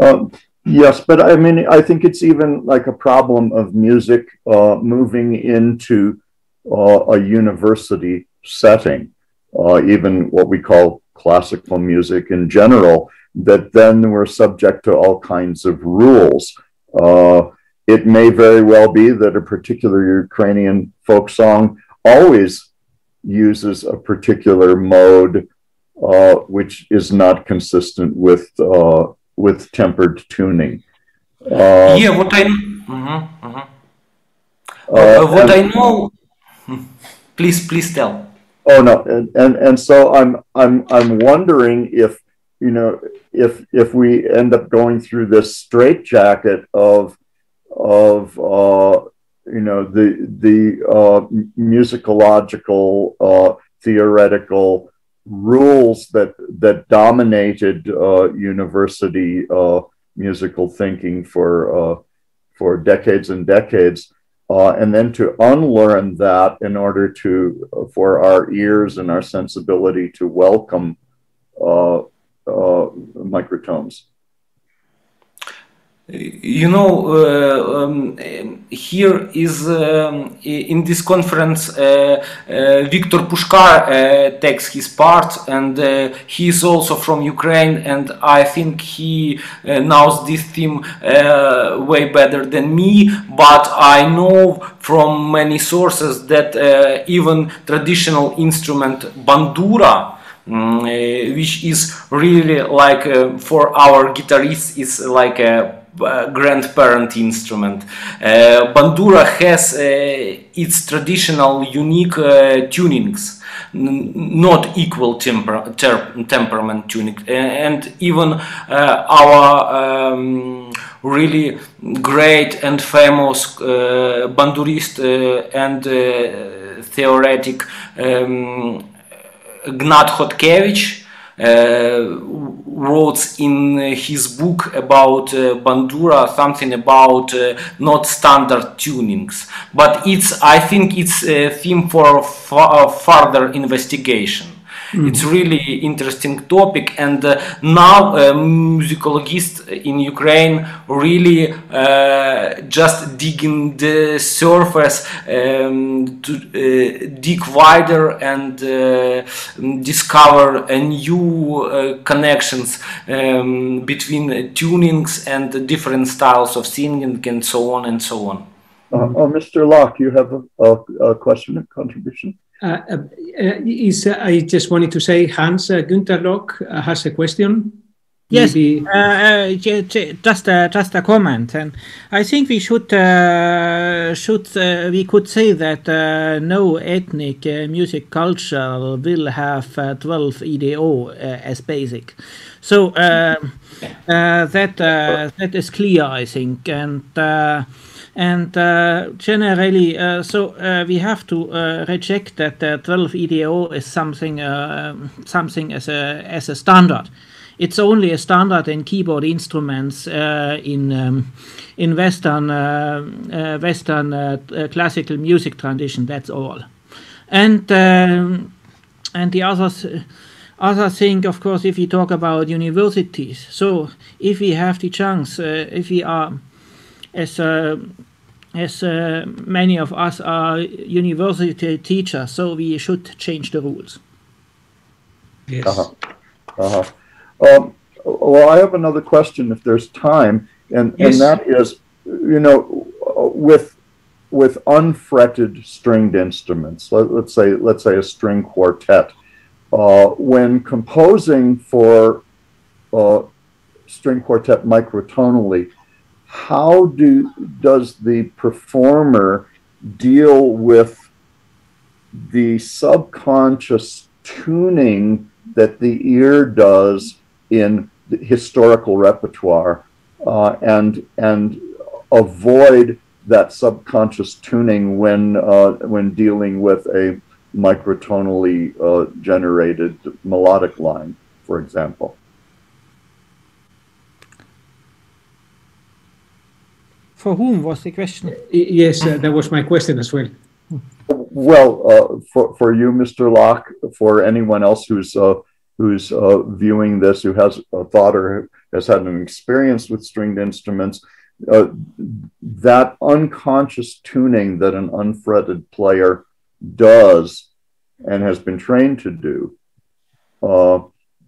Um, yes, but I mean, I think it's even like a problem of music uh, moving into uh, a university setting, uh, even what we call classical music in general, that then we're subject to all kinds of rules. Uh, it may very well be that a particular Ukrainian folk song always uses a particular mode uh, which is not consistent with uh, with tempered tuning. Uh, yeah what i Mhm, mhm. uh, Uh, what i know please please tell Oh no, and, and and so I'm I'm I'm wondering if you know if if we end up going through this straitjacket of of uh, you know the the uh, musicological uh, theoretical rules that that dominated uh, university uh, musical thinking for uh, for decades and decades uh, and then to unlearn that in order to for our ears and our sensibility to welcome uh, microtones. you know uh, um, here is um, in this conference uh, uh, Viktor Pushkar uh, takes his part and uh, he is also from Ukraine and I think he knows this theme way better than me but I know from many sources that even traditional instrument bandura which is really like uh, for our guitarists is like a grandparent instrument. Bandura has its traditional unique tunings not equal temper temperament tuning and even uh, our um, really great and famous uh, bandurist uh, and theoretic um, Hnat Khotkevych uh, wrote in his book about uh, Bandura something about uh, not standard tunings, but it's I think it's a theme for further investigation. Mm. It's really interesting topic, and uh, now uh, musicologists in Ukraine really uh, just digging the surface um, to uh, dig wider and uh, discover a new uh, connections um, between tunings and different styles of singing and so on and so on. Oh, Mr. Locke, you have a, a, a question, a contribution? Uh, uh, is, uh, I just wanted to say Hans Günther Locke has a question. Yes, uh, just a, just a comment, and I think we should uh, should uh, we could say that no ethnic music culture will have 12 EDO as basic. So that that is clear, I think, and and uh, generally, uh, so uh, we have to reject that 12 EDO is something uh, something as a as a standard. It's only a standard in keyboard instruments in um, in Western Western classical music tradition. That's all, and um, and the others other thing, of course, if we talk about universities. So if we have the chance, uh, if we are as uh, as uh, many of us are university teachers, so we should change the rules. Yes. Uh-huh. Uh-huh. Um, well, I have another question if there's time, and, yes. and that is, you know, with with unfretted stringed instruments, let, us say let's say a string quartet, uh, when composing for uh, string quartet microtonally, how do does the performer deal with the subconscious tuning that the ear does in historical repertoire uh, and and avoid that subconscious tuning when uh, when dealing with a microtonally uh, generated melodic line, for example. For whom was the question? Yes, uh, that was my question as well. Well, uh, for for you, Mr. Locke, for anyone else who's uh, who's uh, viewing this, who has a thought or has had an experience with stringed instruments, uh, that unconscious tuning that an unfretted player does and has been trained to do uh,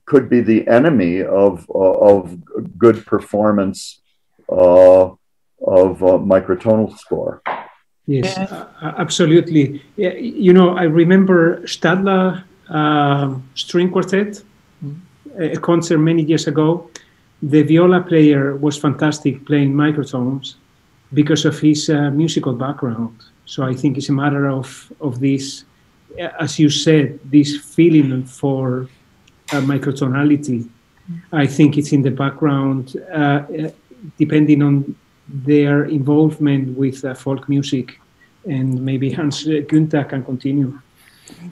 could be the enemy of of good performance of uh, microtonal score. Yes, uh, absolutely. Yeah, you know, I remember Stadler uh, string quartet, a concert many years ago. The viola player was fantastic playing microtones because of his uh, musical background. So I think it's a matter of of this, as you said, this feeling for uh, microtonality. I think it's in the background, uh, depending on their involvement with uh, folk music. And maybe Hans uh, Günther can continue.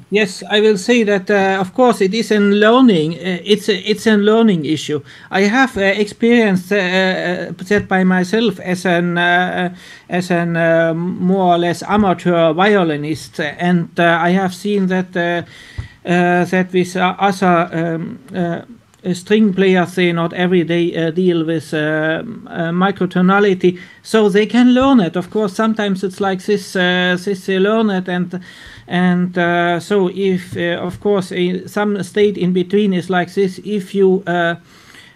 Yes, I will say that. Uh, of course, it is a learning. Uh, it's a, it's a learning issue. I have uh, experienced uh, uh that by myself as an as an more or less amateur violinist, and I have seen that that with other um, string players they not every day uh, deal with uh, uh, microtonality. So they can learn it. Of course sometimes it's like this this they learn it and and so if of course some state in between is like this. If you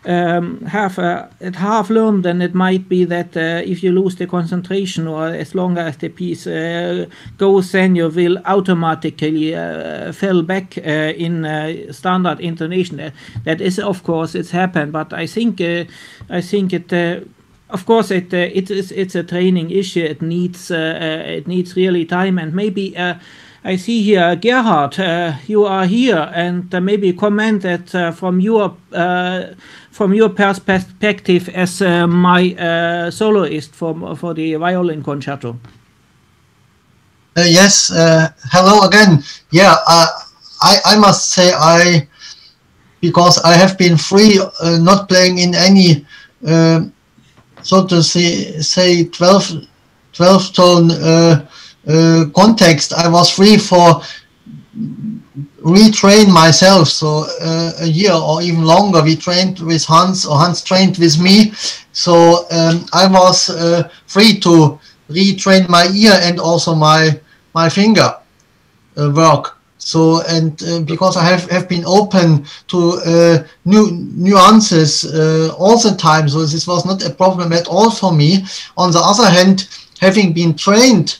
um, have uh, it half learned, then it might be that uh, if you lose the concentration or as long as the piece uh, goes, then you will automatically uh, fall back uh, in uh, standard intonation. that is, of course, it's happened, but I think I think it. of course, it it is it's a training issue. It needs uh it needs really time and maybe. I see here, Gerhard, uh, you are here, and uh, maybe comment that uh, from your uh, from your perspective as uh, my uh, soloist for for the violin concerto. yes, hello again. Yeah, I I must say I because I have been free, not playing in any so to say say 12 12 tone uh, context, I was free for retrain myself. So uh, a year or even longer, we trained with Hans or Hans trained with me. So um, I was uh, free to retrain my ear and also my my finger uh, work. So and uh, because I have, have been open to uh, new nuances all the time, so this was not a problem at all for me. On the other hand, having been trained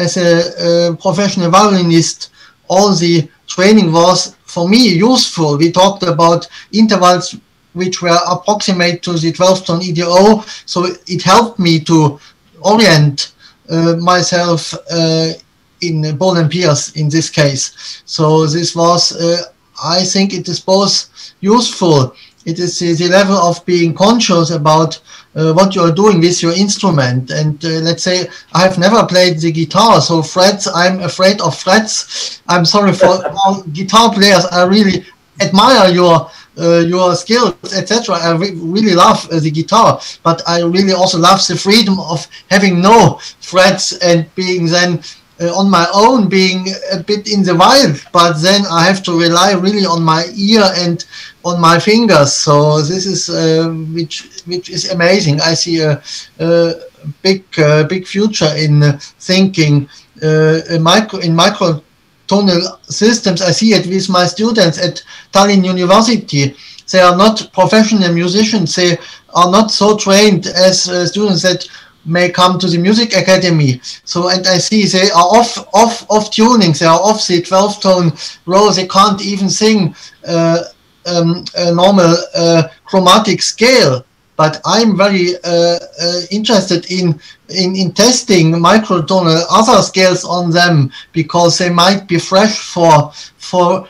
as a, a professional violinist, all the training was for me useful. We talked about intervals which were approximate to the 12 tone EDO, so it helped me to orient uh, myself uh, in Bohlen-Pierce in this case. So this was, uh, I think it is both useful. It is the level of being conscious about uh, what you are doing with your instrument. And uh, let's say I have never played the guitar, so frets, I'm afraid of frets. I'm sorry for all guitar players. I really admire your uh, your skills, etc. I re really love uh, the guitar, but I really also love the freedom of having no frets and being then uh, on my own, being a bit in the wild. But then I have to rely really on my ear and on my fingers. So this is uh, which which is amazing. I see a, a big uh, big future in thinking uh, in micro in micro tonal systems. I see it with my students at Tallinn University. They are not professional musicians. They are not so trained as uh, students that may come to the music academy. So, and I see they are off, off, off tuning. They are off the 12 tone row. They can't even sing uh, um, a normal uh, chromatic scale. But I'm very uh, uh, interested in, in, in testing microtonal other scales on them because they might be fresh for, for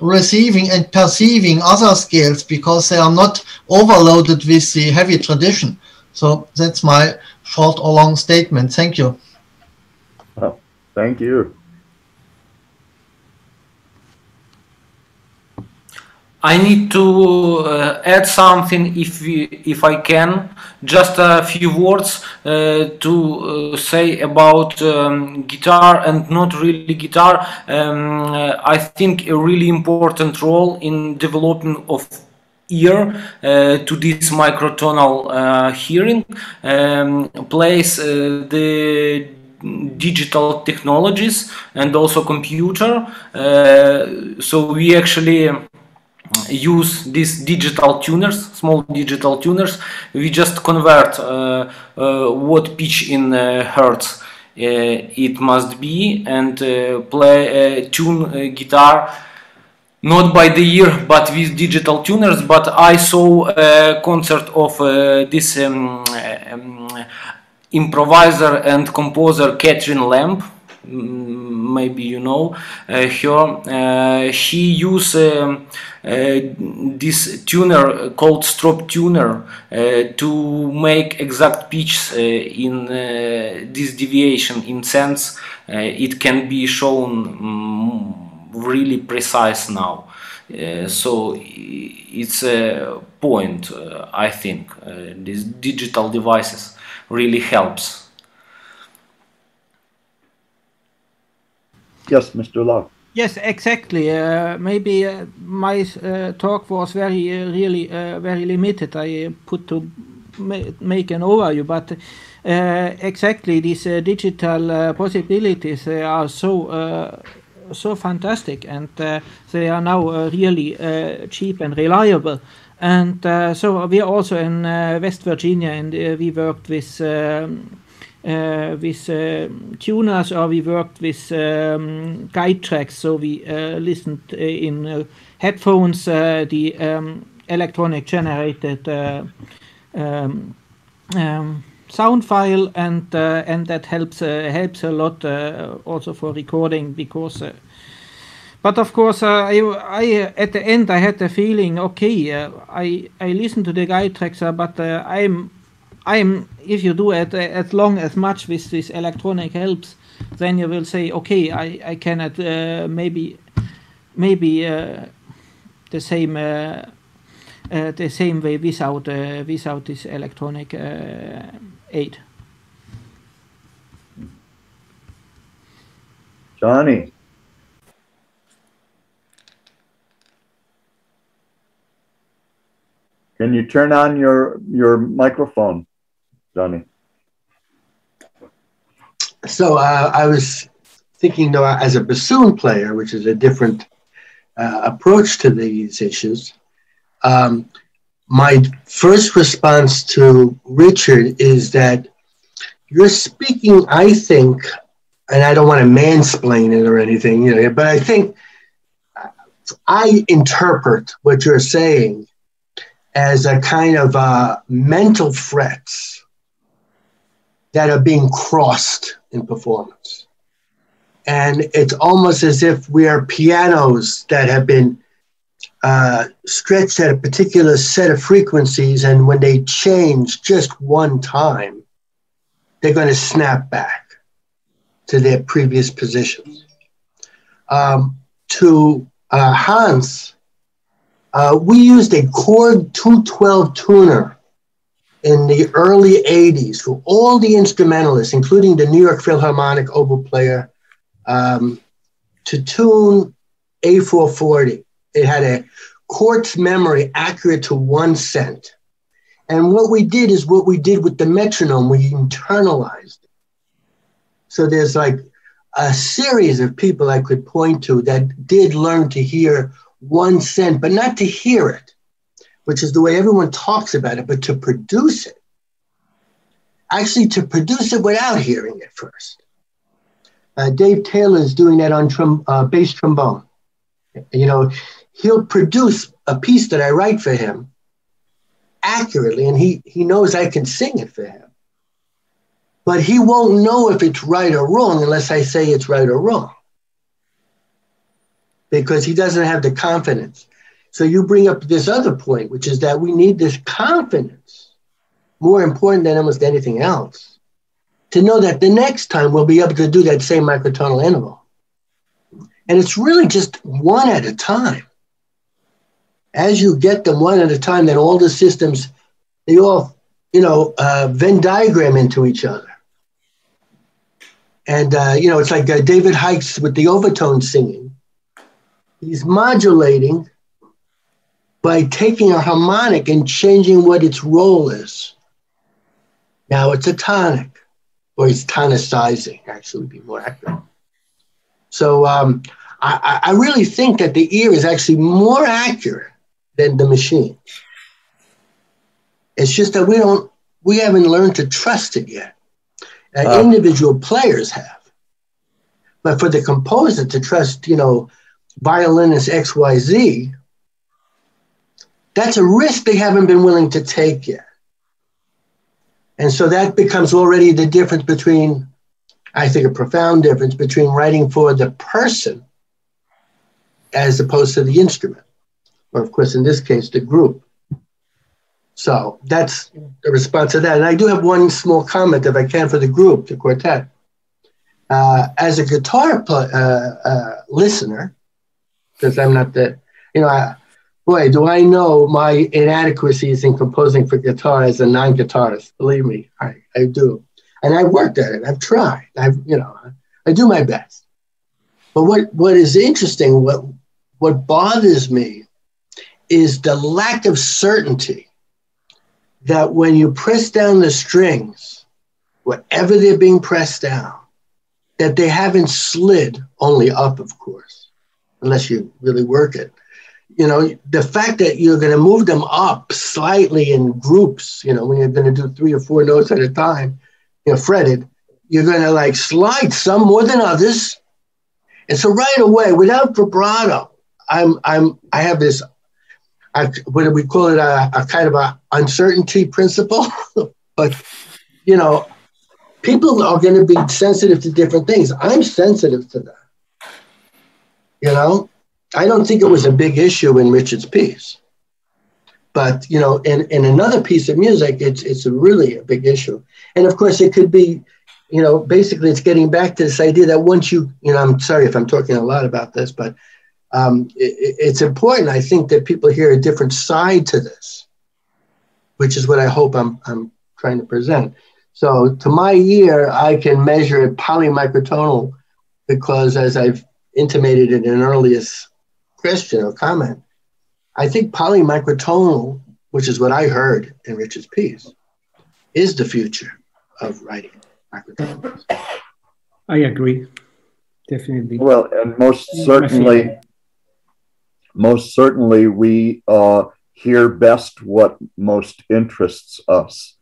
receiving and perceiving other scales because they are not overloaded with the heavy tradition. So that's my short or long statement. Thank you. Oh, thank you. I need to uh, add something if we, if I can, just a few words uh, to uh, say about um, guitar and not really guitar. Um, I think a really important role in developing of ear uh, to this microtonal uh, hearing um, uh, the digital technologies and also computer so we actually use these digital tuners, small digital tuners, we just convert uh, uh, what pitch in uh, hertz it must be and play tune guitar not by the year but with digital tuners but I saw a concert of uh, this um, um, improviser and composer Catherine Lamb. Mm, maybe you know uh, her. Uh, she used um, uh, this tuner called strobe tuner uh, to make exact pitch uh, in this deviation. In sense it can be shown um, really precise now. Uh, so it's a point, uh, I think. Uh, these digital devices really helps. Yes, Mr. Locke. Yes, exactly. Uh, maybe uh, my uh, talk was very, really very limited. I put to ma make an overview, but exactly these digital possibilities are so so fantastic and uh, they are now uh, really uh, cheap and reliable. And so we are also in West Virginia and we worked with um, uh, with uh, tuners or we worked with um, guide tracks so we uh, listened in headphones the um, electronic generated um, um, sound file, and uh, and that helps uh, helps a lot uh, also for recording because. Uh, but of course, uh, I, I at the end I had the feeling, okay, I I listen to the guide tracks, but I'm I'm if you do it as long as much with this electronic helps, then you will say, okay, I I cannot maybe maybe the same uh, the same way without uh, without this electronic aid. Johnny. Can you turn on your your microphone, Johnny? So uh, I was thinking, though, as a bassoon player, which is a different uh, approach to these issues, um, my first response to Richard is that you're speaking, I think, and I don't want to mansplain it or anything, you know, but I think I interpret what you're saying as a kind of uh, mental threats that are being crossed in performance. And it's almost as if we are pianos that have been uh, stretched at a particular set of frequencies, and when they change just one time, they're going to snap back to their previous positions. Um, to uh, Hans, uh, we used a Korg 212 tuner in the early 80s for all the instrumentalists, including the New York Philharmonic oboe player, um, to tune A440. It had a quartz memory accurate to one cent. And what we did is what we did with the metronome, we internalized. So there's like a series of people I could point to that did learn to hear one cent, but not to hear it, which is the way everyone talks about it, but to produce it. Actually, to produce it without hearing it first. Uh, Dave Taylor is doing that on trom- uh, bass trombone. You know, he'll produce a piece that I write for him accurately, and he, he knows I can sing it for him. But he won't know if it's right or wrong unless I say it's right or wrong because he doesn't have the confidence. So you bring up this other point, which is that we need this confidence, more important than almost anything else, to know that the next time we'll be able to do that same microtonal interval. And it's really just one at a time as you get them one at a time, then all the systems, they all, you know, uh, Venn diagram into each other. And, uh, you know, it's like uh, David Hykes with the overtone singing. He's modulating by taking a harmonic and changing what its role is. Now it's a tonic, or he's tonicizing, actually, would be more accurate. So um, I, I really think that the ear is actually more accurate than the machine. It's just that we don't, we haven't learned to trust it yet. Uh, individual players have. But for the composer to trust, you know, violinist XYZ, that's a risk they haven't been willing to take yet. And so that becomes already the difference between, I think, a profound difference between writing for the person as opposed to the instrument or of course, in this case, the group. So that's the response to that. And I do have one small comment, if I can, for the group, the quartet. Uh, as a guitar pl- uh, uh, listener, because I'm not the, you know, I, boy, do I know my inadequacies in composing for guitar as a non-guitarist. Believe me, I, I do. And I've worked at it. I've tried. I've, you know, I do my best. But what, what is interesting, what, what bothers me is the lack of certainty that when you press down the strings, whatever they're being pressed down, that they haven't slid only up, of course, unless you really work it. You know, the fact that you're going to move them up slightly in groups, you know, when you're going to do three or four notes at a time, you know, fretted, you're going to like slide some more than others. And so right away, without vibrato, I'm, I'm, I have this What we call it? A, a kind of a uncertainty principle. But, you know, people are going to be sensitive to different things. I'm sensitive to that. You know, I don't think it was a big issue in Richard's piece. But, you know, in, in another piece of music, it's, it's really a big issue. And of course, it could be, you know, basically it's getting back to this idea that once you, you know, I'm sorry if I'm talking a lot about this, but um, it, it's important, I think, that people hear a different side to this, which is what I hope I'm, I'm trying to present. So to my ear, I can measure it polymicrotonal because as I've intimated in an earliest question or comment, I think polymicrotonal, which is what I heard in Richard's piece, is the future of writing microtonal. I agree, definitely. Well, and most certainly, most certainly, we uh, hear best what most interests us.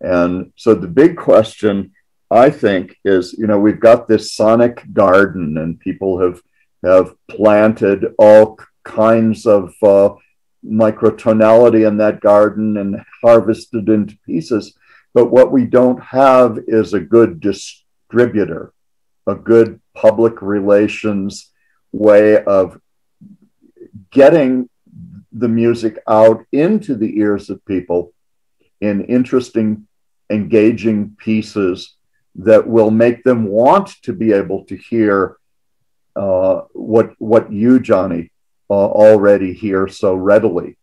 And so the big question, I think, is you know we've got this sonic garden, and people have have planted all kinds of uh, microtonality in that garden and harvested into pieces. But what we don't have is a good distributor, a good public relations way of getting the music out into the ears of people in interesting, engaging pieces that will make them want to be able to hear uh, what what you, Johnny, uh, already hear so readily.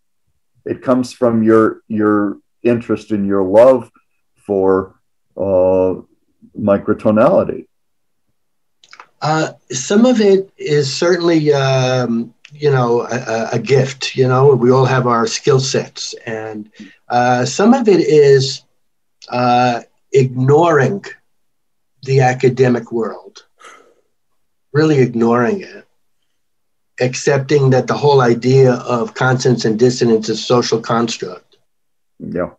It comes from your your interest and your love for uh, microtonality. Uh, some of it is certainly, um, you know, a, a, gift. You know, we all have our skill sets, and uh, some of it is uh, ignoring the academic world, really ignoring it accepting that the whole idea of consonance and dissonance is social construct. Yeah.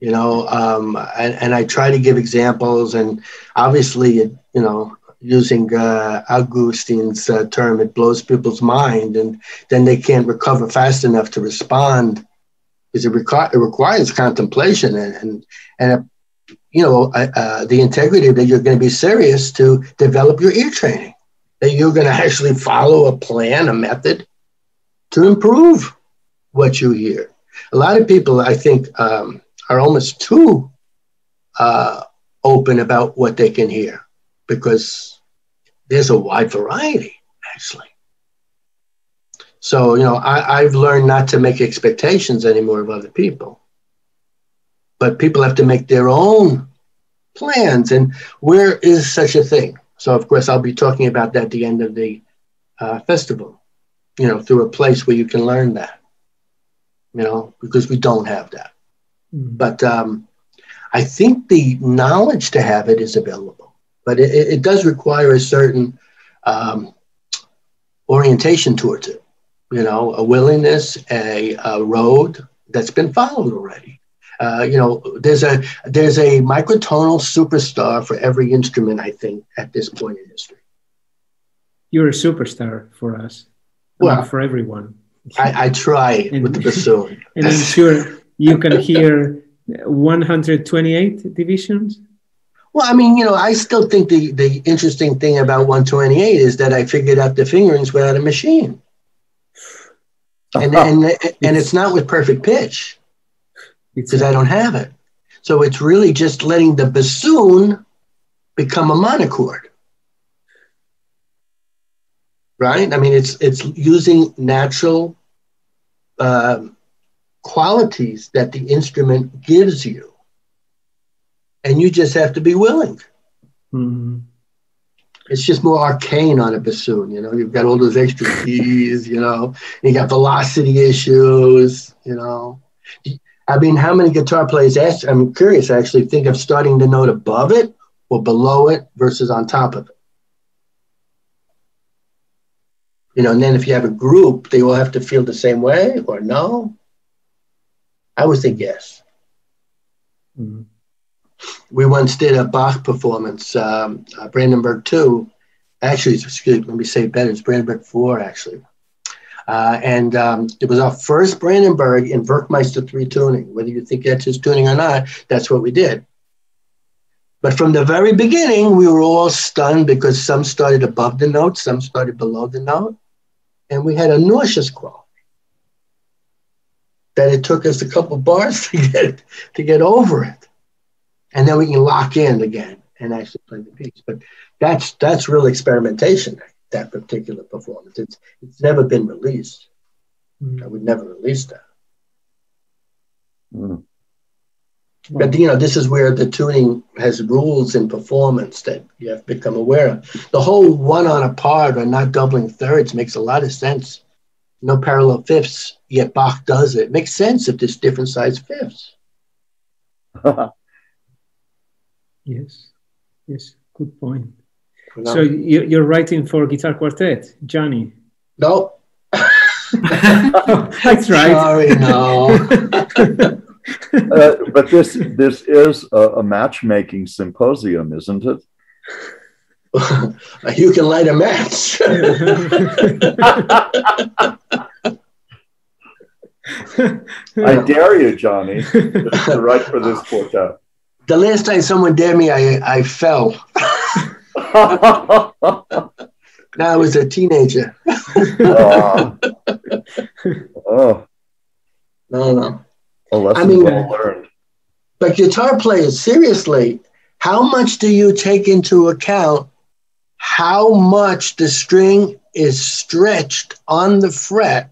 You know, um, and, and I try to give examples, and obviously, you know, using uh, Augustine's uh, term, it blows people's mind, and then they can't recover fast enough to respond because it, requ- it requires contemplation and and, and a, you know uh, uh, the integrity that you're going to be serious to develop your ear training that you're going to actually follow a plan, a method to improve what you hear. A lot of people, I think, um, are almost too uh, open about what they can hear because there's a wide variety, actually. So, you know, I, I've learned not to make expectations anymore of other people. But people have to make their own plans. And where is such a thing? So, of course, I'll be talking about that at the end of the uh, festival, you know, through a place where you can learn that, you know, because we don't have that. Mm. But um, I think the knowledge to have it is available, but it, it does require a certain um, orientation towards it, you know, a willingness, a, a road that's been followed already. Uh, you know, there's a there's a microtonal superstar for every instrument. I think at this point in history, you're a superstar for us. Well, for everyone. I, I try and, with the bassoon, and I'm sure you can hear 128 divisions. Well, I mean, you know, I still think the, the interesting thing about 128 is that I figured out the fingerings without a machine. And, and, and it's not with perfect pitch because I don't have it. So it's really just letting the bassoon become a monochord. Right? I mean, it's it's using natural uh, qualities that the instrument gives you, and you just have to be willing. Mm-hmm. It's just more arcane on a bassoon, you know. You've got all those extra keys, you know. you got velocity issues, you know. I mean, how many guitar players ask, I'm curious actually, think of starting the note above it or below it versus on top of it? You know, and then if you have a group, they all have to feel the same way or no? I would think yes. Mm-hmm. We once did a Bach performance, um, uh, Brandenburg 2. Actually, excuse, me, let me say it better. It's Brandenburg 4, actually. Uh, and um, it was our first Brandenburg in Werckmeister 3 tuning. Whether you think that's his tuning or not, that's what we did. But from the very beginning, we were all stunned because some started above the note, some started below the note. And we had a nauseous quality that it took us a couple bars to get, to get over it. And then we can lock in again and actually play the piece. But that's, that's real experimentation, that particular performance. It's, it's never been released. Mm. I would never release that. Mm. But you know, this is where the tuning has rules in performance that you have to become aware of. The whole one on a part or not doubling thirds makes a lot of sense. No parallel fifths, yet Bach does it. it makes sense if there's different size fifths. yes, yes, good point. No. So you, are writing for guitar quartet, Johnny? No. That's right. Sorry, no. uh, but this this is a, a, matchmaking symposium, isn't it? you can light a match. I dare you, Johnny, to write for this quartet. The last time someone dared me, I I fell. now I was a teenager. oh. oh. No, no. A I mean, well learned. But guitar players, seriously, how much do you take into account how much the string is stretched on the fret,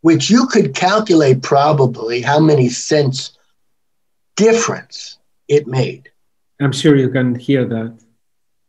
which you could calculate probably how many cents difference it made? I'm sure you can hear that.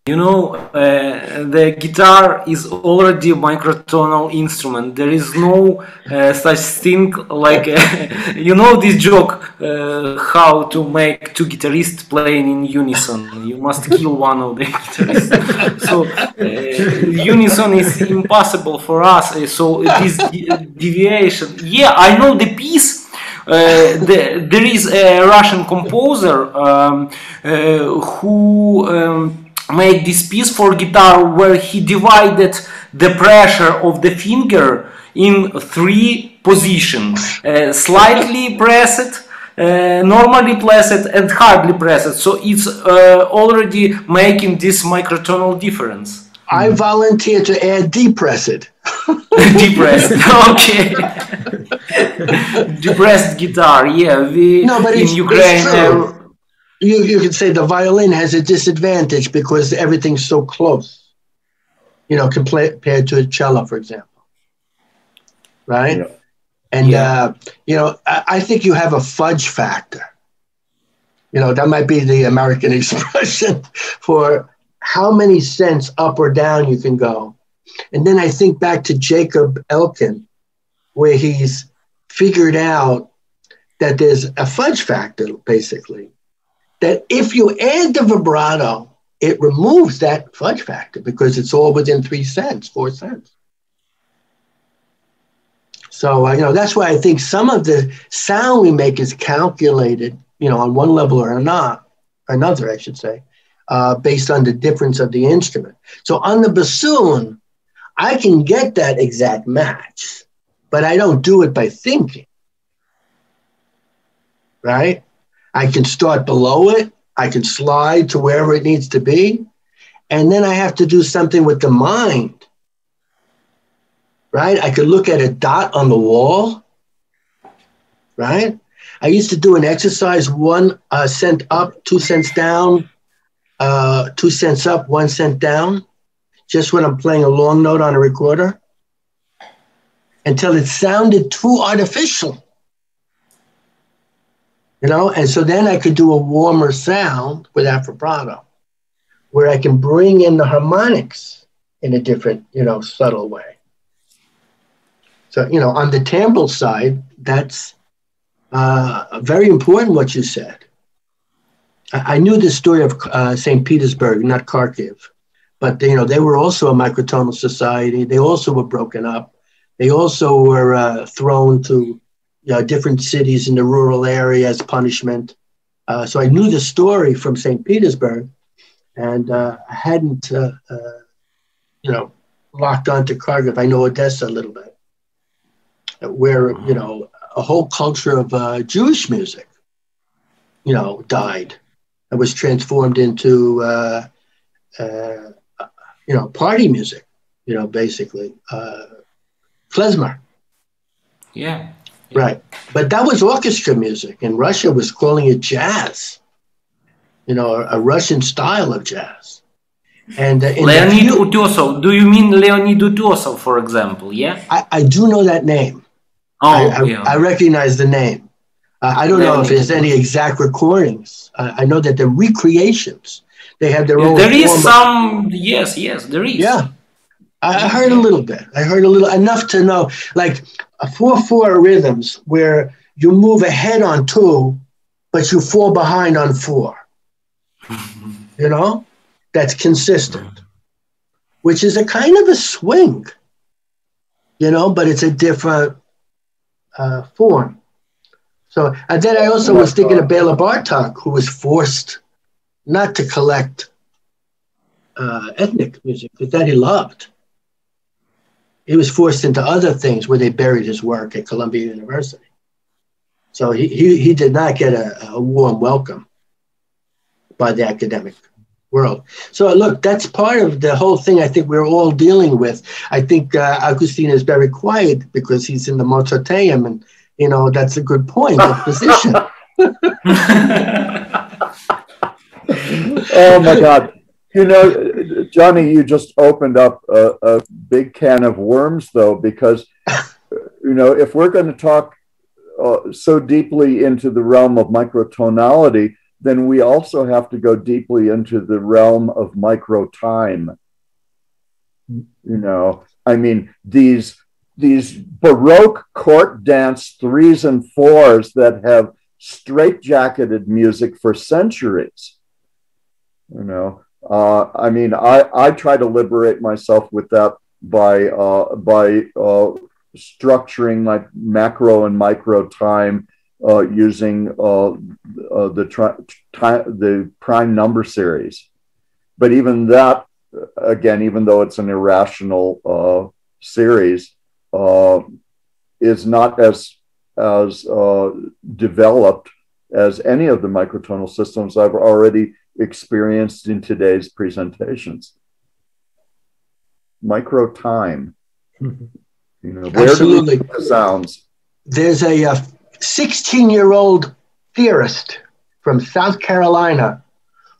You know, uh, the guitar is already a microtonal instrument. There is no uh, such thing like, uh, you know, this joke uh, how to make two guitarists playing in unison. You must kill one of the guitarists. so, uh, unison is impossible for us. So, this deviation, yeah, I know the piece. The, there is a Russian composer um, who. Um, make this piece for guitar where he divided the pressure of the finger in three positions uh, slightly pressed uh, normally pressed and hardly pressed so it's uh, already making this microtonal difference I volunteer to add depressed. depressed, okay. depressed guitar, yeah. We, no, but in Ukraine, uh, you, you could say the violin has a disadvantage because everything's so close, you know, compared to a cello, for example. Right? Yeah. And, yeah. Uh, you know, I, I think you have a fudge factor. You know, that might be the American expression for how many cents up or down you can go. And then I think back to Jacob Elkin, where he's figured out that there's a fudge factor, basically that if you add the vibrato, it removes that fudge factor because it's all within three cents, four cents. So, you know, that's why I think some of the sound we make is calculated, you know, on one level or not, another, I should say, uh, based on the difference of the instrument. So on the bassoon, I can get that exact match, but I don't do it by thinking. Right? I can start below it. I can slide to wherever it needs to be. And then I have to do something with the mind. Right? I could look at a dot on the wall. Right? I used to do an exercise one uh, cent up, two cents down, uh, two cents up, one cent down, just when I'm playing a long note on a recorder until it sounded too artificial you know? And so then i could do a warmer sound with vibrato where i can bring in the harmonics in a different you know subtle way. So you know on the timbre side that's uh, very important what you said I, knew the story of uh, st petersburg not kharkiv but you know they were also a microtonal society they also were broken up they also were uh, thrown to you know, different cities in the rural area as punishment. Uh, so I knew the story from St. Petersburg, and uh, I hadn't, uh, uh, you know, locked onto Kharkiv. I know Odessa a little bit. where you know a whole culture of uh, Jewish music, you know, died was transformed into uh, uh, you know party music, you know, basically uh, klezmer. Yeah. Right. But that was orchestra music, and Russia was calling it jazz, you know, a, a Russian style of jazz. And uh, Leonid few- Utesov. Do you mean Leonid Utesov, for example? Yeah. I, I do know that name. Oh, I, I, yeah. I recognize the name. Uh, I don't know if there's any exact recordings. Uh, I know that the recreations, they have their own. there is form some. Yes, yes, there is. Yeah. I, I heard a little bit. I heard a little enough to know, like a four four rhythms where you move ahead on two, but you fall behind on four. you know, that's consistent, which is a kind of a swing. You know, but it's a different uh, form. So, and then I also was thinking of Bela Bartok, who was forced not to collect uh, ethnic music, but that he loved. He was forced into other things where they buried his work at Columbia University. So he, he, he did not get a, a warm welcome by the academic world. So look, that's part of the whole thing I think we're all dealing with. I think uh, Augustine is very quiet because he's in the Mozarteum and, you know, that's a good point of position. oh my God. You know, Johnny, you just opened up a, a big can of worms, though, because, you know, if we're going to talk uh, so deeply into the realm of microtonality, then we also have to go deeply into the realm of micro time. You know, I mean, these these baroque court dance threes and fours that have straitjacketed music for centuries. You know, uh, I mean, I, I try to liberate myself with that by uh, by uh, structuring like macro and micro time uh, using uh, uh, the tri- the prime number series. But even that, again, even though it's an irrational series, uh, is not as as uh, developed as any of the microtonal systems I've already experienced in today's presentations. Micro time, you know, where Absolutely. do the sounds? There's a 16 year old theorist from South Carolina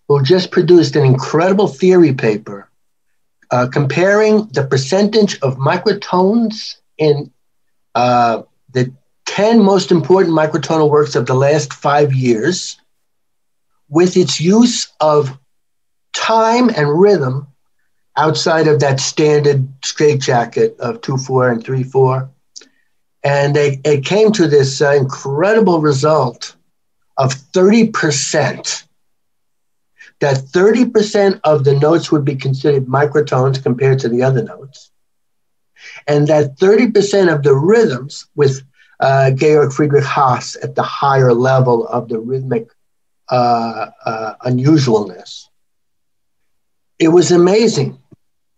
who just produced an incredible theory paper uh, comparing the percentage of microtones in uh, the 10 most important microtonal works of the last five years with its use of time and rhythm outside of that standard straitjacket of 2 4 and 3 4 and they it came to this uh, incredible result of 30% that 30% of the notes would be considered microtones compared to the other notes and that 30% of the rhythms with uh, georg friedrich haas at the higher level of the rhythmic uh, uh, unusualness it was amazing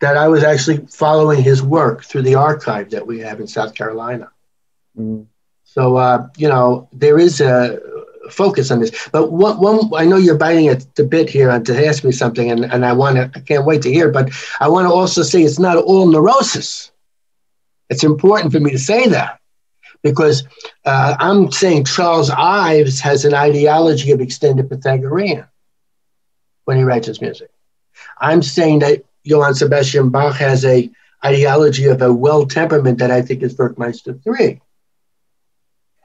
that i was actually following his work through the archive that we have in south carolina so uh, you know there is a focus on this. But one, one I know you're biting at the bit here and to ask me something, and, and I want to I can't wait to hear. But I want to also say it's not all neurosis. It's important for me to say that because uh, I'm saying Charles Ives has an ideology of extended Pythagorean when he writes his music. I'm saying that Johann Sebastian Bach has a ideology of a well temperament that I think is Werckmeister three.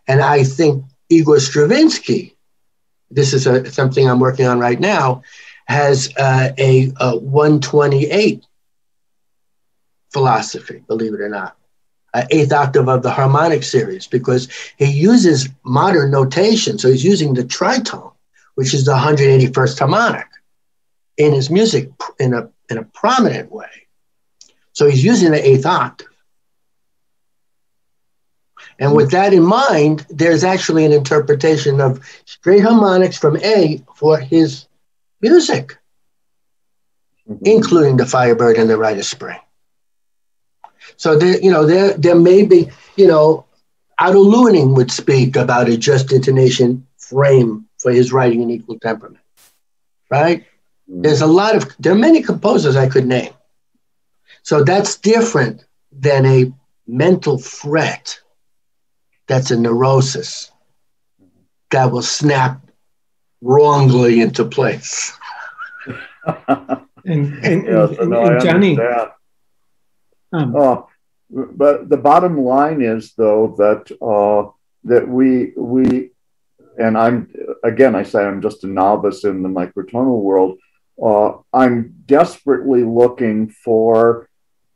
And I think Igor Stravinsky, this is a, something I'm working on right now, has uh, a, a 128 philosophy, believe it or not, uh, eighth octave of the harmonic series, because he uses modern notation. So he's using the tritone, which is the 181st harmonic, in his music in a, in a prominent way. So he's using the eighth octave. And with that in mind, there's actually an interpretation of straight harmonics from A for his music, including the Firebird and the Rite of Spring. So there, you know, there there may be, you know, Otto Luening would speak about a just intonation frame for his writing in equal temperament, right? There's a lot of, there are many composers I could name. So that's different than a mental fret that's a neurosis that will snap wrongly into place. And, and, Yes, and, no, I and Johnny, understand. um, Uh, but the bottom line is, though, that uh, that we we and I'm again, I say I'm just a novice in the microtonal world. Uh, I'm desperately looking for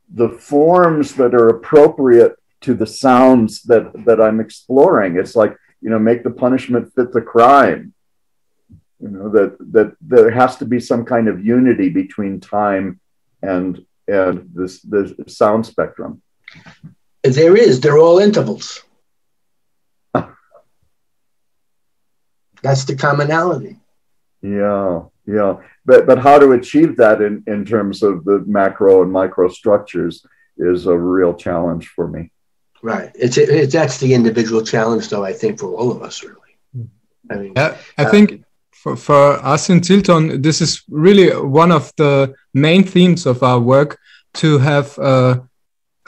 the forms that are appropriate to the sounds that that I'm exploring. It's like you know, make the punishment fit the crime. You know that that there has to be some kind of unity between time and and this the sound spectrum. There is, they're all intervals. That's the commonality. Yeah, yeah. But but how to achieve that in, in terms of the macro and micro structures is a real challenge for me. Right. It's, it's that's the individual challenge, though, I think, for all of us, really. I mean, Yeah, I Uh, think for, for us in Zielton, this is really one of the main themes of our work to have uh,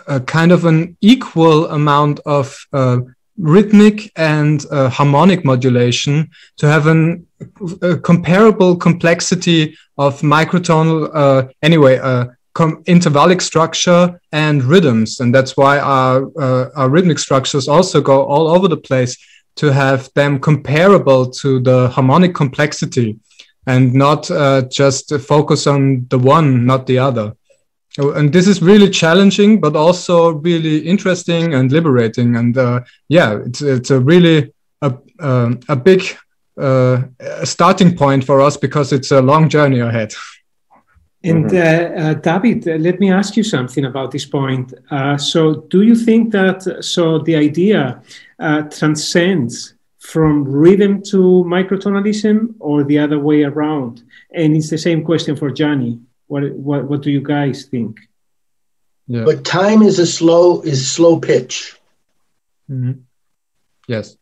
a kind of an equal amount of uh, rhythmic and uh, harmonic modulation, to have an, a comparable complexity of microtonal, uh, anyway, uh, intervallic structure and rhythms. And that's why our, uh, our rhythmic structures also go all over the place to have them comparable to the harmonic complexity and not uh, just focus on the one, not the other. Oh, And this is really challenging, but also really interesting and liberating. And uh, yeah, it's it's a really a um, a big uh, starting point for us because it's a long journey ahead. And uh, uh, David, uh, let me ask you something about this point. Uh, so, do you think that so the idea uh, transcends from rhythm to microtonalism, or the other way around? And it's the same question for Johnny. What what, what do you guys think? Yeah. but time is a slow is slow pitch. Mhm. Yes.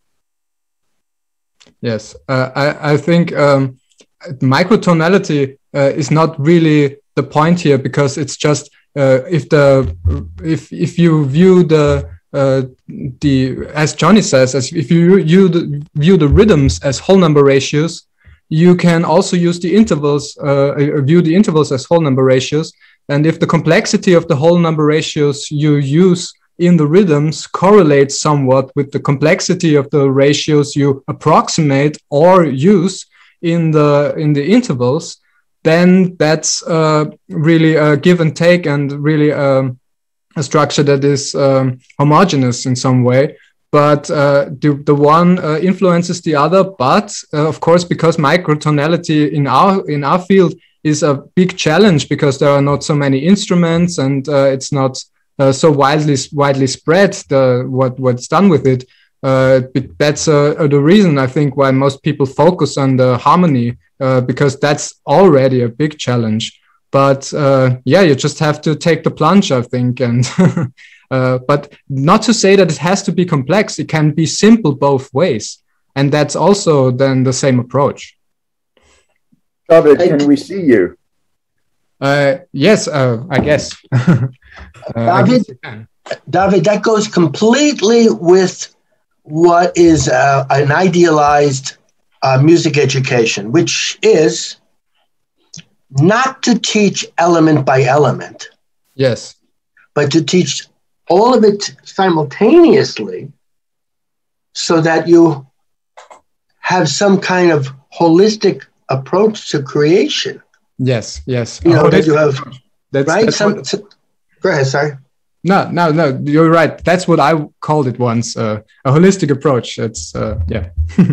Yes, uh, I, I think um, microtonality uh, is not really the point here because it's just uh, if the if if you view the uh, the as Johnny says, as if you view the, view the rhythms as whole number ratios, you can also use the intervals uh, uh, view the intervals as whole number ratios. And if the complexity of the whole number ratios you use in the rhythms correlates somewhat with the complexity of the ratios you approximate or use in the in the intervals, then that's uh, really a give and take and really um, a structure that is um, homogeneous in some way. But uh, the, the one uh, influences the other. But uh, of course, because microtonality in our in our field is a big challenge because there are not so many instruments and uh, it's not uh, so widely widely spread the what what's done with it. Uh, that's the reason I think why most people focus on the harmony because that's already a big challenge. But yeah, you just have to take the plunge, I think. And uh, but not to say that it has to be complex; it can be simple both ways, and that's also then the same approach. David, can we see you? Uh, yes, uh, I guess. uh, I David? guess. David, that goes completely with what is uh, an idealized uh, music education, which is not to teach element by element, Yes. but to teach all of it simultaneously so that you have some kind of holistic approach to creation. Yes. Yes. You know, Oh, that you have, that's, right? that's Some, what- go ahead, sorry. no, no, no. You're right. That's what I called it once. Uh, a holistic approach. It's uh, yeah.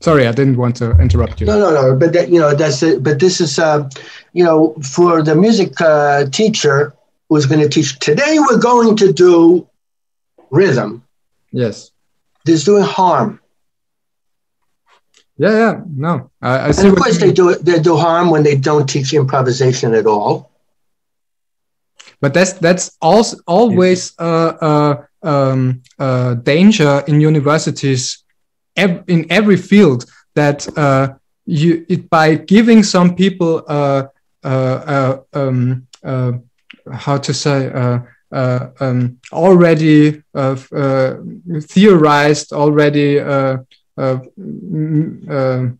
Sorry, I didn't want to interrupt you. No, no, no. But that, you know, that's it. But this is, uh, you know, for the music uh, teacher who's going to teach today, we're going to do rhythm. Yes. There's doing harm, Yeah. Yeah. No. I, I see. and of course they do. They do harm when they don't teach improvisation at all. but that's that's also always uh, uh, um, uh, danger in universities ev in every field that uh, you it, by giving some people uh, uh, uh um, how to say um, already theorized already mm,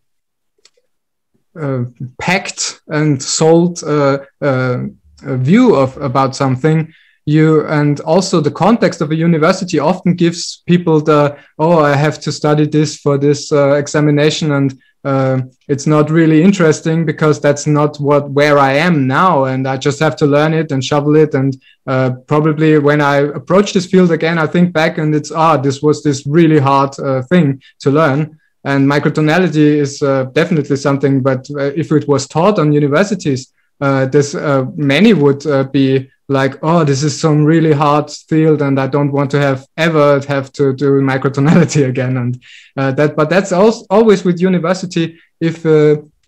uh, packed and sold uh, uh, a view of about something you and also the context of a university often gives people the oh i have to study this for this uh, examination and uh, it's not really interesting because that's not what where i am now and i just have to learn it and shovel it and uh, probably when i approach this field again i think back and it's ah this was this really hard thing to learn and microtonality is uh, definitely something, but uh, if it was taught on universities, uh, this uh, many would uh, be like, oh, this is some really hard field, and I don't want to have ever have to do microtonality again. And uh, that, but that's also always with university. If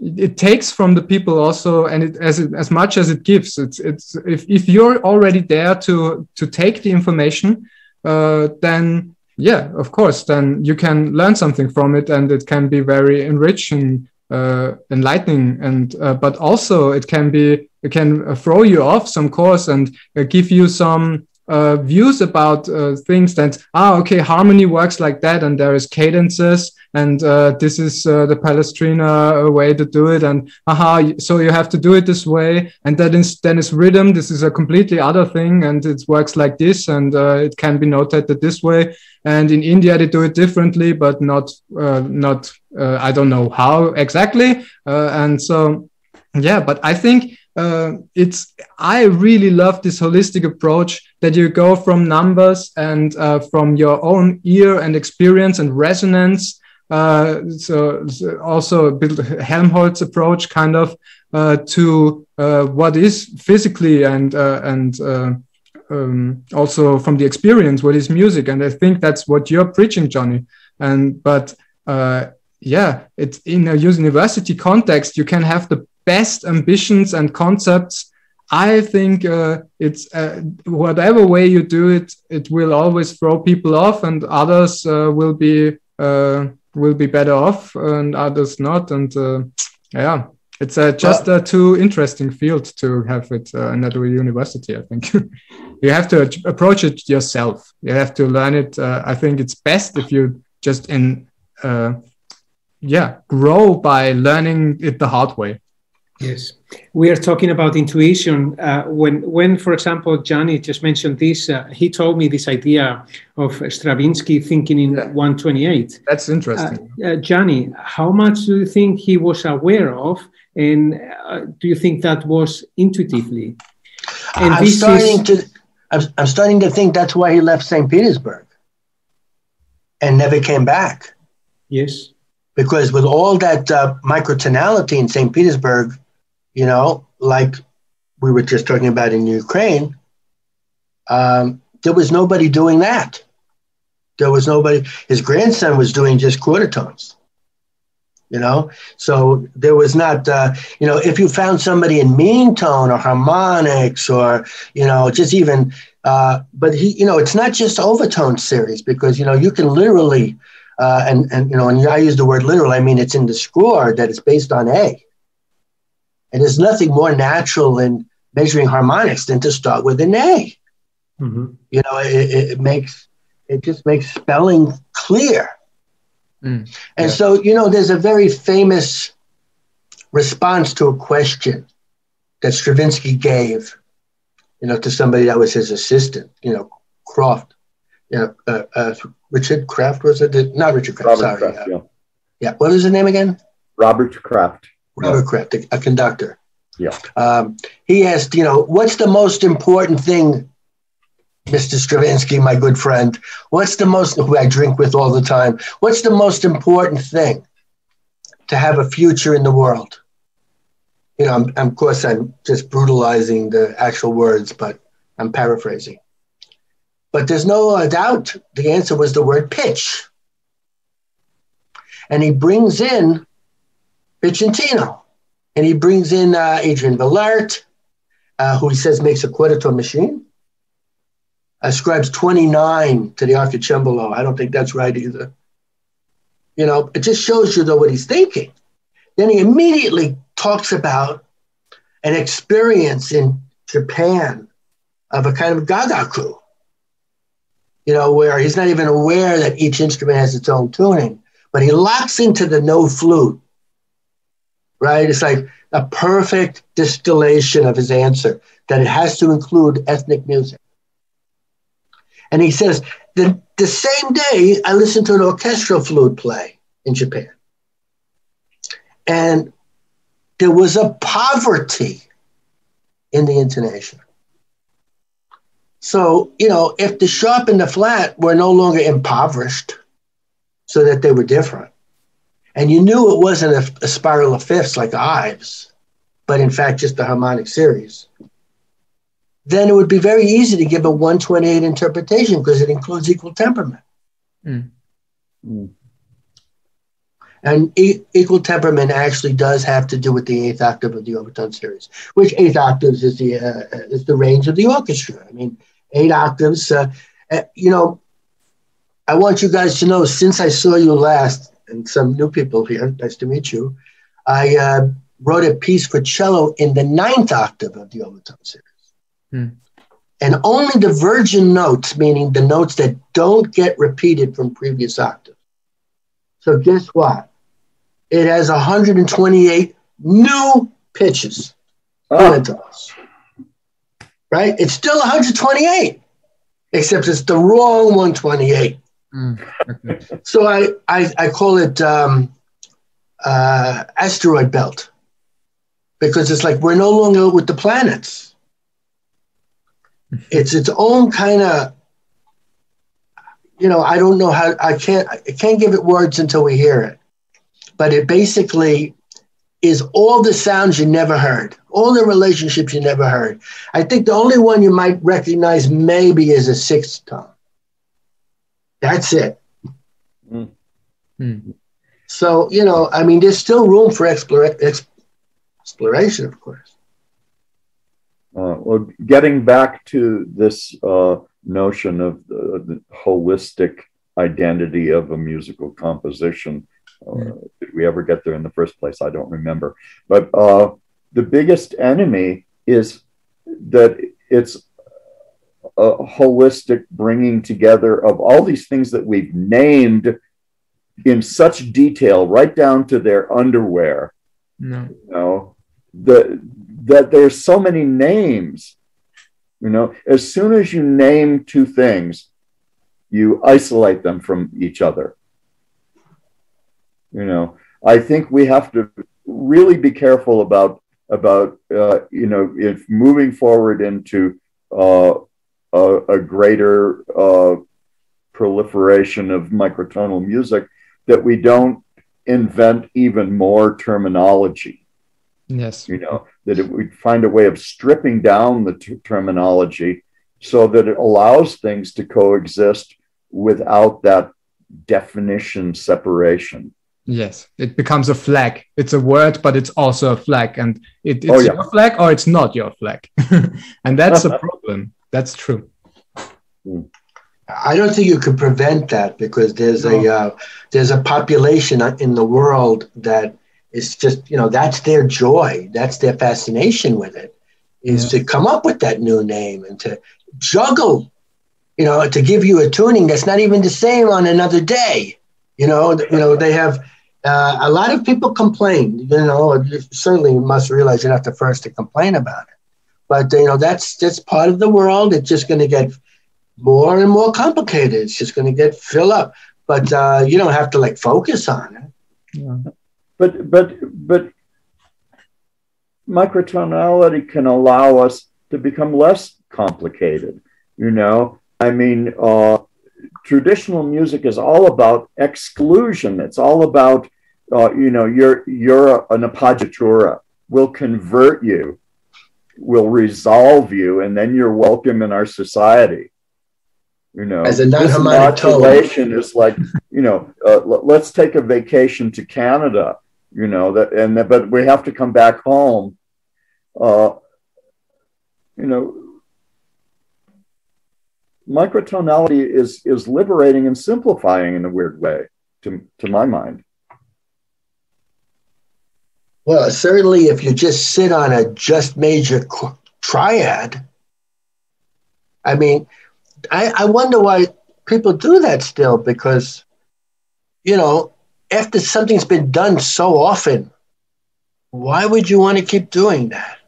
it takes from the people also, and it, as as much as it gives, it's it's if if you're already there to to take the information, then yeah, of course, then you can learn something from it, and it can be very enriching, uh, enlightening, and uh, but also it can be can throw you off some course and uh, give you some uh, views about uh, things that ah okay harmony works like that and there is cadences and uh, this is uh, the palestrina way to do it and aha so you have to do it this way and then is then is rhythm. This is a completely other thing and it works like this and uh, it can be noted this way. And in india they do it differently but not uh, not i don't know how exactly and so yeah but i think uh, it's i really love this holistic approach that you go from numbers and uh, from your own ear and experience and resonance uh, so, so, also a bit helmholtz approach kind of uh, to uh, what is physically and uh, and um, also from the experience what is music. And i think that's what you're preaching johnny. And but yeah it's in a university context you can have the best ambitions and concepts i think uh, it's uh, whatever way you do it it will always throw people off and others uh, will be uh, will be better off and others not. And uh, yeah it's uh, just a too interesting field to have it uh, another university i think. You have to approach it yourself. You have to learn it i think it's best if you just in yeah grow by learning it the hard way Yes, we are talking about intuition. Uh, when, when, for example, Johnny just mentioned this, uh, he told me this idea of Stravinsky thinking in yeah. 128. That's interesting. Uh, uh, Johnny, how much do you think he was aware of, and uh, do you think that was intuitively? And I'm starting is... to. I'm, I'm starting to think that's why he left St. Petersburg and never came back. Yes because with all that uh, microtonality in St. Petersburg, you know, like we were just talking about in Ukraine, um, there was nobody doing that. There was nobody. His grandson was doing just quarter tones. You know, so there was not. Uh, you know, if you found somebody in mean tone or harmonics or you know just even. Uh, but he, you know, it's not just overtone series because you know you can literally, uh, and and you know, and I use the word literal. I mean it's in the score that it's based on A. And there's nothing more natural in measuring harmonics than to start with an A. Mm-hmm. You know, it, it, makes it just makes spelling clear. Mm, and yeah. so, you know, there's a very famous response to a question that Stravinsky gave, you know, to somebody that was his assistant, you know, Croft. You know, uh, uh, Richard Craft was it? Not Richard Craft. Robert sorry. Craft, uh, yeah. yeah. What was his name again? Robert Craft. Robert Craft, a, a conductor. Yeah. Um, he asked, you know, what's the most important thing, Mr. Stravinsky, my good friend? What's the most, who I drink with all the time, what's the most important thing to have a future in the world? You know, I'm, I'm, of course, I'm just brutalizing the actual words, but I'm paraphrasing. But there's no doubt the answer was the word pitch. And he brings in Vicentino. And he brings in uh, Adrian Willaert, uh, who he says makes a tone machine. ascribes 29 to the archicembalo. I don't think that's right either. You know, it just shows you though what he's thinking. Then he immediately talks about an experience in Japan of a kind of gagaku, you know, where he's not even aware that each instrument has its own tuning, but he locks into the Noh flute, right? It's like a perfect distillation of his answer that it has to include ethnic music. And he says, the, the same day I listened to an orchestral flute play in Japan. And there was a poverty in the intonation. So, you know, if the sharp and the flat were no longer impoverished so that they were different, and you knew it wasn't a, a spiral of fifths like Ives, but in fact just a harmonic series, then it would be very easy to give a 128 interpretation because it includes equal temperament. Mm. Mm. And e- equal temperament actually does have to do with the eighth octave of the overtone series, which eighth octaves is the uh, is the range of the orchestra. I mean, eight octaves. Uh, uh, you know, I want you guys to know since I saw you last, and some new people here, nice to meet you. I uh, wrote a piece for cello in the ninth octave of the overtone series. Hmm. And only the virgin notes, meaning the notes that don't get repeated from previous octaves. So guess what? It has 128 new pitches. Oh. Right? It's still 128, except it's the wrong 128. Mm. so I, I, I call it um, uh, asteroid belt. Because it's like we're no longer with the planets. It's its own kind of you know i don't know how i can't i can't give it words until we hear it. But it basically is all the sounds you never heard all the relationships you never heard. I think the only one you might recognize maybe is a sixth tone that's it mm. Mm. so you know i mean there's still room for explore, exploration of course uh, well, getting back to this uh, notion of the, the, holistic identity of a musical composition, uh, yeah. did we ever get there in the first place? I don't remember. But uh, the biggest enemy is that it's a holistic bringing together of all these things that we've named in such detail, right down to their underwear. No. You know, the that there's so many names. You know, as soon as you name two things, you isolate them from each other. You know, I think we have to really be careful about about uh, you know if moving forward into uh, a, a, greater uh, proliferation of microtonal music that we don't invent even more terminology. Yes, you know that it would find a way of stripping down the t- terminology so that it allows things to coexist without that definition separation. Yes, it becomes a flag. It's a word, but it's also a flag, and it, it's oh, yeah. your flag or it's not your flag, and that's a problem. That's true. I don't think you can prevent that because there's no. a uh, there's a population in the world that is just you know that's their joy that's their fascination with it is yeah. to come up with that new name and to juggle you know to give you a tuning that's not even the same on another day you know you know they have uh, a lot of people complain you know you certainly must realize you're not the first to complain about it but you know that's that's part of the world. It's just going to get more and more complicated. It's just going to get fill up. But uh, you don't have to like focus on it. Yeah. But but but microtonality can allow us to become less complicated you know? I mean uh, traditional music is all about exclusion. It's all about uh, you know you're you're a, an appoggiatura will convert you will resolve you and then you're welcome in our society you know, as a non-harmonic is like, you know, uh, let's take a vacation to Canada you know that and that, but we have to come back home uh, you know microtonality is is liberating and simplifying in a weird way to to my mind. Well, certainly, if you just sit on a just major triad, I mean, I, I wonder why people do that still because, you know, after something's been done so often, why would you want to keep doing that?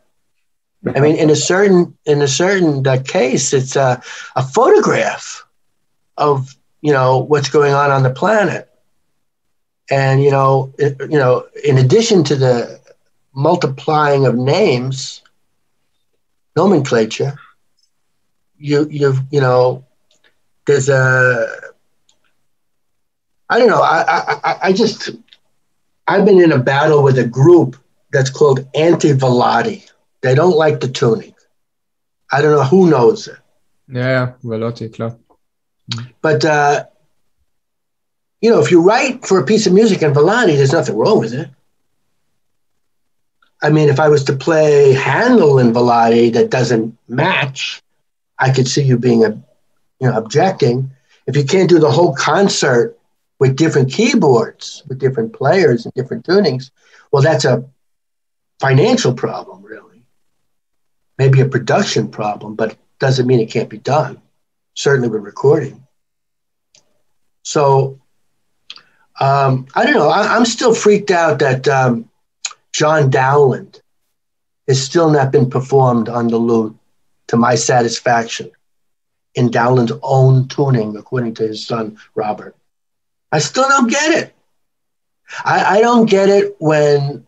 I mean, in a certain in a certain uh, case, it's a, a photograph of you know what's going on on the planet, and you know it, you know in addition to the multiplying of names, nomenclature, you you you know there's a I don't know I I I just I've been in a battle with a group that's called Anti Vallotti they don't like the tuning. I don't know who knows it. Yeah, Vallotti, klar. But, uh, you know, if you write for a piece of music in Vallotti, there's nothing wrong with it. I mean, if I was to play Handel in Vallotti that doesn't match, I could see you being a, you know, objecting. If you can't do the whole concert with different keyboards, with different players and different tunings, well, that's a financial problem, really maybe a production problem, but doesn't mean it can't be done. Certainly with recording. So um, I don't know. I, am still freaked out that um, John Dowland has still not been performed on the lute to my satisfaction in Dowland's own tuning, according to his son Robert. I still don't get it. I, I don't get it when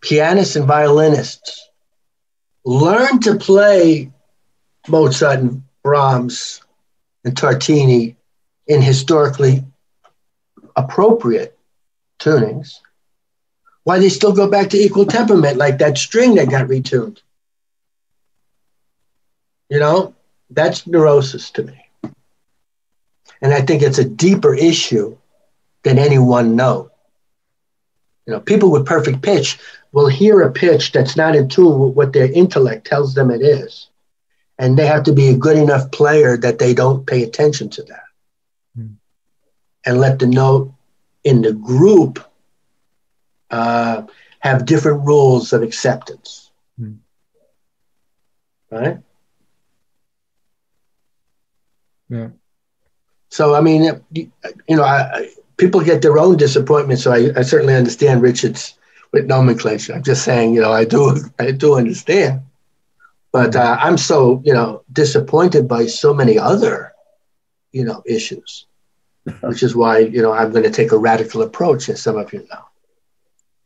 pianists and violinists learn to play Mozart and Brahms and Tartini in historically appropriate tunings, why they still go back to equal temperament, like that string that got retuned. You know, that's neurosis to me. And I think it's a deeper issue than anyone note. You know, people with perfect pitch will hear a pitch that's not in tune with what their intellect tells them it is. And they have to be a good enough player that they don't pay attention to that. And let the note in the group uh, have different rules of acceptance. Mm. Right? Yeah. So, I mean, you know, I, people get their own disappointment. So I, I certainly understand Richard's with nomenclature. I'm just saying, you know, I do I do understand, but uh, I'm so you know disappointed by so many other, you know, issues, which is why you know I'm going to take a radical approach, as some of you know.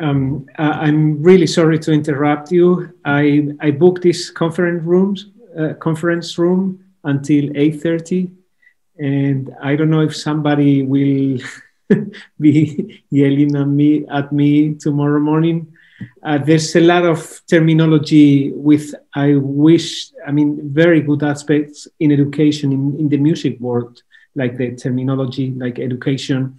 Um, I'm really sorry to interrupt you. I I booked this conference rooms uh, conference room until 8:30, and I don't know if somebody will be yelling at me at me tomorrow morning. Uh, there's a lot of terminology with I wish I mean very good aspects in education in, in the music world, like the terminology, like education.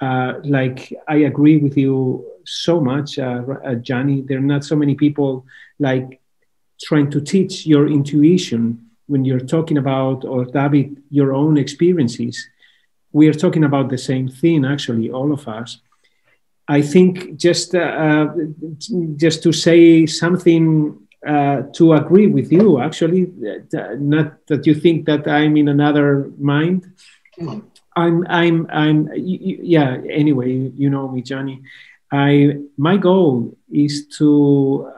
Uh, like I agree with you so much, uh, uh, Johnny. There are not so many people like trying to teach your intuition when you're talking about or David your own experiences we are talking about the same thing, actually, all of us. I think just uh, uh, just to say something uh, to agree with you, actually, not that you think that I'm in another mind. I'm, I'm, I'm, yeah. Anyway, you know me, Johnny. I, my goal is to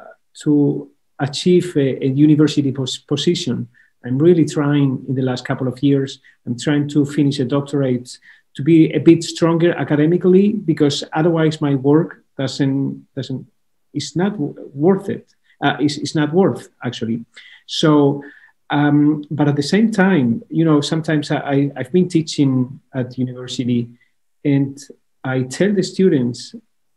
to achieve a, a university pos- position I'm really trying in the last couple of years. I'm trying to finish a doctorate to be a bit stronger academically because otherwise my work doesn't doesn't it's not worth it. Uh, it's, it's not worth actually. So, um, but at the same time, you know, sometimes I, I've been teaching at university, and I tell the students,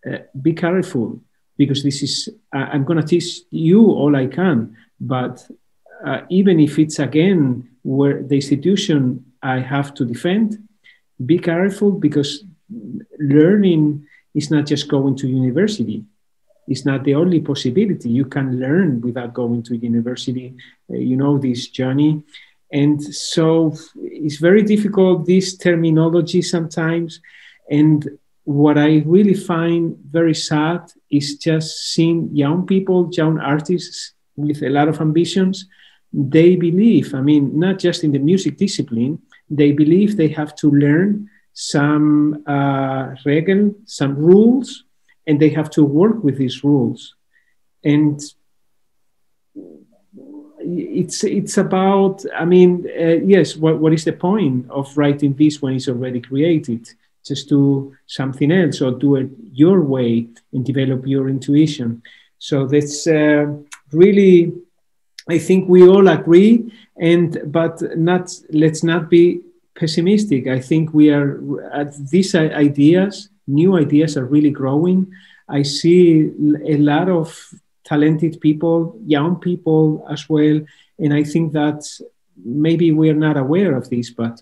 uh, be careful because this is uh, I'm going to teach you all I can, but uh, even if it's again where the institution I have to defend, be careful because learning is not just going to university. It's not the only possibility. You can learn without going to university. Uh, you know this journey. And so it's very difficult, this terminology sometimes. And what I really find very sad is just seeing young people, young artists with a lot of ambitions. They believe, I mean, not just in the music discipline, they believe they have to learn some uh, regel, some rules, and they have to work with these rules. And it's it's about i mean uh, yes what, what is the point of writing this when it's already created? Just do something else or do it your way and develop your intuition. So that's uh, really i think we all agree. And but not let's not be pessimistic. I think we are at these ideas new ideas are really growing i see a lot of talented people, young people as well. And I think that maybe we are not aware of this, but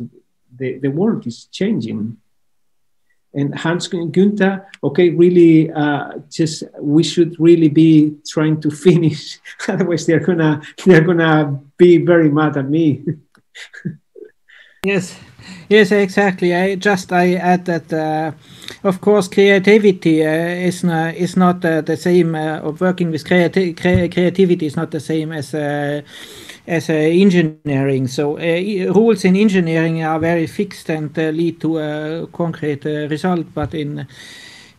the, the world is changing. And Hans and Günther, okay, really, uh, just we should really be trying to finish, otherwise they're gonna they're gonna be very mad at me. yes, Yes, exactly. I just I add that uh, of course creativity uh, is not is not uh, the same. Uh, of working with creati cre creativity is not the same as uh, as uh, engineering. So rules in engineering are very fixed and lead to a concrete result, but in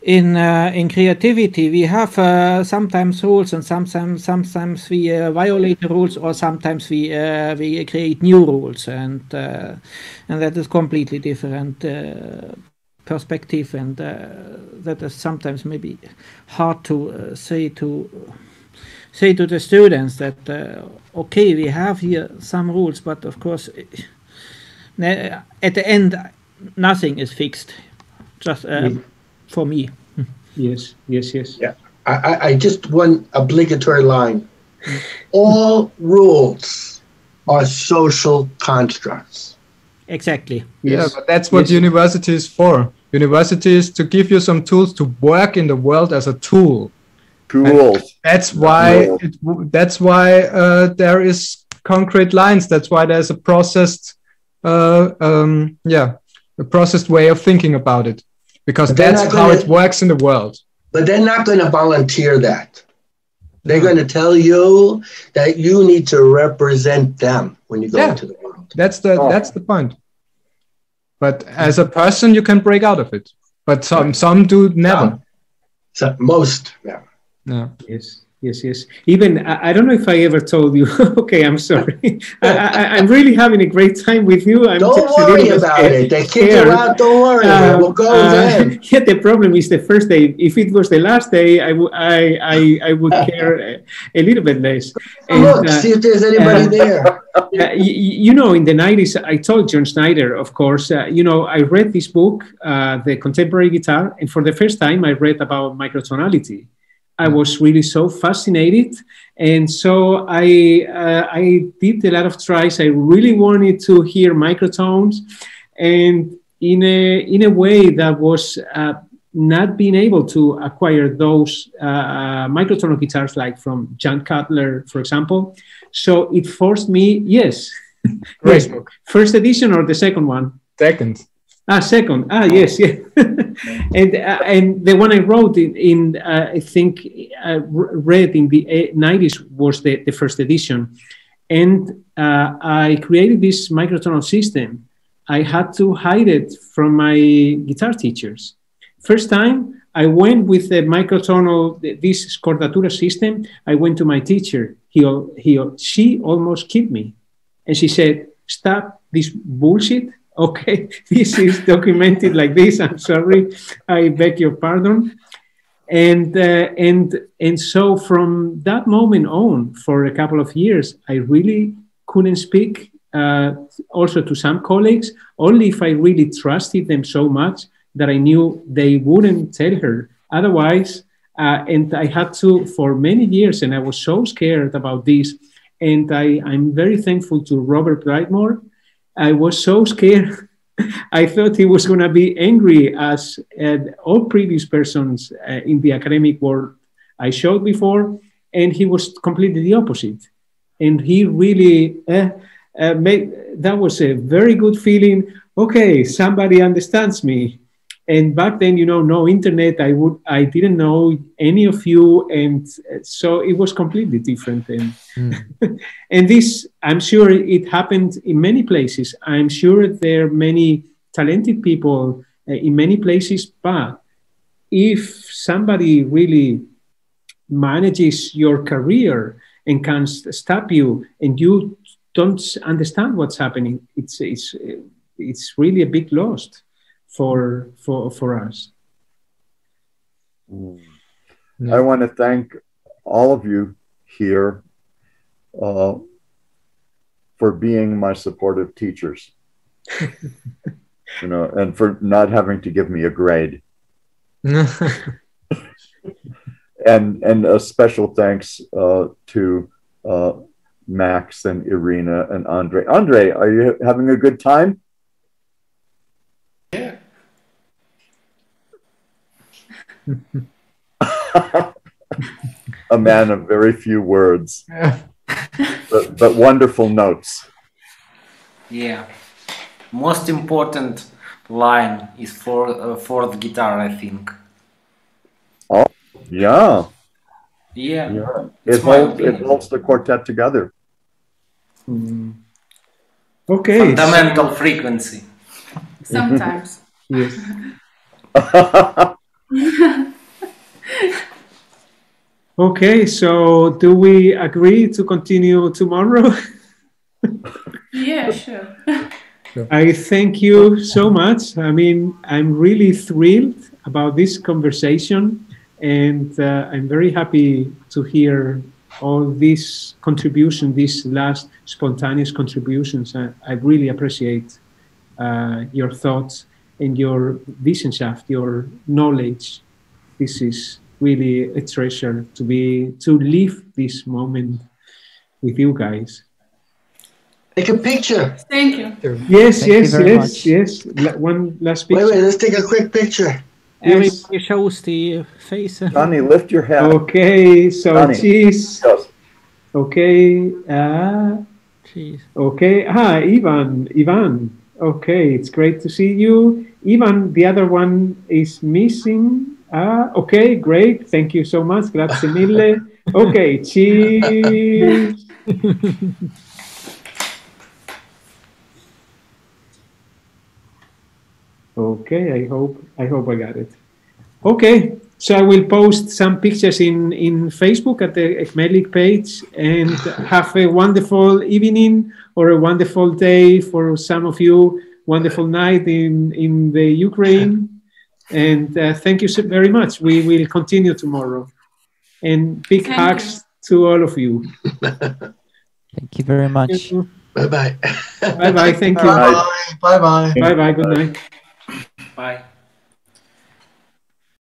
in uh, in creativity we have uh, sometimes rules and sometimes sometimes we uh, violate the rules or sometimes we uh, we create new rules and uh, and that is completely different uh, perspective and uh, that is sometimes maybe hard to uh, say to say to the students that uh, okay we have here some rules but of course eh, at the end nothing is fixed just mm for me. Yes, yes, yes. Yeah. I, I just one obligatory line. All rules are social constructs. Exactly. Yes. Yeah, but that's what yes. university is for. University is to give you some tools to work in the world as a tool. Tools. that's why. It, that's why uh, there is concrete lines. That's why there's a processed, uh, um, yeah, a processed way of thinking about it because that's how gonna, it works in the world. But they're not going to volunteer that. They're going to tell you that you need to represent them when you go yeah, into the world. That's the oh. that's the point. But as a person, you can break out of it. But some some do never. So most, yeah. Yeah. Yes yes, yes. Even I, I, don't know if I ever told you. okay, I'm sorry. I, am really having a great time with you. I'm don't worry about scared. it. They kick you out. Don't worry. Uh, we'll go uh, then. Yeah, the problem is the first day. If it was the last day, I would I, I, I would care a, a, little bit less. And, Look, uh, see if there's anybody uh, there. Uh, you, you, know, in the 90s, I told John Schneider, of course, uh, you know, I read this book, The Contemporary Guitar, and for the first time, I read about microtonality. I was really so fascinated. And so I, uh, I did a lot of tries. I really wanted to hear microtones and in a, in a way that was uh, not being able to acquire those uh, microtonal guitars like from Jon Catler, for example. So it forced me, yes, yes, first edition or the second one? Second. Ah, second. Ah, yes, yeah. and uh, and the one I wrote in, in uh, I think uh, read in the nineties was the, the first edition, and uh, I created this microtonal system. I had to hide it from my guitar teachers. First time I went with the microtonal this scordatura system. I went to my teacher. He he she almost killed me, and she said, "Stop this bullshit." Okay, this is documented like this. I'm sorry, I beg your pardon. And uh, and and so from that moment on, for a couple of years, I really couldn't speak. Uh, also to some colleagues, only if I really trusted them so much that I knew they wouldn't tell her. Otherwise, uh, and I had to for many years, and I was so scared about this. And I, I'm very thankful to Robert Brightmore I was so scared. I thought he was going to be angry as uh, all previous persons uh, in the academic world I showed before, and he was completely the opposite. And he really, uh, uh, made, that was a very good feeling. Okay, somebody understands me. And back then, you know, no internet. I would, I didn't know any of you, and so it was completely different. And Mm. and this, I'm sure, it happened in many places. I'm sure there are many talented people uh, in many places, but if somebody really manages your career and can st- stop you and you don't understand what's happening it's it's it's really a big loss for for for us I want to thank all of you here uh, for being my supportive teachers. you know, and for not having to give me a grade. And and a special thanks uh, to uh, Max and Irina and Andre. Andre, are you having a good time? A man of very few words, but, but wonderful notes. Yeah. Most important line is for uh, fourth guitar, I think. Oh, yeah. Yeah. yeah. It's It holds, it holds the quartet together. okay Fundamental frequency. Sometimes. yes okay so do we agree to continue tomorrow Yeah, sure. I thank you so much. I mean, I'm really thrilled about this conversation, and uh, I'm very happy to hear all these contributions, these last spontaneous contributions. I, I really appreciate uh, your thoughts and your Wissenschaft, your knowledge. This is really a treasure to be to live this moment with you guys. Take a picture. Thank you. Yes, Thank yes, very yes, much. yes. La- one last picture. wait, wait, let's take a quick picture. Yes. Everybody shows the face. Johnny, lift your head. Okay, so Johnny. cheese. Yes. Okay, uh, Jeez. okay. Ah, Ivan, Ivan. Okay, it's great to see you. Ivan, the other one is missing. Ah, okay, great. Thank you so much. Grazie mille. Okay, cheese. Okay, I hope I hope I got it. Okay, so I will post some pictures in in Facebook at the Ekmelic page, and have a wonderful evening or a wonderful day for some of you. Wonderful night in in the Ukraine, and uh, thank you so very much. We will continue tomorrow, and big Thank hugs to all of you. Thank you very much. Bye bye. Bye bye. Thank you. Bye bye. Bye bye. Bye bye. Good night. Bye.